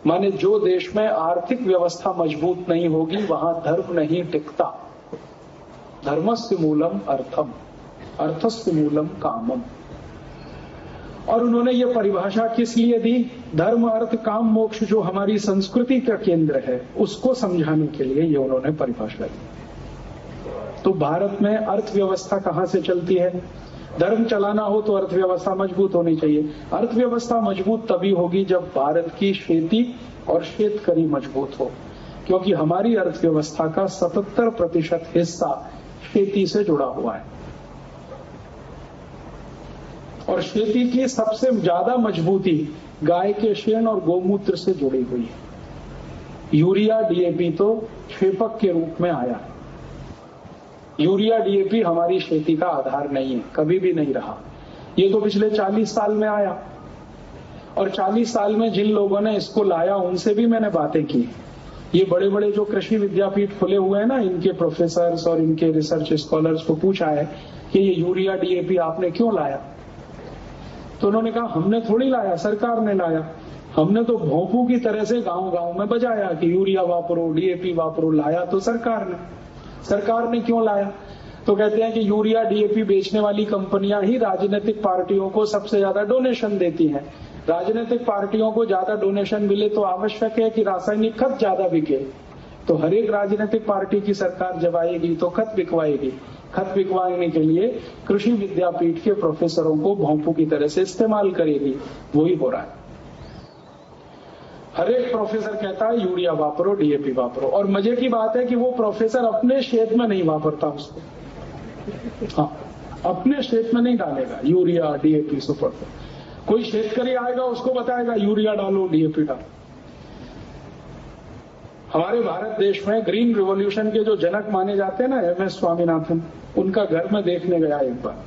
माने जो देश में आर्थिक व्यवस्था मज़बूत नहीं होगी, वहाँ धर्म नहीं टिकता। धर्मस्य मूलम अर्थम, अर्थस्य मूलम कामम। और उन्होंने ये परिभाषा किस लिए दी? धर्म, अर्थ, काम, मोक्ष जो हमारी संस्कृति का केंद्र है, उसको समझाने के लिए ये उन्होंने परिभाषा दी। तो भारत में अर्थव्यवस्था कहाँ से चलती है? धर्म चलाना हो तो अर्थव्यवस्था मज़बूत होनी चाहिए। अर्थव्यवस्था मज़बूत तभी होगी जब भारत की खेती और शेतकरी मज़बूत हो, क्योंकि हमारी अर्थव्यवस्था का 77 प्रतिशत हिस्सा खेती से जुड़ा हुआ है। और खेती की सबसे ज़्यादा मजबूती गाय के शेण और गोमूत्र से जुड़ी हुई है। यूरिया डीएपी तो क्षेपक के रूप में आया यूरिया डीएपी हमारी खेती का आधार नहीं है, कभी भी नहीं रहा। ये तो पिछले 40 साल में आया। और 40 साल में जिन लोगों ने इसको लाया, उनसे भी मैंने बातें की। ये बड़े बड़े जो कृषि विद्यापीठ खुले हुए हैं ना, इनके प्रोफेसर और इनके रिसर्च स्कॉलर्स को पूछा है कि ये यूरिया डीएपी आपने क्यों लाया? तो उन्होंने कहा, हमने थोड़ी लाया, सरकार ने लाया। हमने तो भोंपू की तरह से गाँव गाँव में बजाया कि यूरिया वापरो डीएपी वापरो, लाया तो सरकार ने। सरकार ने क्यों लाया? तो कहते हैं कि यूरिया डीएपी बेचने वाली कंपनियाँ ही राजनीतिक पार्टियों को सबसे ज़्यादा डोनेशन देती हैं। राजनीतिक पार्टियों को ज़्यादा डोनेशन मिले तो आवश्यक है कि रासायनिक खत ज़्यादा बिके। तो हर एक राजनीतिक पार्टी की सरकार जब आएगी तो खत बिकवाएगी। खत बिकवाने के लिए कृषि विद्यापीठ के प्रोफेसरों को भोंपू की तरह से इस्तेमाल करेगी। वही हो रहा है। हर एक प्रोफेसर कहता है, यूरिया वापरो डीएपी वापरो। और मज़े की बात है कि वो प्रोफेसर अपने क्षेत्र में नहीं वापरता उसको। हाँ अपने क्षेत्र में नहीं डालेगा। यूरिया डीएपी सुपर कोई शेतकरी आएगा, उसको बताएगा, यूरिया डालो डीएपी डालो। हमारे भारत देश में ग्रीन रिवॉल्यूशन के जो जनक माने जाते हैं ना, एम एस स्वामीनाथन, उनका घर में देखने गया एक बार।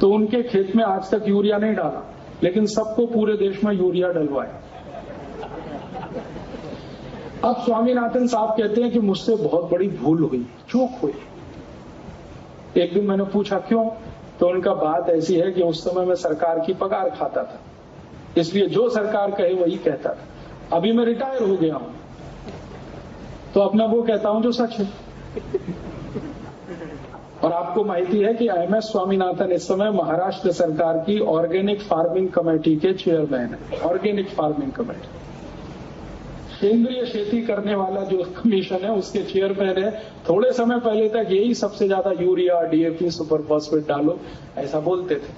तो उनके खेत में आज तक यूरिया नहीं डाला, लेकिन सबको पूरे देश में यूरिया डलवाया। अब स्वामीनाथन साहब कहते हैं कि मुझसे बहुत बड़ी भूल हुई, चूक हुई। एक दिन मैंने पूछा, क्यों? तो उनका बात ऐसी है कि उस समय मैं सरकार की पगार खाता था। इसलिए जो सरकार कहे वही कहता था। अभी मैं रिटायर हो गया हूँ। तो अपना वो कहता हूँ जो सच है। और आपको माहिती है कि एम एस स्वामीनाथन इस समय महाराष्ट्र सरकार की ऑर्गेनिक फ़ार्मिंग कमेटी के चेयरमैन है। Organic farming committee. केंद्रीय खेती करने वाला जो कमीशन है, उसके चेयरमैन है। थोड़े समय पहले तक यही सबसे ज़्यादा यूरिया डीएपी सुपर फॉस्फेट डालो, ऐसा बोलते थे।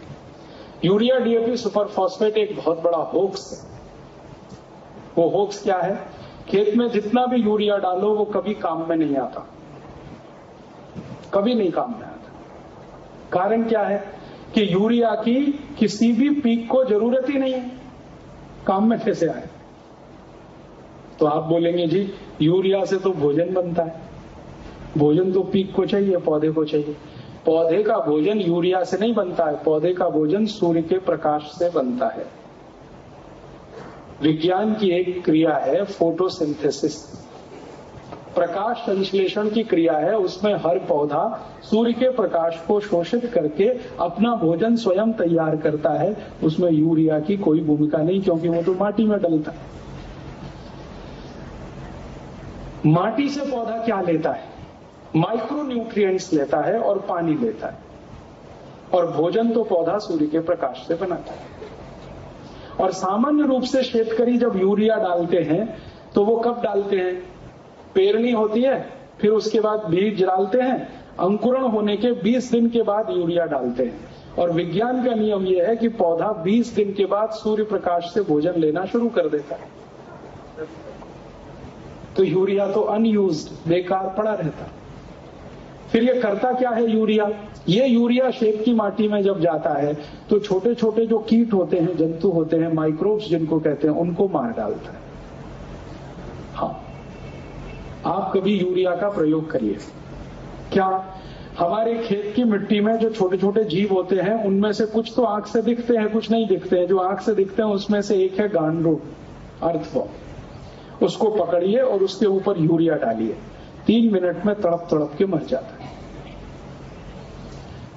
यूरिया डीएपी सुपर फॉस्फेट एक बहुत बड़ा होक्स है। वो होक्स क्या है? खेत में जितना भी यूरिया डालो, वो कभी काम में नहीं आता। कभी नहीं काम में आता। कारण क्या है? कि यूरिया की किसी भी पीक को ज़रूरत ही नहीं है। काम में कैसे आए? तो आप बोलेंगे, जी, यूरिया से तो भोजन बनता है। भोजन तो पीक को चाहिए, पौधे को चाहिए। पौधे का भोजन यूरिया से नहीं बनता है, पौधे का भोजन सूर्य के प्रकाश से बनता है। विज्ञान की एक क्रिया है फोटोसिंथेसिस। प्रकाश संश्लेषण की क्रिया है, उसमें हर पौधा सूर्य के प्रकाश को शोषित करके अपना भोजन स्वयं तैयार करता है। उसमें यूरिया की कोई भूमिका नहीं, क्योंकि वो तो माटी में डलता है। माटी से पौधा क्या लेता है? माइक्रो लेता है और पानी लेता है। और भोजन तो पौधा सूर्य के प्रकाश से बनाता है। और सामान्य रूप से शेतकरी जब यूरिया डालते हैं तो वो कब डालते हैं? पेरनी होती है, फिर उसके बाद बीज डालते हैं, अंकुरण होने के 20 दिन के बाद यूरिया डालते हैं। और विज्ञान का नियम यह है कि पौधा 20 दिन के बाद सूर्य प्रकाश से भोजन लेना शुरू कर देता है। तो यूरिया तो अनयूज बेकार पड़ा रहता। फिर ये करता क्या है यूरिया? ये यूरिया शेप की माटी में जब जाता है तो छोटे छोटे जो कीट होते हैं, जंतु होते हैं माइक्रोब्स जिनको कहते हैं, उनको मार डालता है। हाँ। आप कभी यूरिया का प्रयोग करिए। क्या हमारे खेत की मिट्टी में जो छोटे छोटे जीव होते हैं, उनमें से कुछ तो आँख से दिखते हैं, कुछ नहीं दिखते हैं। जो आँख से दिखते हैं, उसमें से एक है गांडो अर्थवॉम उसको पकड़िए और उसके ऊपर यूरिया डालिए। तीन मिनट में तड़प तड़प के मर जाता है।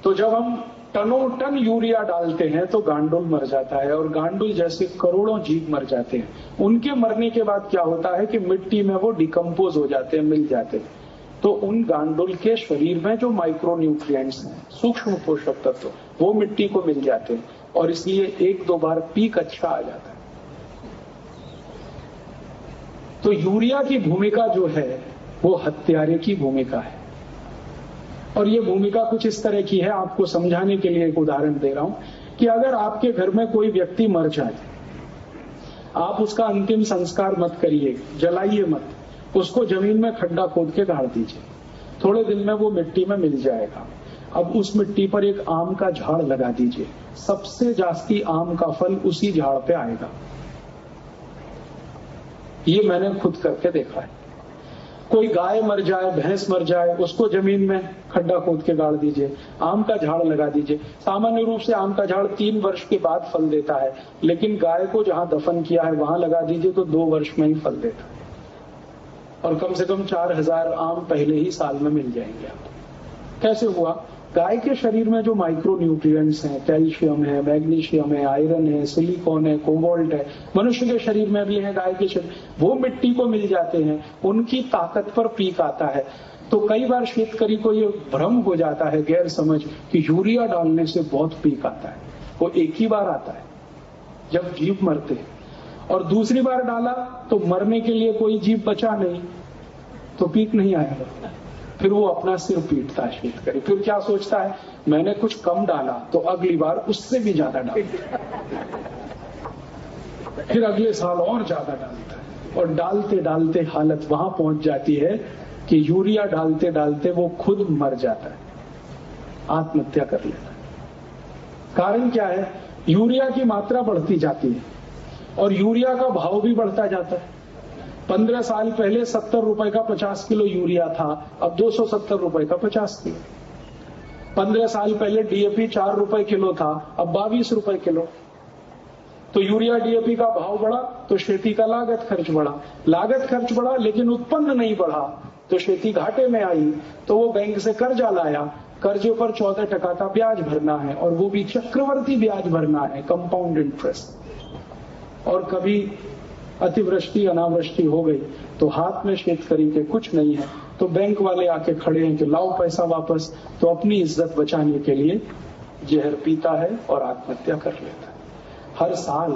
तो जब हम टनों टन यूरिया डालते हैं तो गांडुल मर जाता है और गांडुल जैसे करोड़ों जीव मर जाते हैं। उनके मरने के बाद क्या होता है कि मिट्टी में वो डिकम्पोज हो जाते हैं, मिल जाते हैं। तो उन गांडुल के शरीर में जो माइक्रो हैं, सूक्ष्म पोषक तत्व, वो मिट्टी को मिल जाते हैं। और इसलिए एक दो बार पीक अच्छा आ जाता है। तो यूरिया की भूमिका जो है, वो हत्यारे की भूमिका है। और ये भूमिका कुछ इस तरह की है, आपको समझाने के लिए एक उदाहरण दे रहा हूँ कि अगर आपके घर में कोई व्यक्ति मर जाए, आप उसका अंतिम संस्कार मत करिए, जलाइए मत, उसको ज़मीन में खड्डा खोद के गाड़ दीजिए। थोड़े दिन में वो मिट्टी में मिल जाएगा। अब उस मिट्टी पर एक आम का झाड़ लगा दीजिए। सबसे जास्ती आम का फल उसी झाड़ पे आएगा। ये मैंने खुद करके देखा है। कोई गाय मर जाए, भैंस मर जाए, उसको ज़मीन में खड्डा खोद के गाड़ दीजिए, आम का झाड़ लगा दीजिए। सामान्य रूप से आम का झाड़ तीन वर्ष के बाद फल देता है, लेकिन गाय को जहाँ दफन किया है, वहाँ लगा दीजिए तो दो वर्ष में ही फल देता है। और कम से कम चार हज़ार आम पहले ही साल में मिल जाएँगे आपको। कैसे हुआ? गाय के शरीर में जो माइक्रो न्यूट्रिएंट्स हैं कैल्शियम है मैग्नीशियम है आयरन है सिलिकॉन है कोबाल्ट है, मनुष्य के शरीर में भी है गाय के शरीर। वो मिट्टी को मिल जाते हैं, उनकी ताकत पर पीक आता है। तो कई बार शेतकरी को ये भ्रम हो जाता है गैर समझ कि यूरिया डालने से बहुत पीक आता है। वो एक ही बार आता है, जब जीव मरते हैं। और दूसरी बार डाला तो मरने के लिए कोई जीव बचा नहीं तो पीक नहीं आएगा फिर वो अपना सिर पीटता है शेतकरी फिर क्या सोचता है? मैंने कुछ कम डाला तो अगली बार उससे भी ज़्यादा डाल फिर अगले साल और ज़्यादा डालता है। और डालते डालते हालत वहाँ पहुँच जाती है कि यूरिया डालते डालते वो खुद मर जाता है। आत्महत्या कर लेता है। कारण क्या है? यूरिया की मात्रा बढ़ती जाती है और यूरिया का भाव भी बढ़ता जाता है। पंद्रह साल पहले सत्तर रुपए का पचास किलो यूरिया था, अब दो सौ सत्तर रुपए का पचास किलो। पंद्रह साल पहले डीएपी चार रुपए किलो था, अब बाईस रुपए किलो। तो यूरिया डीएपी का भाव बढ़ा तो खेती का लागत खर्च बढ़ा। लागत खर्च बढ़ा, लेकिन उत्पन्न नहीं बढ़ा। तो खेती घाटे में आई तो वो बैंक से कर्जा लाया। कर्जे पर चौदह टका का ब्याज भरना है, और वो भी चक्रवर्ती ब्याज भरना है कंपाउंड इंटरेस्ट और कभी अतिवृष्टि, अनावृष्टि हो गई तो हाथ में शेतकरी के कुछ नहीं है। तो बैंक वाले आके खड़े हैं कि लाओ पैसा वापस तो अपनी इज़्ज़त बचाने के लिए जहर पीता है और आत्महत्या कर लेता है। हर साल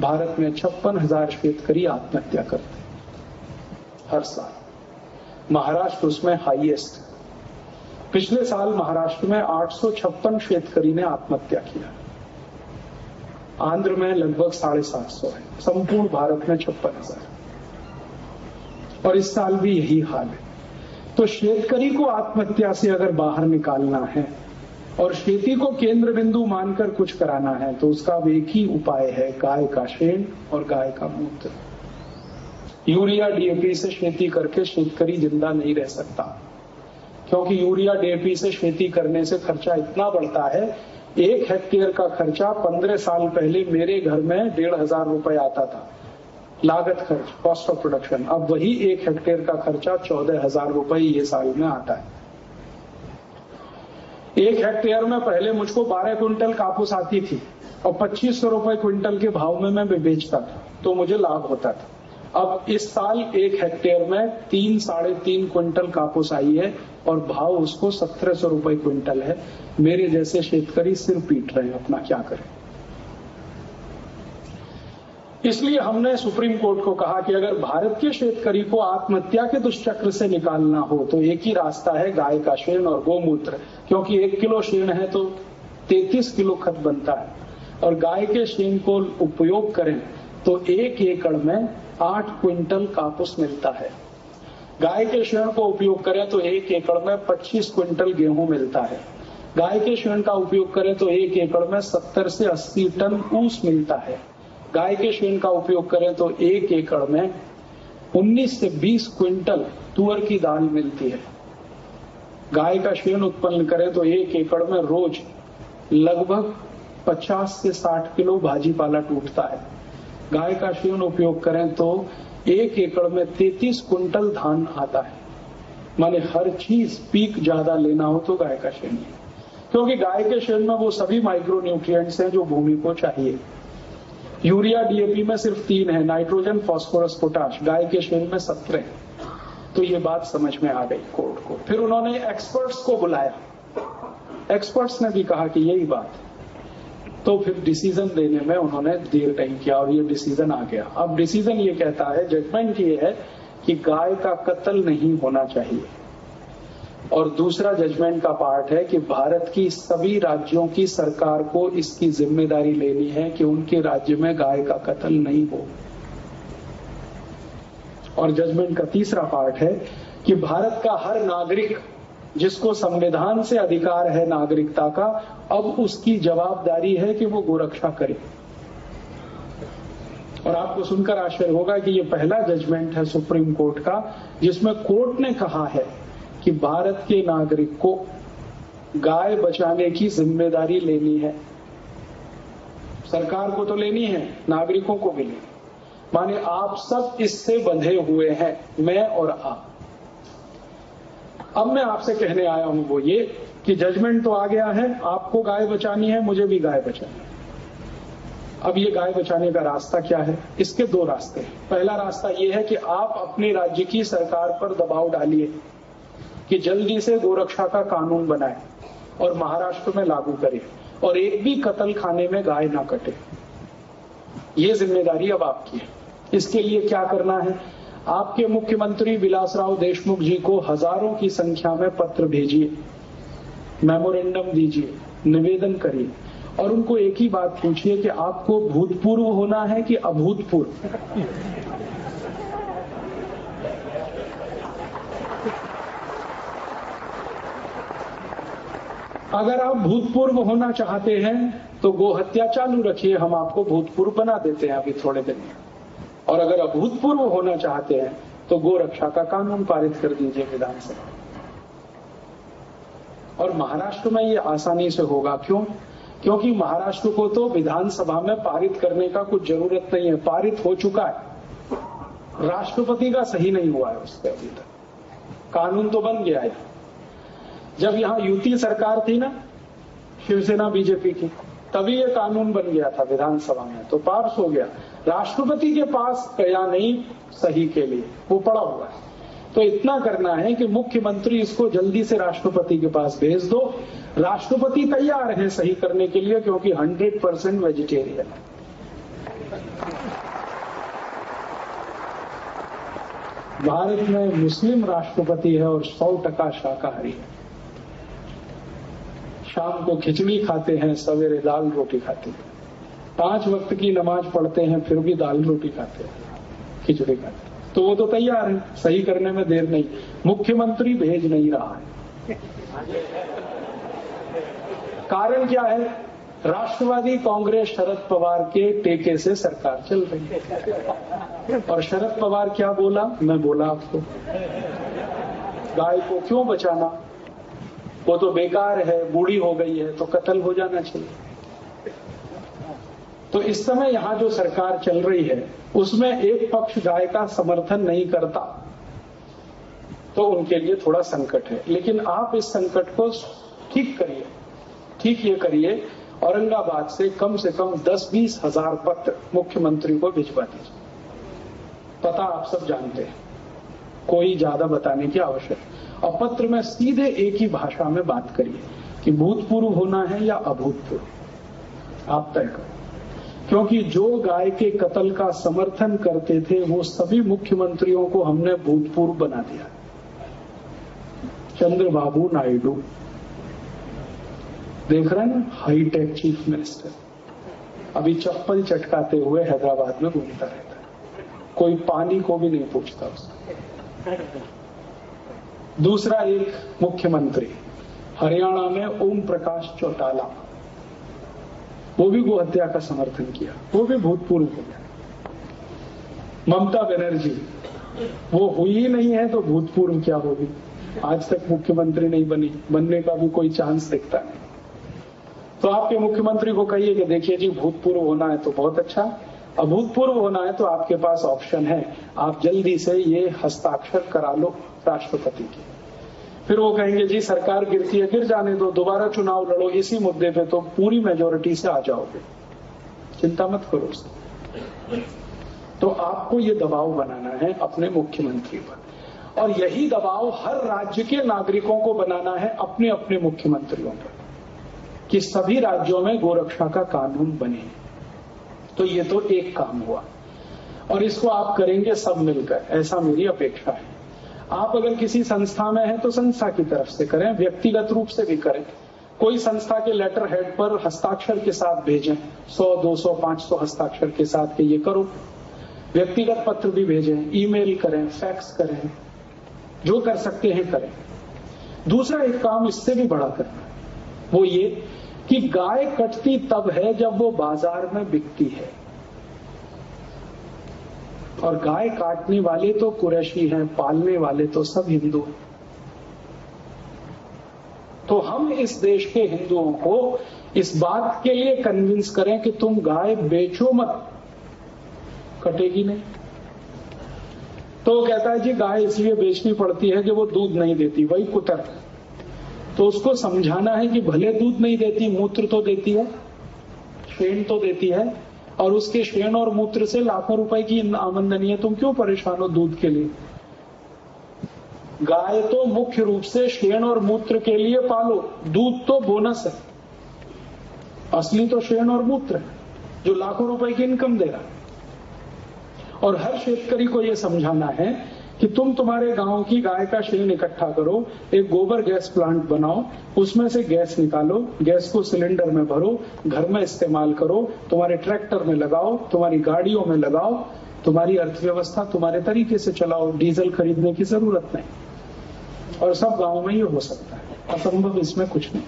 भारत में छप्पन हज़ार शेतकरी आत्महत्या करते हैं। हर साल। महाराष्ट्र उसमें हाईएस्ट। पिछले साल महाराष्ट्र में आठ सौ छप्पन शेतकरी ने आत्महत्या किया। आंध्र में लगभग साढ़े सात सौ है। संपूर्ण भारत में छप्पन हज़ार। और इस साल भी यही हाल है। तो शेतकरी को आत्महत्या से अगर बाहर निकालना है और खेती को केंद्र बिंदु मानकर कुछ कराना है तो उसका एक ही उपाय है, गाय का शेण और गाय का मूत्र। यूरिया डीएपी से खेती करके शेतकरी ज़िंदा नहीं रह सकता। क्योंकि यूरिया डीएपी से खेती करने से खर्चा इतना बढ़ता है एक हेक्टेयर का खर्चा पंद्रह साल पहले मेरे घर में डेढ़ हज़ार रुपए आता था। लागत खर्च कॉस्ट ऑफ़ प्रोडक्शन अब वही एक हेक्टेयर का खर्चा चौदह हज़ार रुपए ये साल में आता है। एक हेक्टेयर में पहले मुझको बारह क्विंटल कापूस आती थी और पच्चीस सौ रुपए क्विंटल के भाव में मैं बेचता था तो मुझे लाभ होता था। अब इस साल एक हेक्टेयर में तीन, साढ़े तीन क्विंटल कापूस आई है और भाव उसको सत्रह सौ रुपए क्विंटल है। मेरे जैसे शेतकरी सिर पीट रहे हैं, अपना क्या करें? इसलिए हमने सुप्रीम कोर्ट को कहा कि अगर भारत के शेतकरी को आत्महत्या के दुष्चक्र से निकालना हो तो एक ही रास्ता है गाय का शेण और गोमूत्र। क्योंकि एक किलो शेण है तो तैतीस किलो खत बनता है। और गाय के शेण को उपयोग करें तो एक एकड़ में आठ क्विंटल कापूस मिलता है। गाय के शेण को उपयोग करें तो एक एकड़ में 25 क्विंटल गेहूँ मिलता है। गाय के शेण का उपयोग करें तो एक एकड़ में 70 से 80 टन ऊस मिलता है। गाय के शेण का उपयोग करें तो एक एकड़ में 19 से 20 क्विंटल तुअर की दाल मिलती है। गाय का शेण उत्पन्न करें तो एक एकड़ में रोज लगभग 50 से 60 किलो भाजी पाला टूटता है। गाय का शेण उपयोग करें तो एक एकड़ में 33 कुंटल धान आता है। माने हर चीज़ पीक ज़्यादा लेना हो तो गाय का शेण क्योंकि गाय के शेण में वो सभी माइक्रो न्यूट्रिएंट्स हैं जो भूमि को चाहिए। यूरिया डीएपी में सिर्फ़ तीन है, नाइट्रोजन, फॉस्फोरस, पोटाश। गाय के शरीर में सत्रह तो ये बात समझ में आ गई कोर्ट को। फिर उन्होंने एक्सपर्ट्स को बुलाया। एक्सपर्ट्स ने भी कहा कि यही बात तो फिर डिसीज़न देने में उन्होंने देर नहीं किया और ये डिसीज़न आ गया। अब डिसीज़न ये कहता है जजमेंट ये है कि गाय का कत्ल नहीं होना चाहिए। और दूसरा जजमेंट का पार्ट है कि भारत की सभी राज्यों की सरकार को इसकी ज़िम्मेदारी लेनी है कि उनके राज्य में गाय का कत्ल नहीं हो। और जजमेंट का तीसरा पार्ट है कि भारत का हर नागरिक जिसको संविधान से अधिकार है नागरिकता का, अब उसकी जवाबदारी है कि वो गोरक्षा करे। और आपको सुनकर आश्चर्य होगा कि ये पहला जजमेंट है सुप्रीम कोर्ट का, जिसमें कोर्ट ने कहा है कि भारत के नागरिक को गाय बचाने की ज़िम्मेदारी लेनी है। सरकार को तो लेनी है, नागरिकों को भी। लेनी माने आप सब इससे बंधे हुए हैं, मैं और आप। अब मैं आपसे कहने आया हूँ वो ये कि जजमेंट तो आ गया है, आपको गाय बचानी है, मुझे भी गाय बचानी है। अब ये गाय बचाने का रास्ता क्या है? इसके दो रास्ते हैं। पहला रास्ता ये है कि आप अपने राज्य की सरकार पर दबाव डालिए कि जल्दी से गोरक्षा का कानून बनाए और महाराष्ट्र में लागू करें और एक भी कतल खाने में गाय ना कटे। ये ज़िम्मेदारी अब आपकी है। इसके लिए क्या करना है? आपके मुख्यमंत्री विलासराव देशमुख जी को हज़ारों की संख्या में पत्र भेजिए, मेमोरेंडम दीजिए, निवेदन करिए। और उनको एक ही बात पूछिए कि आपको भूतपूर्व होना है कि अभूतपूर्व? अगर आप भूतपूर्व होना चाहते हैं तो गो हत्या चालू रखिए, हम आपको भूतपूर्व बना देते हैं अभी थोड़े दिन में। और अगर अभूतपूर्व होना चाहते हैं तो गो रक्षा का कानून पारित कर दीजिए विधानसभा। और महाराष्ट्र में ये आसानी से होगा। क्यों? क्योंकि महाराष्ट्र को तो विधानसभा में पारित करने का कुछ ज़रूरत नहीं है। पारित हो चुका है। राष्ट्रपति का सही नहीं हुआ है उससे अभी तक। कानून तो बन गया है। जब यहाँ युति सरकार थी ना, शिवसेना बीजेपी की, तभी ये कानून बन गया था विधानसभा में। तो पास हो गया। राष्ट्रपति के पास गया नहीं, सही के लिए। वो पड़ा हुआ है। तो इतना करना है कि मुख्यमंत्री इसको जल्दी से राष्ट्रपति के पास भेज दो। राष्ट्रपति तैयार है सही करने के लिए, क्योंकि 100 परसेंट वेजिटेरियन है। भारत में मुस्लिम राष्ट्रपति है और 100 टका शाकाहारी है। शाम को खिचड़ी खाते हैं, सवेरे दाल रोटी खाते हैं। पाँच वक्त की नमाज़ पढ़ते हैं, फिर भी दाल रोटी खाते हैं, खिचड़ी खाते हैं। तो वो तो तैयार है, सही करने में देर नहीं। मुख्यमंत्री भेज नहीं रहा है। कारण क्या है? राष्ट्रवादी कांग्रेस शरद पवार के टेके से सरकार चल रही है। और शरद पवार क्या बोला? मैं बोला आपको। गाय को क्यों बचाना? वो तो बेकार है, बूढ़ी हो गई है तो कत्ल हो जाना चाहिए। तो इस समय यहाँ जो सरकार चल रही है, उसमें एक पक्ष गाय का समर्थन नहीं करता तो उनके लिए थोड़ा संकट है। लेकिन आप इस संकट को ठीक करिए, ठीक ये करिए, औरंगाबाद से कम से कम 10-20 हज़ार पत्र मुख्यमंत्री को भिजवा दीजिए। पता आप सब जानते हैं, कोई ज़्यादा बताने की आवश्यकता और पत्र में सीधे एक ही भाषा में बात करिए कि भूतपूर्व होना है या अभूतपूर्व। आप तय करो। क्योंकि जो गाय के कत्ल का समर्थन करते थे, वो सभी मुख्यमंत्रियों को हमने भूतपूर्व बना दिया। चंद्रबाबू नायडू, देख रहे हैं हाईटेक चीफ मिनिस्टर अभी चप्पल चटकाते हुए हैदराबाद में घूमता रहता है। कोई पानी को भी नहीं पूछता उसका दूसरा एक मुख्यमंत्री, हरियाणा में ओम प्रकाश चौटाला। वो भी गो हत्या का समर्थन किया। वो भी भूतपूर्व हो गया ममता बनर्जी, वो हुई ही नहीं है तो भूतपूर्व क्या होगी? आज तक मुख्यमंत्री नहीं बनी। बनने का भी कोई चांस दिखता नहीं। तो आपके मुख्यमंत्री को कहिए कि देखिए जी, भूतपूर्व होना है तो बहुत अच्छा। अभूतपूर्व होना है तो आपके पास ऑप्शन है। आप जल्दी से ये हस्ताक्षर करा लो राष्ट्रपति की। फिर वो कहेंगे, जी, सरकार गिरती है, गिर जाने दो, दोबारा चुनाव लड़ो, इसी मुद्दे पे तो पूरी मेजोरिटी से आ जाओगे। चिंता मत करो तो आपको ये दबाव बनाना है अपने मुख्यमंत्री पर। और यही दबाव हर राज्य के नागरिकों को बनाना है अपने अपने मुख्यमंत्रियों पर, कि सभी राज्यों में गोरक्षा का कानून बने। तो ये तो एक काम हुआ। और इसको आप करेंगे सब मिलकर, ऐसा मेरी अपेक्षा है। आप अगर किसी संस्था में हैं तो संस्था की तरफ़ से करें व्यक्तिगत रूप से भी करें। कोई संस्था के लेटर हेड पर हस्ताक्षर के साथ भेजें 100, 200, 500 हस्ताक्षर के साथ के ये करो। व्यक्तिगत पत्र भी भेजें ईमेल करें फैक्स करें जो कर सकते हैं करें। दूसरा एक काम इससे भी बड़ा करना वो ये कि गाय कटती तब है जब वो बाज़ार में बिकती है। और गाय काटने वाले तो कुरैशी हैं, पालने वाले तो सब हिंदू हैं। तो हम इस देश के हिंदुओं को इस बात के लिए कन्विंस करें कि तुम गाय बेचो मत। कटेगी नहीं। तो कहता है, जी, गाय इसलिए बेचनी पड़ती है कि वो दूध नहीं देती, वही कुतर। तो उसको समझाना है कि भले दूध नहीं देती, मूत्र तो देती है शेण तो देती है और उसके शेण और मूत्र से लाखों रुपए की आमंदनी है, तुम क्यों परेशान हो दूध के लिए? गाय तो मुख्य रूप से शेण और मूत्र के लिए पालो, दूध तो बोनस है। असली तो शेण और मूत्र है, जो लाखों रुपए की इनकम दे रहा और हर शेतकारी को यह समझाना है कि तुम तुम्हारे गाँव की गाय का शेन इकट्ठा करो, एक गोबर गैस प्लांट बनाओ, उसमें से गैस निकालो, गैस को सिलेंडर में भरो, घर में इस्तेमाल करो, तुम्हारे ट्रैक्टर में लगाओ, तुम्हारी गाड़ियों में लगाओ, तुम्हारी अर्थव्यवस्था तुम्हारे तरीके से चलाओ, डीजल खरीदने की ज़रूरत नहीं। और सब गाँव में ये हो सकता है। असंभव इसमें कुछ नहीं।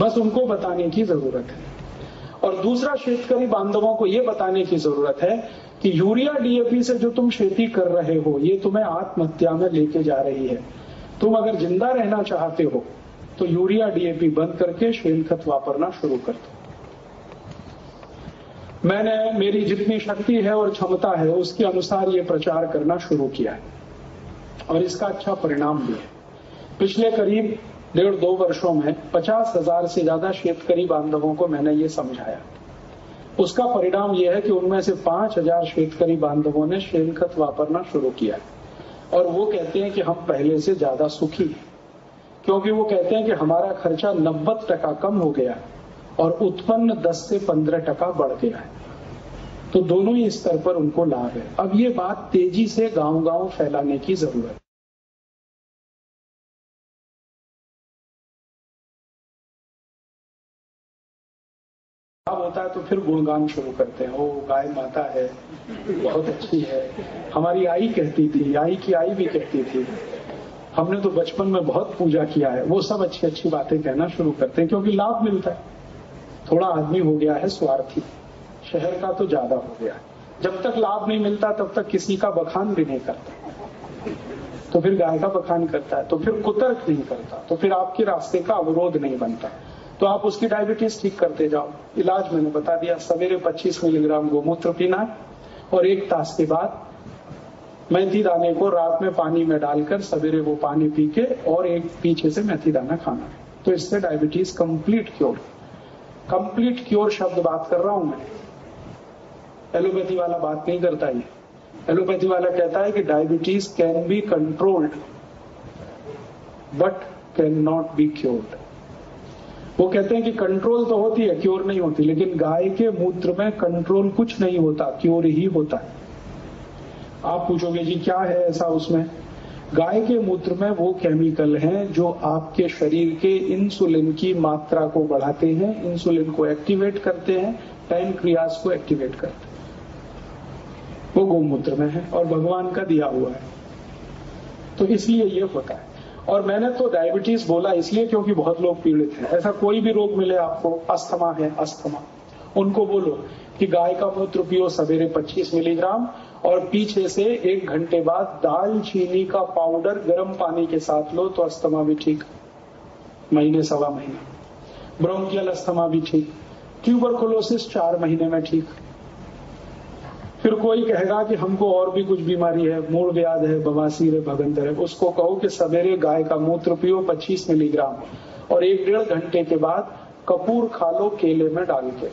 बस उनको बताने की ज़रूरत है। और दूसरा शेतकरी बांधवों को यह बताने की ज़रूरत है कि यूरिया डीएपी से जो तुम खेती कर रहे हो, ये तुम्हें आत्महत्या में लेके जा रही है। तुम अगर ज़िंदा रहना चाहते हो तो यूरिया डीएपी बंद करके शेन खत वापरना शुरू कर दो। मैंने, मेरी जितनी शक्ति है और क्षमता है, उसके अनुसार ये प्रचार करना शुरू किया है। और इसका अच्छा परिणाम भी है। पिछले करीब डेढ़ दो वर्षों में पचास हज़ार से ज़्यादा शेतकरी बांधवों को मैंने ये समझाया। उसका परिणाम यह है कि उनमें से पाँच हज़ार शेतकरी बांधवों ने शेनखत वापरना शुरू किया है। और वो कहते हैं कि हम पहले से ज़्यादा सुखी हैं, क्योंकि वो कहते हैं कि हमारा खर्चा नब्बे टका कम हो गया और उत्पन्न 10 से 15 टका बढ़ गया है। तो दोनों ही स्तर पर उनको लाभ है। अब ये बात तेज़ी से गाँव गाँव फैलाने की ज़रूरत है। होता है तो फिर गुणगान शुरू करते हैं। ओ, गाय माता है, बहुत अच्छी है। हमारी आई कहती थी, आई की आई भी कहती थी। हमने तो बचपन में बहुत पूजा किया है। वो सब अच्छी अच्छी बातें कहना शुरू करते हैं, क्योंकि लाभ मिलता है। थोड़ा आदमी हो गया है, स्वार्थी। शहर का तो ज़्यादा हो गया है। जब तक लाभ नहीं मिलता, तब तक किसी का बखान भी नहीं करता। तो फिर गाय का बखान करता है तो फिर कुतर्क नहीं करता। तो फिर आपके रास्ते का अवरोध नहीं बनता। तो आप उसकी डायबिटीज़ ठीक करते जाओ। इलाज मैंने बता दिया, सवेरे 25 मिलीग्राम गोमूत्र पीना है और एक तास के बाद मेथी दाने को रात में पानी में डालकर सवेरे वो पानी पी के और एक पीछे से मेथी दाना खाना है। तो इससे diabetes complete cure complete cure शब्द बात कर रहा हूँ मैं। एलोपैथी वाला बात नहीं करता ये। एलोपैथी वाला कहता है कि diabetes can be controlled but can not be cured वो कहते हैं कि कंट्रोल तो होती है क्योर नहीं होती, लेकिन गाय के मूत्र में कंट्रोल कुछ नहीं होता क्योर ही होता है। आप पूछोगे, जी, क्या है ऐसा उसमें? गाय के मूत्र में वो केमिकल हैं जो आपके शरीर के इंसुलिन की मात्रा को बढ़ाते हैं इंसुलिन को एक्टिवेट करते हैं पैनक्रियास को एक्टिवेट करते हैं। वो गोमूत्र में है और भगवान का दिया हुआ है। तो इसलिए ये होता है। और मैंने तो डायबिटीज़ बोला इसलिए क्योंकि बहुत लोग पीड़ित हैं। ऐसा कोई भी रोग मिले आपको, अस्थमा है, अस्थमा। उनको बोलो कि गाय का मूत्र पियो सवेरे 25 मिलीग्राम और पीछे से एक घंटे बाद दाल, चीनी का पाउडर गर्म पानी के साथ लो तो अस्थमा भी ठीक। महीने, सवा महीने। ब्रोंकियल अस्थमा भी ठीक। ट्यूबरकुलोसिस चार महीने में ठीक। फिर कोई कहेगा कि हमको और भी कुछ बीमारी है मूल व्याध है, बवासीर है भगंदर है, उसको कहो कि सवेरे गाय का मूत्र पियो 25 मिलीग्राम। और एक डेढ़ घंटे के बाद कपूर खा लो, केले में डाल के।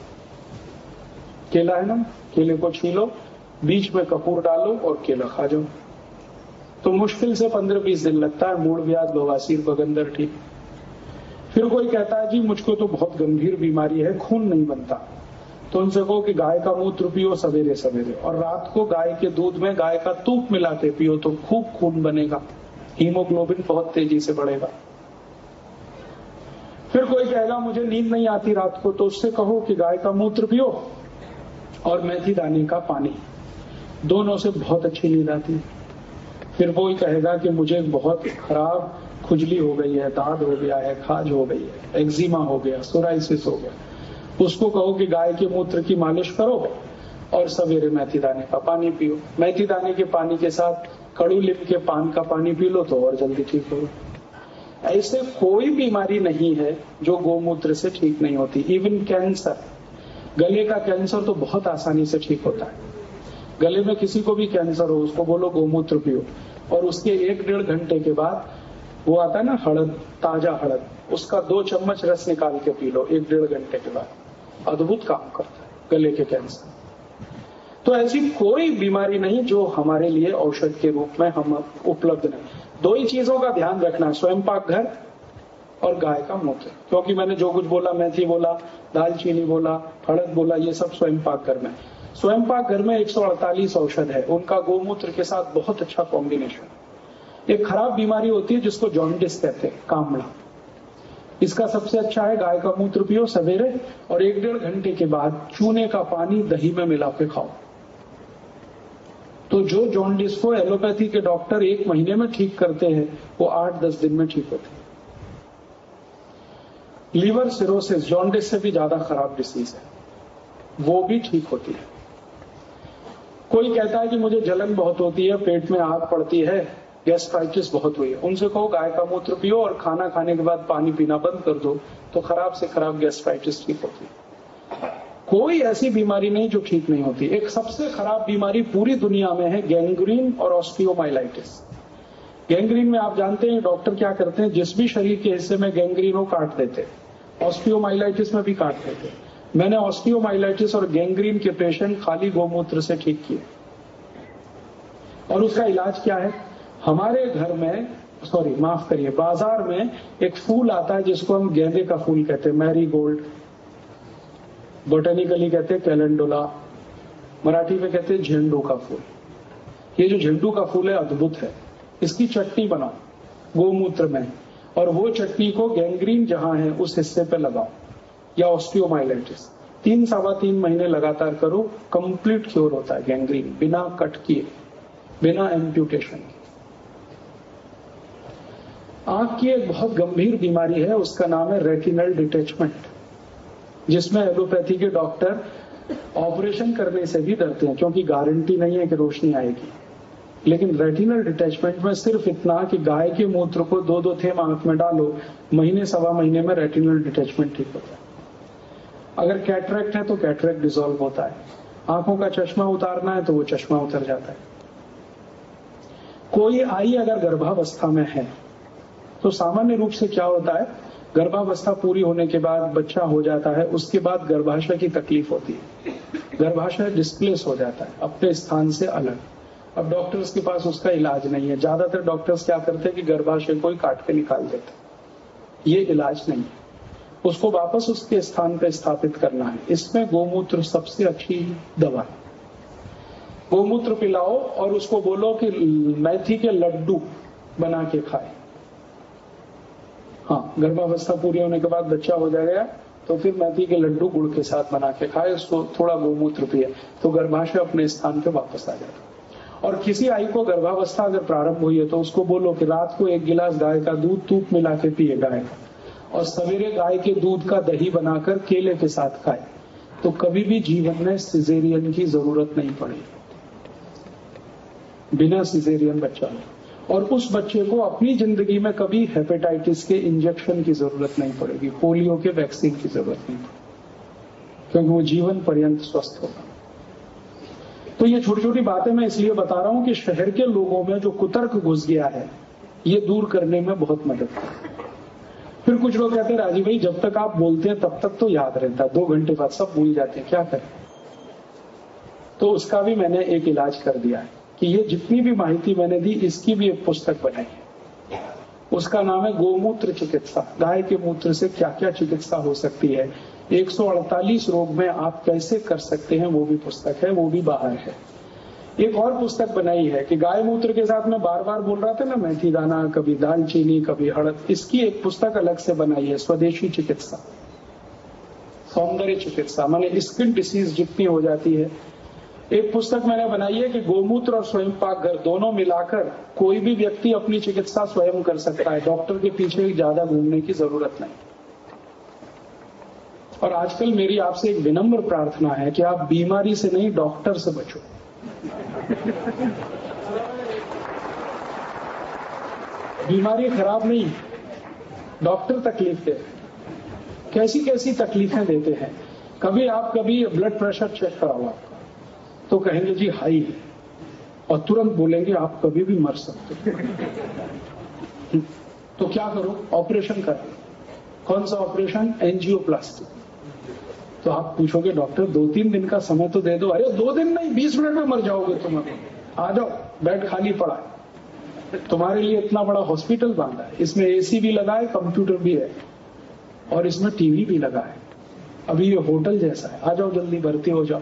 केला है ना? केले को छीलो बीच में कपूर डालो और केला खा जाओ। तो मुश्किल से पंद्रह बीस दिन लगता है मूल व्याध बवासीर बगंदर ठीक। फिर कोई कहता है, जी, मुझको तो बहुत गंभीर बीमारी है, खून नहीं बनता। तो उनसे कहो कि गाय का मूत्र पियो सवेरे सवेरे। और रात को गाय के दूध में गाय का तूप मिला के पियो तो खूब खून बनेगा। हीमोग्लोबिन बहुत तेज़ी से बढ़ेगा। फिर कोई कहेगा, मुझे नींद नहीं आती रात को। तो उससे कहो कि, गाय का मूत्र पियो और मेथी दाने का पानी। दोनों से बहुत अच्छी नींद आती है। फिर वो ही कहेगा कि, मुझे बहुत खराब खुजली हो गई है दाद हो गया है, खाज हो गई है, एक्जिमा हो गया, सोराइसिस हो गया। उसको कहो कि गाय के मूत्र की मालिश करो और सवेरे मेथी दाने का पानी पियो। मेथी दाने के पानी के साथ कड़ू लिप के पान का पानी पी लो तो और जल्दी ठीक हो। ऐसे कोई बीमारी नहीं है जो गोमूत्र से ठीक नहीं होती इवन कैंसर गले का कैंसर तो बहुत आसानी से ठीक होता है। गले में किसी को भी कैंसर हो, उसको बोलो गोमूत्र पियो। और उसके एक डेढ़ घंटे के बाद वो आता है ना हड़द, ताज़ा हड़द, उसका दो चम्मच रस निकाल के पी लो, एक डेढ़ घंटे के बाद। अद्भुत काम करता है, गले के कैंसर तो ऐसी कोई बीमारी नहीं जो हमारे लिए औषध के रूप में हम उपलब्ध नहीं। दो ही चीज़ों का ध्यान रखना स्वयं पाक घर और गाय का मूत्र क्योंकि मैंने जो कुछ बोला, मेथी बोला, दालचीनी बोला हड़द बोला, ये सब स्वयं पाक घर में। स्वयं पाक घर में 148 औषध है। उनका गोमूत्र के साथ बहुत अच्छा कॉम्बिनेशन एक खराब बीमारी होती है जिसको जॉन्डिस कहते हैं कामड़ा इसका सबसे अच्छा है गाय का मूत्र पियो सवेरे और एक डेढ़ घंटे के बाद चूने का पानी दही में मिला के खाओ। तो जो जॉन्डिस को एलोपैथी के डॉक्टर एक महीने में ठीक करते हैं, वो आठ दस दिन में ठीक होते हैं। लीवर सिरोसिस जॉन्डिस से भी ज़्यादा खराब डिसीज है। वो भी ठीक होती है। कोई कहता है कि मुझे जलन बहुत होती है, पेट में आग पड़ती है गैस्ट्राइटिस बहुत हुई। है उनसे कहो, गाय का मूत्र पियो और खाना खाने के बाद पानी पीना बंद कर दो। तो खराब से खराब गैस्ट्राइटिस ठीक होती। है कोई ऐसी बीमारी नहीं जो ठीक नहीं होती। एक सबसे खराब बीमारी पूरी दुनिया में है गैंग्रीन और ऑस्टियोमाइलाइटिस गैंग्रीन में आप जानते हैं, डॉक्टर क्या करते हैं? जिस भी शरीर के हिस्से में गैंग्रीन हो, काट देते। ऑस्टियोमाइलाइटिस में भी काट देते। मैंने ऑस्टियोमाइलाइटिस और गैंग्रीन के पेशेंट खाली गोमूत्र से ठीक किए। और उसका इलाज क्या है? हमारे घर में सॉरी माफ़ करिए, बाज़ार में एक फूल आता है जिसको हम गेंदे का फूल कहते हैं मैरी गोल्ड बोटेनिकली कहते हैं कैलेंडोला। मराठी में कहते हैं झेंडू का फूल। ये जो झेंडू का फूल है, अद्भुत है। इसकी चटनी बनाओ, गोमूत्र में। और वो चटनी को गैंग्रीन जहाँ है, उस हिस्से पे लगाओ, या ऑस्टियोमाइलाइटिस तीन, सवा तीन महीने लगातार करो, कंप्लीट क्योर होता है गैंग्रीन, बिना कट किए, बिना एम्प्यूटेशन आँख की एक बहुत गंभीर बीमारी है, उसका नाम है रेटिनल डिटेचमेंट जिसमें एलोपैथी के डॉक्टर ऑपरेशन करने से भी डरते हैं, क्योंकि गारंटी नहीं है कि रोशनी आएगी। लेकिन रेटिनल डिटेचमेंट में सिर्फ़ इतना कि गाय के मूत्र को दो दो थेम आँख में डालो, महीने, सवा महीने में रेटिनल डिटैचमेंट ठीक होता है। अगर कैटरेक्ट है तो कैटरेक्ट डिजोल्व होता है। आँखों का चश्मा उतारना है तो वो चश्मा उतर जाता है। कोई आई अगर गर्भावस्था में है तो सामान्य रूप से क्या होता है? गर्भावस्था पूरी होने के बाद बच्चा हो जाता है, उसके बाद गर्भाशय की तकलीफ़ होती है। गर्भाशय डिस्प्लेस हो जाता है, अपने स्थान से अलग। अब डॉक्टर्स के पास उसका इलाज नहीं है। ज़्यादातर डॉक्टर्स क्या करते हैं कि गर्भाशय को ही काट के निकाल देते ये इलाज नहीं है। उसको वापस उसके स्थान पर स्थापित करना है। इसमें गोमूत्र सबसे अच्छी दवा है। गोमूत्र पिलाओ और उसको बोलो कि मैथी के लड्डू बना के खाए। हाँ गर्भावस्था पूरी होने के बाद बच्चा हो जाएगा तो फिर मैथी के लड्डू गुड़ के साथ बना के खाए, उसको थोड़ा गोमूत्र पिए तो गर्भाशय अपने स्थान पे वापस आ जाएगा और किसी आई को गर्भावस्था अगर प्रारंभ हुई है तो उसको बोलो कि रात को एक गिलास गाय का दूध तूप मिला के पिए गाय और सवेरे गाय के दूध का दही बनाकर केले के साथ खाए तो कभी भी जीवन में सिजेरियन की ज़रूरत नहीं पड़ेगी। बिना सिजेरियन बच्चा और उस बच्चे को अपनी ज़िंदगी में कभी हेपेटाइटिस के इंजेक्शन की ज़रूरत नहीं पड़ेगी, पोलियो के वैक्सीन की ज़रूरत नहीं पड़ेगी, क्योंकि वो जीवन पर्यंत स्वस्थ होगा। तो ये छोटी छोटी बातें मैं इसलिए बता रहा हूँ कि शहर के लोगों में जो कुतर्क घुस गया है, ये दूर करने में बहुत मदद फिर कुछ लोग कहते हैं, राजीव भाई, जब तक आप बोलते हैं, तब तक तो याद रहता है। दो घंटे बाद सब भूल जाते हैं, क्या करें? तो उसका भी मैंने एक इलाज कर दिया है। ये जितनी भी माहिती मैंने दी, इसकी भी एक पुस्तक बनाई उसका नाम है गोमूत्र चिकित्सा। गाय के मूत्र से क्या क्या चिकित्सा हो सकती है? 148 रोग में आप कैसे कर सकते हैं, वो भी पुस्तक है, वो भी बाहर है। एक और पुस्तक बनाई है कि गाय मूत्र के साथ में बार बार बोल रहा था ना, मेथी दाना, कभी दालचीनी कभी हड़द, इसकी एक पुस्तक अलग से बनाई है, स्वदेशी चिकित्सा। सौंदर्य चिकित्सा, माने स्किन डिसीज जितनी हो जाती है एक पुस्तक मैंने बनाई है कि गोमूत्र और स्वयं पाक घर दोनों मिलाकर कोई भी व्यक्ति अपनी चिकित्सा स्वयं कर सकता है। डॉक्टर के पीछे ज़्यादा घूमने की ज़रूरत नहीं। और आजकल मेरी आपसे एक विनम्र प्रार्थना है कि आप बीमारी से नहीं, डॉक्टर से बचो। बीमारी खराब नहीं, डॉक्टर तकलीफ़ दे। कैसी कैसी तकलीफें देते हैं। कभी आप कभी ब्लड प्रेशर चेक कराओ आपका तो कहेंगे, जी, हाई है। और तुरंत बोलेंगे, आप कभी भी मर सकते (laughs) तो क्या करो? ऑपरेशन कर। कौन सा ऑपरेशन? एनजियोप्लास्टी तो आप पूछोगे, डॉक्टर दो तीन दिन का समय तो दे दो। अरे, दो दिन नहीं, बीस मिनट में मर जाओगे तुम आ जाओ, बेड खाली पड़ा है। तुम्हारे लिए इतना बड़ा हॉस्पिटल बांधा है। इसमें एसी भी लगा है, कंप्यूटर भी है और इसमें टीवी भी लगा है। अभी ये होटल जैसा है। आ जाओ, जल्दी भर्ती हो जाओ।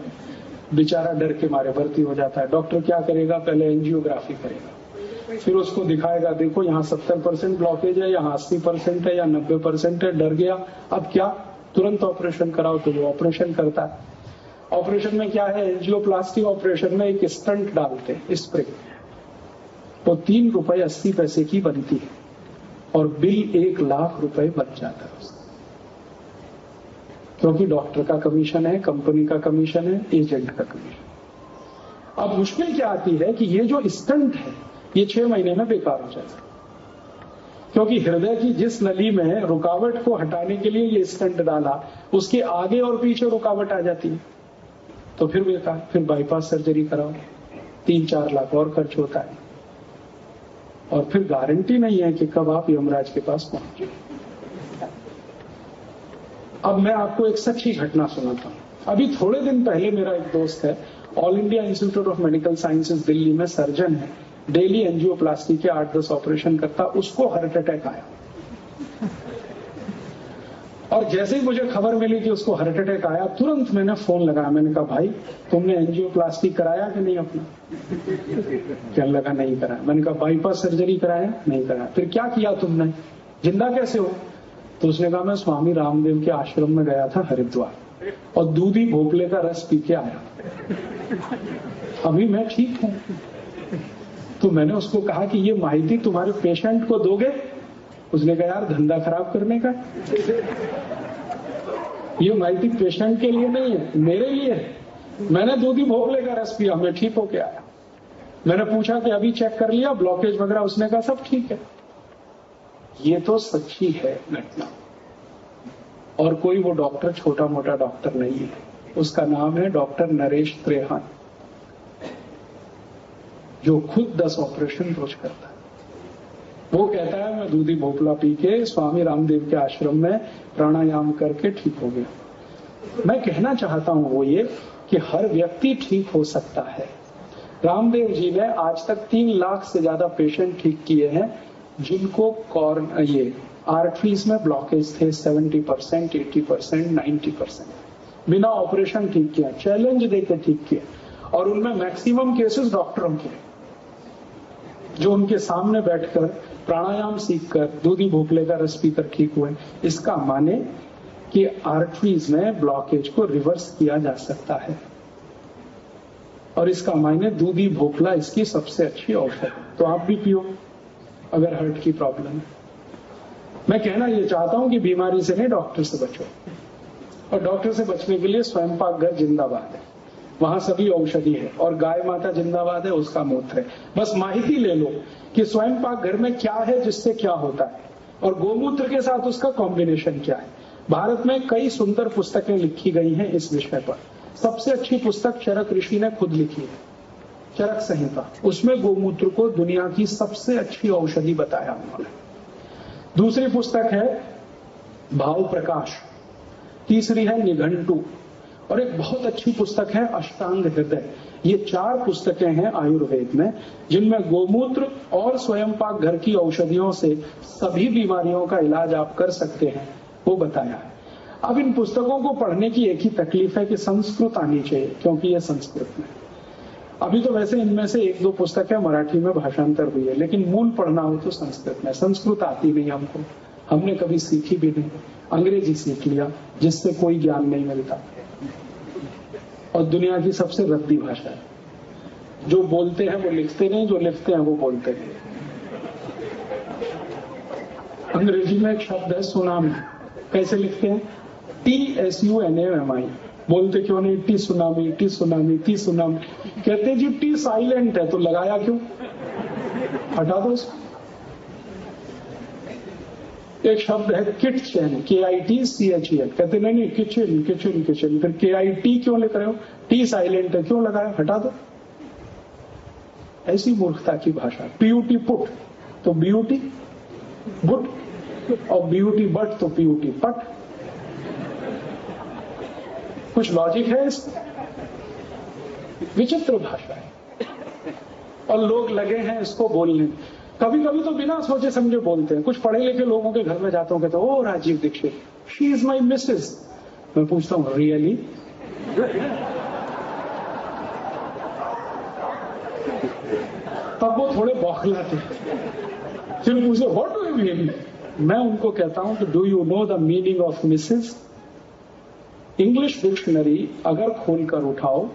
बेचारा डर के मारे भर्ती हो जाता है। डॉक्टर क्या करेगा? पहले एंजियोग्राफी करेगा। फिर उसको दिखाएगा, देखो, यहाँ सत्तर परसेंट ब्लॉकेज है, यहाँ अस्सी परसेंट है या नब्बे परसेंट है, डर गया। अब क्या? तुरंत ऑपरेशन कराओ तो वो ऑपरेशन करता है। ऑपरेशन में क्या है? एंजियोप्लास्टी ऑपरेशन में एक स्टंट डालते हैं स्प्रे तो तीन रुपए अस्सी पैसे की बनती है और बिल एक लाख रुपए बन जाता है उसका। क्योंकि डॉक्टर का कमीशन है, कंपनी का कमीशन है, एजेंट का कमीशन अब मुश्किल क्या आती है कि ये जो स्टंट है, ये छह महीने में बेकार हो है। क्योंकि हृदय की जिस नली में रुकावट को हटाने के लिए ये स्टंट डाला, उसके आगे और पीछे रुकावट आ जाती है। तो फिर बेकार, फिर बाईपास सर्जरी कराओ तीन चार लाख और खर्च होता है। और फिर गारंटी नहीं है कि कब आप यमराज के पास पहुँचे। अब मैं आपको एक सच्ची घटना सुनाता हूँ। अभी थोड़े दिन पहले मेरा एक दोस्त है All India Institute of Medical Sciences Delhi में सर्जन है। डेली एंजियोप्लास्टी के आठ दस ऑपरेशन करता, उसको हार्ट अटैक आया। और जैसे ही मुझे खबर मिली कि उसको हार्ट अटैक आया, तुरंत मैंने फ़ोन लगाया। मैंने कहा, भाई, तुमने एंजियोप्लास्टी कराया कि नहीं अपना? क्या लगा, नहीं कराया। मैंने कहा बाईपास सर्जरी कराया? नहीं कराया। फिर क्या किया तुमने? ज़िंदा कैसे हो? तो उसने कहा, मैं स्वामी रामदेव के आश्रम में गया था हरिद्वार और दूधी भोपले का रस पी के आया। अभी मैं ठीक हूँ। तो मैंने उसको कहा कि, ये माहिती तुम्हारे पेशेंट को दोगे? उसने कहा, यार, धंधा खराब करने का। ये माहिती पेशेंट के लिए नहीं है, मेरे लिए है। मैंने दूधी भोपले का रस पिया, मैं ठीक होके आया। मैंने पूछा कि, अभी चेक कर लिया, ब्लॉकेज वगैरह? उसने कहा, सब ठीक है। ये तो सच्ची है। घटना और कोई वो डॉक्टर छोटा मोटा डॉक्टर नहीं है। उसका नाम है डॉक्टर नरेश त्रेहान, जो खुद दस ऑपरेशन रोज करता है। वो कहता है, मैं दूधी भोपला पी के स्वामी रामदेव के आश्रम में प्राणायाम करके ठीक हो गया। मैं कहना चाहता हूँ वो ये कि हर व्यक्ति ठीक हो सकता है। रामदेव जी ने आज तक तीन लाख से ज़्यादा पेशेंट ठीक किए हैं। जिनको कॉर्न ये आर्टरीज में ब्लॉकेज थे 70 percent eighty percent ninety percent बिना ऑपरेशन ठीक किया चैलेंज देकर ठीक किया। और उनमें मैक्सिमम केसेस डॉक्टरों के जो उनके सामने बैठकर प्राणायाम सीखकर, दूधी भोपले का रस पीकर ठीक हुए, इसका माने कि आर्टरीज में ब्लॉकेज को रिवर्स किया जा सकता है। और इसका मायने दूधी भोपला इसकी सबसे अच्छी औषध तो आप भी पियो। अगर हार्ट की प्रॉब्लम है। मैं कहना ये चाहता हूँ कि बीमारी से नहीं डॉक्टर से बचो। और डॉक्टर से बचने के लिए स्वयं पाक घर जिंदाबाद है। वहाँ सभी औषधि है और गाय माता जिंदाबाद है, उसका मूत्र है। बस माहिती ले लो कि स्वयं पाक घर में क्या है, जिससे क्या होता है। और गोमूत्र के साथ उसका कॉम्बिनेशन क्या है। भारत में कई सुंदर पुस्तकें लिखी गई हैं इस विषय पर। सबसे अच्छी पुस्तक चरक ऋषि ने खुद लिखी है। चरक संहिता उसमें गोमूत्र को दुनिया की सबसे अच्छी औषधि बताया उन्होंने। दूसरी पुस्तक है, भाव प्रकाश। तीसरी है, निघंटू। और एक बहुत अच्छी पुस्तक है, अष्टांग हृदय। ये चार पुस्तकें हैं आयुर्वेद में, जिनमें गोमूत्र और स्वयं पाक घर की औषधियों से सभी बीमारियों का इलाज आप कर सकते हैं, वो बताया है। अब इन पुस्तकों को पढ़ने की एक ही तकलीफ़ है कि संस्कृत आनी चाहिए, क्योंकि ये संस्कृत में अभी तो वैसे इनमें से एक दो पुस्तक है, मराठी में भाषांतर हुई है, लेकिन मूल पढ़ना हो तो संस्कृत में। संस्कृत आती नहीं हमको। हमने कभी सीखी भी नहीं। अंग्रेज़ी सीख लिया, जिससे कोई ज्ञान नहीं मिलता। और दुनिया की सबसे रद्दी भाषा है। जो बोलते हैं, वो लिखते नहीं, जो लिखते हैं, वो बोलते नहीं। अंग्रेज़ी में एक शब्द है, सुनामी। कैसे लिखते हैं? T S U N M I बोलते क्यों नहीं? T tsunami T tsunami T tsunami. कहते जी, टी साइलेंट है तो लगाया क्यों? हटा दो एक शब्द है किचन के I T C H E L कहते नहीं नहीं, किचन किचन किचन। फिर के आई टी क्यों लिख रहे हो? टी साइलेंट है, क्यों लगाया? हटा दो। ऐसी मूर्खता की भाषा। पीयूटी पुट तो ब्यूटी बुट और ब्यूटी बट तो पीयूटी पट कुछ लॉजिक है इस विचित्र भाषा है और लोग लगे हैं इसको बोलने। कभी कभी तो बिना सोचे समझे बोलते हैं। कुछ पढ़े लिखे लोगों के घर में जाता हूँ कहते हो तो, Rajiv Dixit she is my Mrs मैं पूछता हूँ रियली तब वो थोड़े बौखलाते फिर मुझे वॉट डू यू मीन मैं उनको कहता हूँ कि do you know the meaning of Mrs English dictionary अगर खोलकर उठाओ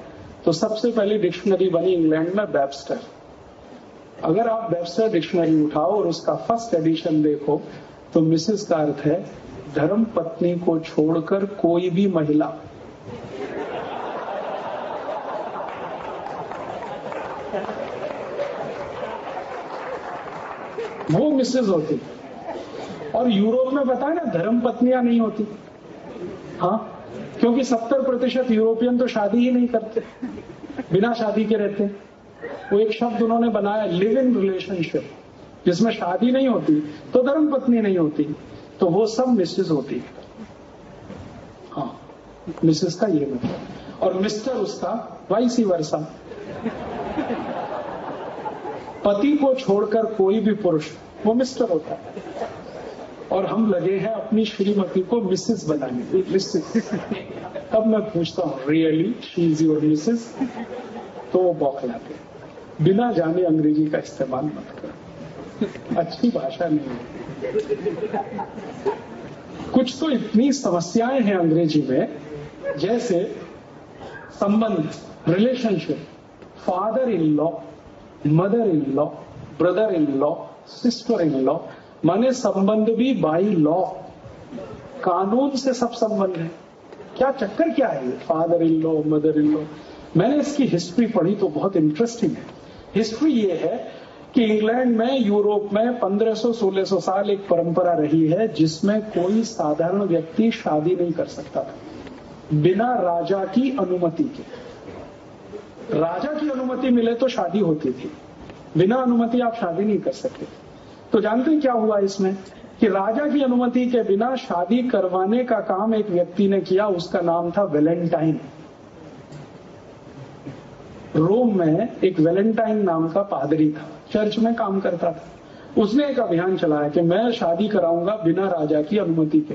तो सबसे पहली डिक्शनरी बनी इंग्लैंड में वेबस्टर अगर आप वेबस्टर डिक्शनरी उठाओ और उसका फ़र्स्ट एडिशन देखो तो मिसेस का अर्थ है धर्म पत्नी को छोड़कर कोई भी महिला। वो मिसेज होती। और यूरोप में बताए ना, धर्म पत्नियाँ नहीं होती। हाँ? क्योंकि सत्तर प्रतिशत यूरोपियन तो शादी ही नहीं करते, बिना शादी के रहते। वो एक शब्द उन्होंने बनाया लिव इन रिलेशनशिप जिसमें शादी नहीं होती तो धर्म पत्नी नहीं होती तो वो सब मिसेज होती। हाँ मिसेज का ये मतलब। और मिस्टर उसका वाइसी वर्षा पति को छोड़कर कोई भी पुरुष, वो मिस्टर होता है। और हम लगे हैं अपनी श्रीमती को मिसेस बनाने मिसेस (laughs) तब मैं पूछता हूँ really she is your Mrs तो वो बौखलाते बिना जाने अंग्रेज़ी का इस्तेमाल मत करो। अच्छी भाषा नहीं है। कुछ तो इतनी समस्याएँ हैं अंग्रेज़ी में, जैसे संबंध relationship father in law mother in law brother in law sister in law माने संबंध भी बाई लॉ कानून से सब संबंध है। क्या चक्कर क्या है? Father in law mother in law मैंने इसकी हिस्ट्री पढ़ी तो बहुत इंटरेस्टिंग है। हिस्ट्री ये है कि इंग्लैंड में यूरोप में 1500-1600 साल एक परंपरा रही है जिसमें कोई साधारण व्यक्ति शादी नहीं कर सकता था। बिना राजा की अनुमति के। राजा की अनुमति मिले तो शादी होती थी। बिना अनुमति आप शादी नहीं कर सकते। तो जानते हैं क्या हुआ इसमें? कि राजा की अनुमति के बिना शादी करवाने का काम एक व्यक्ति ने किया, उसका नाम था वेलेंटाइन। रोम में एक वेलेंटाइन नाम का पादरी था, चर्च में काम करता था। उसने एक अभियान चलाया कि मैं शादी कराऊँगा बिना राजा की अनुमति के।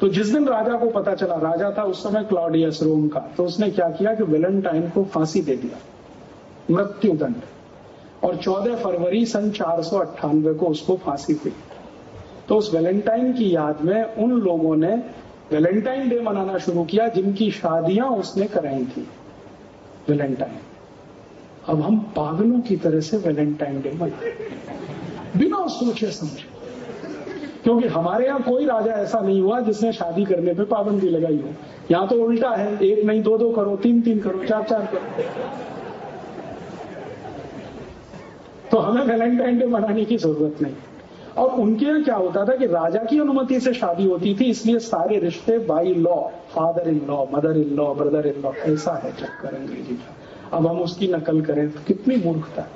तो जिस दिन राजा को पता चला, राजा था उस समय क्लॉडियस रोम का तो उसने क्या किया कि वेलेंटाइन को फांसी दे दिया। मृत्यु दंड और 14 फरवरी सन चार सौ अट्ठानवे को उसको फांसी हुई। तो उस वैलेंटाइन की याद में उन लोगों ने वैलेंटाइन डे मनाना शुरू किया जिनकी शादियाँ उसने कराई थी। वेलेंटाइन। अब हम पागलों की तरह से वेलेंटाइन डे मनाए बिना सोचे समझे। क्योंकि हमारे यहाँ कोई राजा ऐसा नहीं हुआ जिसने शादी करने पे पाबंदी लगाई हो। यहाँ तो उल्टा है, एक नहीं, दो दो करो, तीन तीन करो, चार चार करो। तो हमें वैलेंटाइन डे मनाने की ज़रूरत नहीं। और उनके यहाँ क्या होता था कि राजा की अनुमति से शादी होती थी, इसलिए सारे रिश्ते by law father in law mother in law brother in law ऐसा है चक्कर अंग्रेज़ी का। अब हम उसकी नकल करें तो कितनी मूर्खता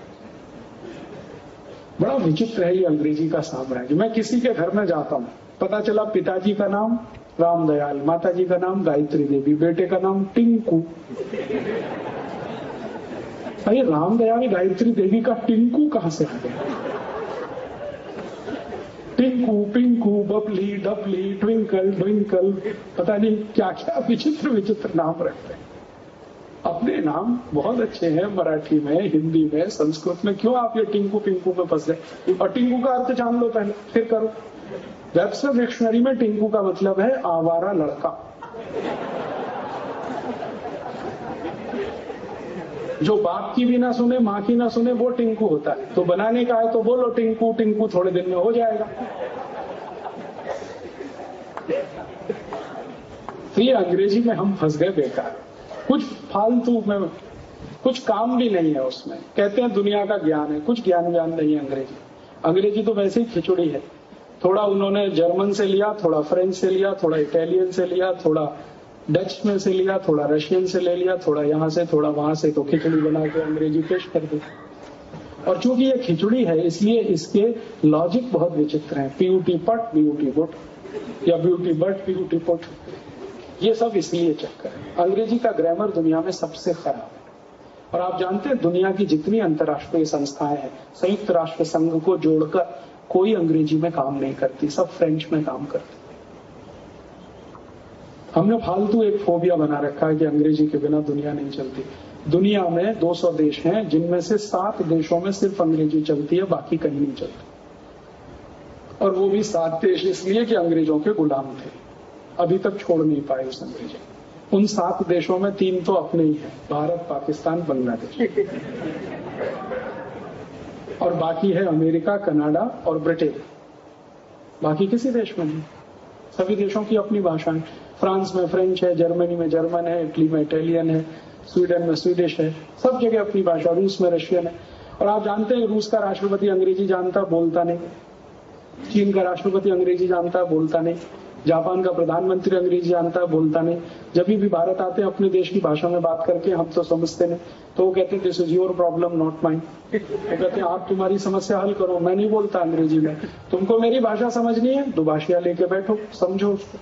बड़ा विचित्र है ये अंग्रेज़ी का साम्राज्य। मैं किसी के घर में जाता हूँ, पता चला पिताजी का नाम रामदयाल माता जी का नाम गायत्री देवी, बेटे का नाम टिंकू। अरे राम रामदयाल गायत्री देवी का टिंकू कहाँ से आ गया? टिंकू, पिंकू, बबली, डबली, ट्विंकल ट्विंकल, पता नहीं क्या क्या विचित्र विचित्र नाम रखते हैं। अपने नाम बहुत अच्छे हैं मराठी में, हिंदी में, संस्कृत में। क्यों आप ये टिंकू, पिंकू में फंस? और टिंकू का अर्थ जान लो पहले, फिर करो। वेबस्टर डिक्शनरी में टिंकू का मतलब है आवारा लड़का। जो बाप की भी ना सुने, माँ की ना सुने, वो टिंकू होता है। तो बनाने का है तो बोलो, टिंकू टिंकू थोड़े दिन में हो जाएगा। तो ये अंग्रेज़ी में हम फंस गए बेकार। कुछ फालतू में, कुछ काम भी नहीं है उसमें। कहते हैं दुनिया का ज्ञान है, कुछ ज्ञान ज्ञान नहीं है अंग्रेज़ी। अंग्रेज़ी तो वैसे ही खिचड़ी है। थोड़ा उन्होंने जर्मन से लिया, थोड़ा फ्रेंच से लिया, थोड़ा इटालियन से लिया, थोड़ा डच में से लिया, थोड़ा रशियन से ले लिया, थोड़ा यहाँ से, थोड़ा वहाँ से तो खिचड़ी बना के अंग्रेज़ी पेश कर दी। और चूँकि ये खिचड़ी है, इसलिए इसके लॉजिक बहुत विचित्र हैं। पीयूटी पट ब्यूटी बुट या ब्यूटी बट ब्यूटी पुट ये सब इसलिए चक्कर है। अंग्रेज़ी का ग्रामर दुनिया में सबसे खराब है। और आप जानते हैं, दुनिया की जितनी अंतर्राष्ट्रीय संस्थाएँ हैं, संयुक्त राष्ट्र संघ को जोड़कर कोई अंग्रेज़ी में काम नहीं करती, सब फ्रेंच में काम करती हमने फालतू एक फोबिया बना रखा है कि अंग्रेज़ी के बिना दुनिया नहीं चलती। दुनिया में 200 देश हैं, जिनमें से सात देशों में सिर्फ़ अंग्रेज़ी चलती है, बाकी कहीं नहीं चलती। और वो भी सात देश इसलिए कि अंग्रेज़ों के गुलाम थे। अभी तक छोड़ नहीं पाए उस अंग्रेज़ी। उन सात देशों में तीन तो अपने ही है, भारत, पाकिस्तान, बांग्लादेश। और बाकी है अमेरिका, कनाडा और ब्रिटेन। बाकी किसी देश में नहीं। सभी देशों की अपनी भाषाएँ फ्रांस में फ्रेंच है, जर्मनी में जर्मन है, इटली में इटालियन है, स्वीडन में स्वीडिश है। सब जगह अपनी भाषा, रूस में रशियन है। और आप जानते हैं, रूस का राष्ट्रपति अंग्रेज़ी जानता बोलता नहीं। चीन का राष्ट्रपति अंग्रेज़ी जानता बोलता नहीं। जापान का प्रधानमंत्री अंग्रेज़ी जानता है बोलता नहीं। जब भी भारत आते हैं, अपने देश की भाषा में बात करके हम तो समझते नहीं। तो वो कहते this is your problem not mind वो कहते आप तुम्हारी समस्या हल करो, मैं नहीं बोलता अंग्रेज़ी में। तुमको मेरी भाषा समझनी है दो भाषिया लेके बैठो, समझो उसको।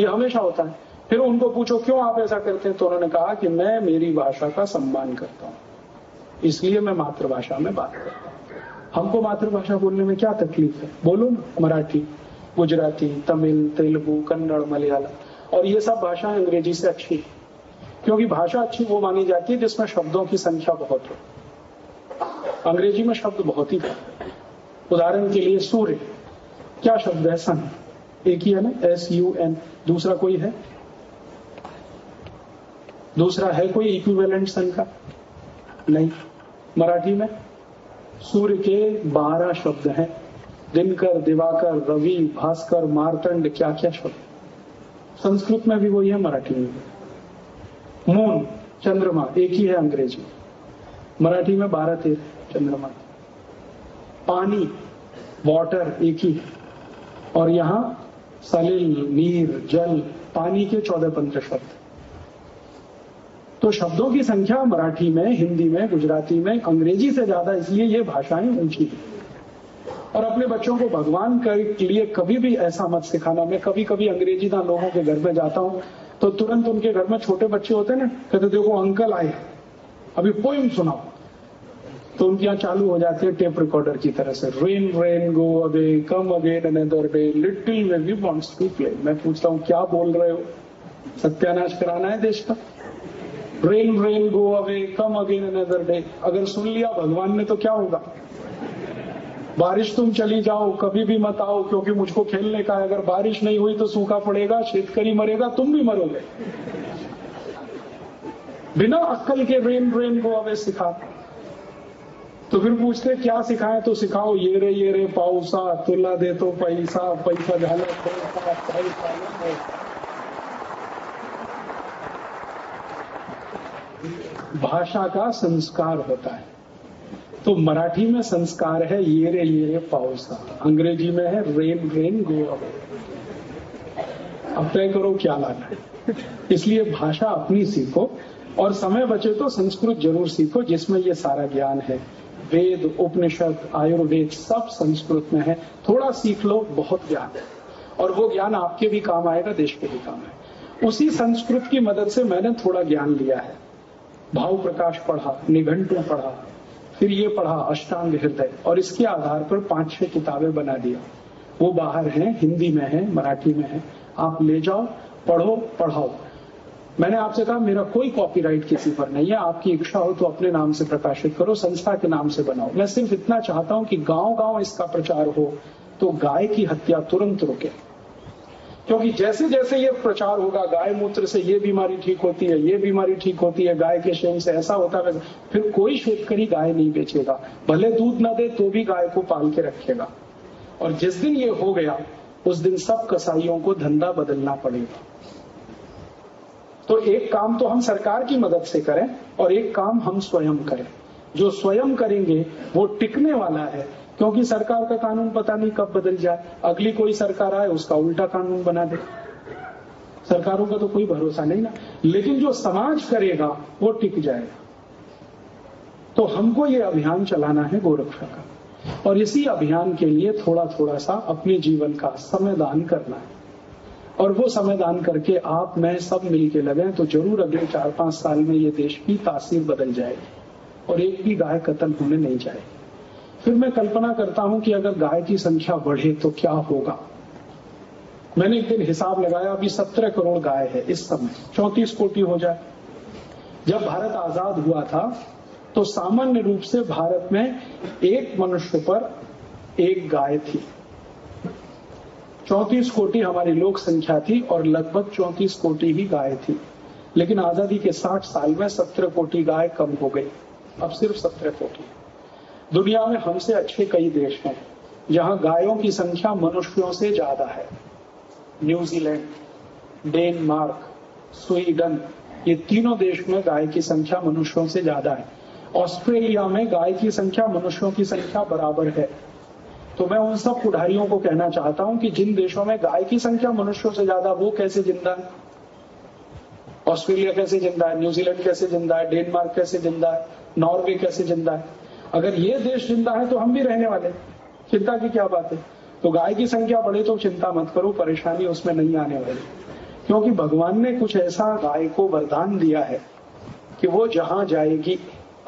ये हमेशा होता है। फिर उनको पूछो, क्यों आप ऐसा करते हैं? तो उन्होंने कहा कि मैं मेरी भाषा का सम्मान करता हूँ। इसलिए मैं मातृभाषा में बात करता हूँ। हमको मातृभाषा बोलने में क्या तकलीफ़ है? बोलो मराठी। गुजराती, तमिल, तेलुगु, कन्नड़, मलयालम। और ये सब भाषा अंग्रेज़ी से अच्छी है। क्योंकि भाषा अच्छी वो मानी जाती है जिसमें शब्दों की संख्या बहुत हो। अंग्रेज़ी में शब्द बहुत ही उदाहरण के लिए सूर्य। क्या शब्द है? सन। एक ही है ना? एस यू एन दूसरा कोई है? दूसरा है कोई इक्विवेलेंट सन का? नहीं। मराठी में सूर्य के बारह शब्द हैं। दिनकर, दिवाकर, रवि, भास्कर, मारतंड क्या क्या शब्द। संस्कृत में भी वही है मराठी में मून, चंद्रमा, एक ही है अंग्रेज़ी। मराठी में बारह थे चंद्रमा। पानी वाटर एक ही है। और यहाँ, सलिल, नीर, जल, पानी के चौदह पंद्रह शब्द। तो शब्दों की संख्या मराठी में, हिंदी में, गुजराती में, अंग्रेज़ी से ज़्यादा, इसलिए ये भाषाएँ ऊँची है। और अपने बच्चों को भगवान के लिए कभी भी ऐसा मत सिखाना। मैं कभी कभी अंग्रेज़ी ना लोगों के घर में जाता हूँ तो तुरंत उनके घर में छोटे बच्चे होते हैं ना, कहते देखो, अंकल आए अभी पोइम सुनाओ। तो उनके यहाँ चालू हो जाती है टेप रिकॉर्डर की तरह से। Rain rain go away come again another day little way we wants to play मैं पूछता हूँ, क्या बोल रहे हो? सत्यानाश कराना है देश का? Rain rain go away come again another day अगर सुन लिया भगवान ने तो क्या होगा? बारिश तुम चली जाओ, कभी भी मत आओ, क्योंकि मुझको खेलने का है। अगर बारिश नहीं हुई तो सूखा पड़ेगा, शेतकरी मरेगा, तुम भी मरोगे। बिना अक्कल के रेन रेन को अवे सिखा। तो फिर पूछते, क्या सिखाए तो सिखाओ, ये रे ये रे पाउसा तुला दे तो पैसा पैसा झाला भाषा का संस्कार होता है। तो मराठी में संस्कार है, ये रे ये रे पाउसा अंग्रेज़ी में है, रेन रेन, गो अब तय करो क्या लाना है। इसलिए भाषा अपनी सीखो, और समय बचे तो संस्कृत ज़रूर सीखो, जिसमें ये सारा ज्ञान है। वेद, उपनिषद, आयुर्वेद सब संस्कृत में है। थोड़ा सीख लो, बहुत ज्ञान है। और वो ज्ञान आपके भी काम आएगा, देश के भी काम है उसी संस्कृत की मदद से मैंने थोड़ा ज्ञान लिया है। भाव प्रकाश पढ़ा, निघंटू पढ़ा फिर ये पढ़ा, अष्टांग हृदय और इसके आधार पर पाँच छह किताबें बना दिया। वो बाहर हैं, हिंदी में है, मराठी में है। आप ले जाओ, पढ़ो, पढ़ाओ। मैंने आपसे कहा, मेरा कोई कॉपीराइट किसी पर नहीं है। आपकी इच्छा हो तो अपने नाम से प्रकाशित करो, संस्था के नाम से बनाओ। मैं सिर्फ़ इतना चाहता हूँ कि गाँव गाँव इसका प्रचार हो तो गाय की हत्या तुरंत रुके। क्योंकि जैसे जैसे ये प्रचार होगा, गाय मूत्र से ये बीमारी ठीक होती है, ये बीमारी ठीक होती है, गाय के शेम से ऐसा होता है, फिर कोई शेतकरी गाय नहीं बेचेगा। भले दूध ना दे तो भी गाय को पाल के रखेगा। और जिस दिन ये हो गया, उस दिन सब कसाईयों को धंधा बदलना पड़ेगा। तो एक काम तो हम सरकार की मदद से करें, और एक काम हम स्वयं करें। जो स्वयं करेंगे, वो टिकने वाला है। क्योंकि सरकार का कानून पता नहीं कब बदल जाए। अगली कोई सरकार आए, उसका उल्टा कानून बना दे। सरकारों का तो कोई भरोसा नहीं ना। लेकिन जो समाज करेगा, वो टिक जाएगा। तो हमको ये अभियान चलाना है गोरक्षा का। और इसी अभियान के लिए थोड़ा थोड़ा सा अपने जीवन का समय दान करना है। और वो समय दान करके आप, मैं सब मिलके लगे तो ज़रूर अगले चार पाँच साल में ये देश की तासीर बदल जाएगी। और एक भी गाय कतल होने नहीं जाएगी। फिर मैं कल्पना करता हूँ कि अगर गाय की संख्या बढ़े तो क्या होगा? मैंने एक दिन हिसाब लगाया, अभी सत्रह करोड़ गाय है इस समय। चौतीस कोटि हो जाए। जब भारत आज़ाद हुआ था तो सामान्य रूप से भारत में एक मनुष्य पर एक गाय थी। चौतीस कोटि हमारी लोक संख्या थी और लगभग चौतीस कोटि ही गाय थी। लेकिन आज़ादी के 60 साल में 17 कोटि गाय कम हो गई। अब सिर्फ़ 17 कोटि। दुनिया में हमसे अच्छे कई देश हैं, जहाँ गायों की संख्या मनुष्यों से ज़्यादा है। न्यूजीलैंड डेनमार्क, स्वीडन, ये तीनों देश में गाय की संख्या मनुष्यों से ज़्यादा है। ऑस्ट्रेलिया में गाय की संख्या मनुष्यों की संख्या बराबर है। तो मैं उन सब पुढ़ारियों को कहना चाहता हूँ कि जिन देशों में गाय की संख्या मनुष्यों से ज़्यादा, वो कैसे ज़िंदा है? ऑस्ट्रेलिया कैसे ज़िंदा है? न्यूजीलैंड कैसे ज़िंदा है? डेनमार्क कैसे ज़िंदा है? नॉर्वे कैसे ज़िंदा है? अगर ये देश ज़िंदा है तो हम भी रहने वाले चिंता की क्या बात है? तो गाय की संख्या बढ़े तो चिंता मत करो, परेशानी उसमें नहीं आने वाली। क्योंकि भगवान ने कुछ ऐसा गाय को वरदान दिया है कि वो जहाँ जाएगी,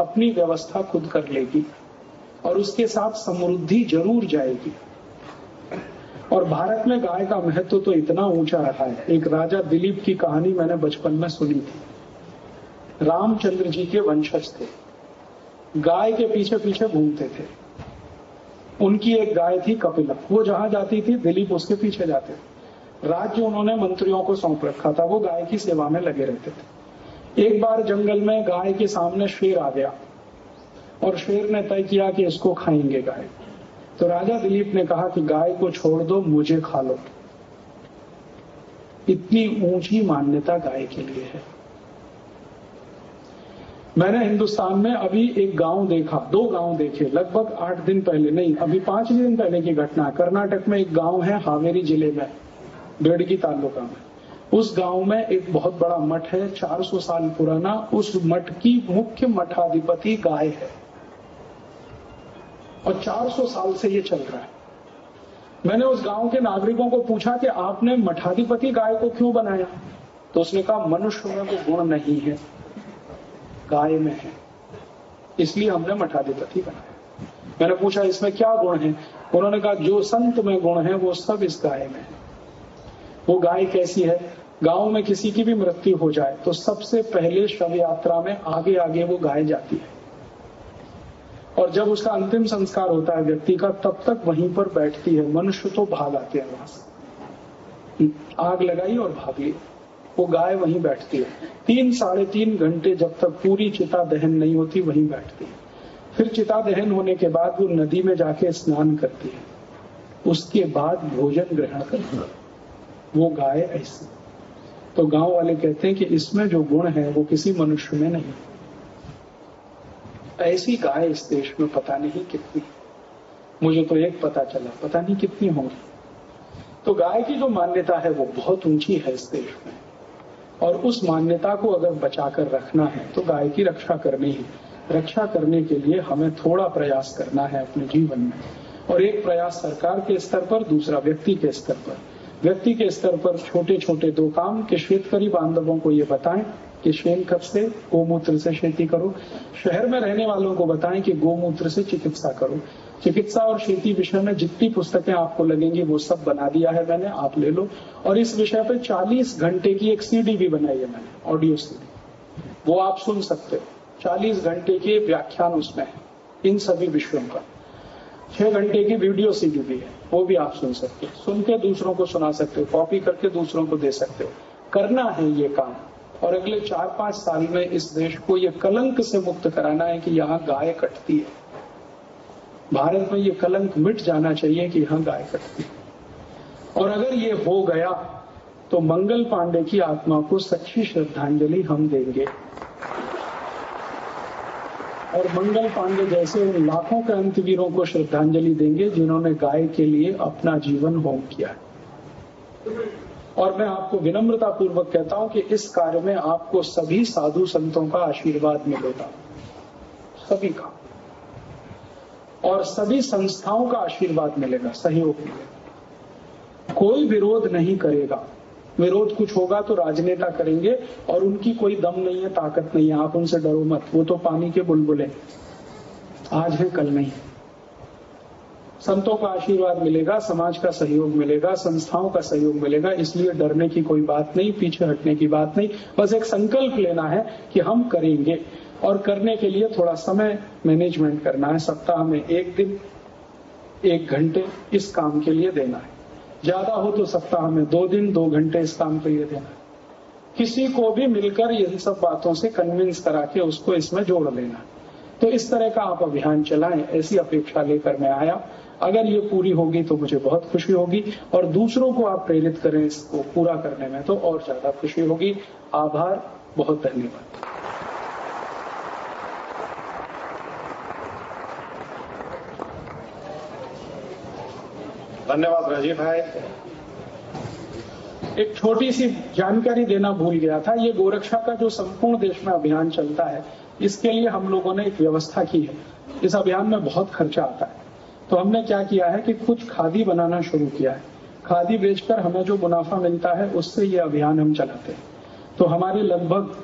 अपनी व्यवस्था खुद कर लेगी और उसके साथ समृद्धि ज़रूर जाएगी। और भारत में गाय का महत्व तो तो इतना ऊँचा रहा है। एक राजा दिलीप की कहानी मैंने बचपन में सुनी थी। रामचंद्र जी के वंशज थे। गाय के पीछे पीछे घूमते थे। उनकी एक गाय थी कपिला। वो जहाँ जाती थी, दिलीप उसके पीछे जाते थे। राज्य उन्होंने मंत्रियों को सौंप रखा था, वो गाय की सेवा में लगे रहते थे। एक बार जंगल में गाय के सामने शेर आ गया और शेर ने तय किया कि इसको खाएँगे गाय। तो राजा दिलीप ने कहा कि गाय को छोड़ दो, मुझे खा लो। इतनी ऊँची मान्यता गाय के लिए है। मैंने हिंदुस्तान में अभी एक गाँव देखा, दो गाँव देखे, लगभग आठ दिन पहले, नहीं, अभी पाँच दिन पहले की घटना कर्नाटक में एक गाँव है हावेरी ज़िले में, बेड़गी तालुका में। उस गाँव में एक बहुत बड़ा मठ है 400 साल पुराना, उस मठ की मुख्य मठाधिपति गाय है। और 400 साल से ये चल रहा है। मैंने उस गाँव के नागरिकों को पूछा कि आपने मठाधिपति गाय को क्यों बनाया? तो उसने कहा, मनुष्य में वो गुण नहीं है। गाय में है। इसलिए हमने मठाधिपति बनाया। मैंने पूछा, इसमें क्या गुण है? उन्होंने कहा, जो संत में गुण है, वो सब इस गाय में है। वो गाय कैसी है? गाँव में किसी की भी मृत्यु हो जाए तो सबसे पहले शव यात्रा में आगे आगे वो गाय जाती है। और जब उसका अंतिम संस्कार होता है व्यक्ति का, तब तक वहीं पर बैठती है। मनुष्य तो भाग आते हैं वहाँ से। आग लगाई और भाग ली। वो गाय वहीं बैठती है। तीन साढ़े तीन घंटे जब तक पूरी चिता दहन नहीं होती, वहीं बैठती है। फिर चिता दहन होने के बाद वो नदी में जाके स्नान करती है। उसके बाद भोजन ग्रहण करती है। वो गाय ऐसी। तो गाँव वाले कहते हैं कि इसमें जो गुण है, वो किसी मनुष्य में नहीं। ऐसी गाय इस देश में पता नहीं कितनी मुझे तो एक पता चला, पता नहीं कितनी होंगी। तो गाय की जो मान्यता है, वो बहुत ऊँची है इस देश में। और उस मान्यता को अगर बचाकर रखना है तो गाय की रक्षा करनी है। रक्षा करने के लिए हमें थोड़ा प्रयास करना है अपने जीवन में। और एक प्रयास सरकार के स्तर पर, दूसरा व्यक्ति के स्तर पर। व्यक्ति के स्तर पर छोटे छोटे दो काम, के शेतकरी बांधवों को ये बताएँ कि शेन कब से गोमूत्र से खेती करो। शहर में रहने वालों को बताएँ कि गोमूत्र से चिकित्सा करो। चिकित्सा और खेती विषय में जितनी पुस्तकें आपको लगेंगी, वो सब बना दिया है मैंने, आप ले लो। और इस विषय पे 40 घंटे की एक सीडी भी बनाई है मैंने ऑडियो सीडी। वो आप सुन सकते हो। 40 घंटे के व्याख्यान उसमें है, इन सभी विषयों का। छह घंटे की वीडियो सीडी भी है, वो भी आप सुन सकते हो। सुन के दूसरों को सुना सकते हो, कॉपी करके दूसरों को दे सकते हो। करना है ये काम। और अगले चार पाँच साल में इस देश को ये कलंक से मुक्त कराना है कि यहाँ गाय कटती है। भारत में ये कलंक मिट जाना चाहिए कि यहाँ गाय कटती है। और अगर ये हो गया तो मंगल पांडे की आत्मा को सच्ची श्रद्धांजलि हम देंगे। और मंगल पांडे जैसे उन लाखों के अंतवीरों को श्रद्धांजलि देंगे, जिन्होंने गाय के लिए अपना जीवन होम किया और मैं आपको विनम्रता पूर्वक कहता हूँ कि इस कार्य में आपको सभी साधु संतों का आशीर्वाद मिलेगा। सभी का। और सभी संस्थाओं का आशीर्वाद मिलेगा, सहयोग मिलेगा। कोई विरोध नहीं करेगा। विरोध कुछ होगा तो राजनेता करेंगे और उनकी कोई दम नहीं है, ताकत नहीं है। आप उनसे डरो मत। वो तो पानी के बुलबुले आज है, कल नहीं संतों का आशीर्वाद मिलेगा, समाज का सहयोग मिलेगा, संस्थाओं का सहयोग मिलेगा। इसलिए डरने की कोई बात नहीं, पीछे हटने की बात नहीं। बस एक संकल्प लेना है कि हम करेंगे। और करने के लिए थोड़ा समय मैनेजमेंट करना है। सप्ताह में एक दिन, एक घंटे इस काम के लिए देना है। ज़्यादा हो तो सप्ताह में दो दिन, दो घंटे इस काम के लिए देना है। किसी को भी मिलकर इन सब बातों से कन्विंस करा के उसको इसमें जोड़ लेना तो इस तरह का आप अभियान चलाएँ, ऐसी अपेक्षा लेकर मैं आया। अगर ये पूरी होगी तो मुझे बहुत खुशी होगी और दूसरों को आप प्रेरित करें इसको पूरा करने में तो और ज़्यादा खुशी होगी। आभार, बहुत धन्यवाद। धन्यवाद राजीव भाई। एक छोटी सी जानकारी देना भूल गया था, ये गोरक्षा का जो संपूर्ण देश में अभियान चलता है, इसके लिए हम लोगों ने एक व्यवस्था की है। इस अभियान में बहुत खर्चा आता है। तो हमने क्या किया है कि कुछ खादी बनाना शुरू किया है। खादी बेचकर हमें जो मुनाफा मिलता है, उससे ये अभियान हम चलाते हैं। तो हमारे लगभग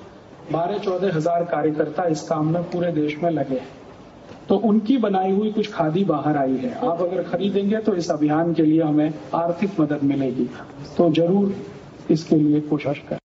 बारह चौदह हज़ार कार्यकर्ता इस काम में पूरे देश में लगे हैं। तो उनकी बनाई हुई कुछ खादी बाहर आई है। आप अगर खरीदेंगे तो इस अभियान के लिए हमें आर्थिक मदद मिलेगी। तो ज़रूर इसके लिए कोशिश करें।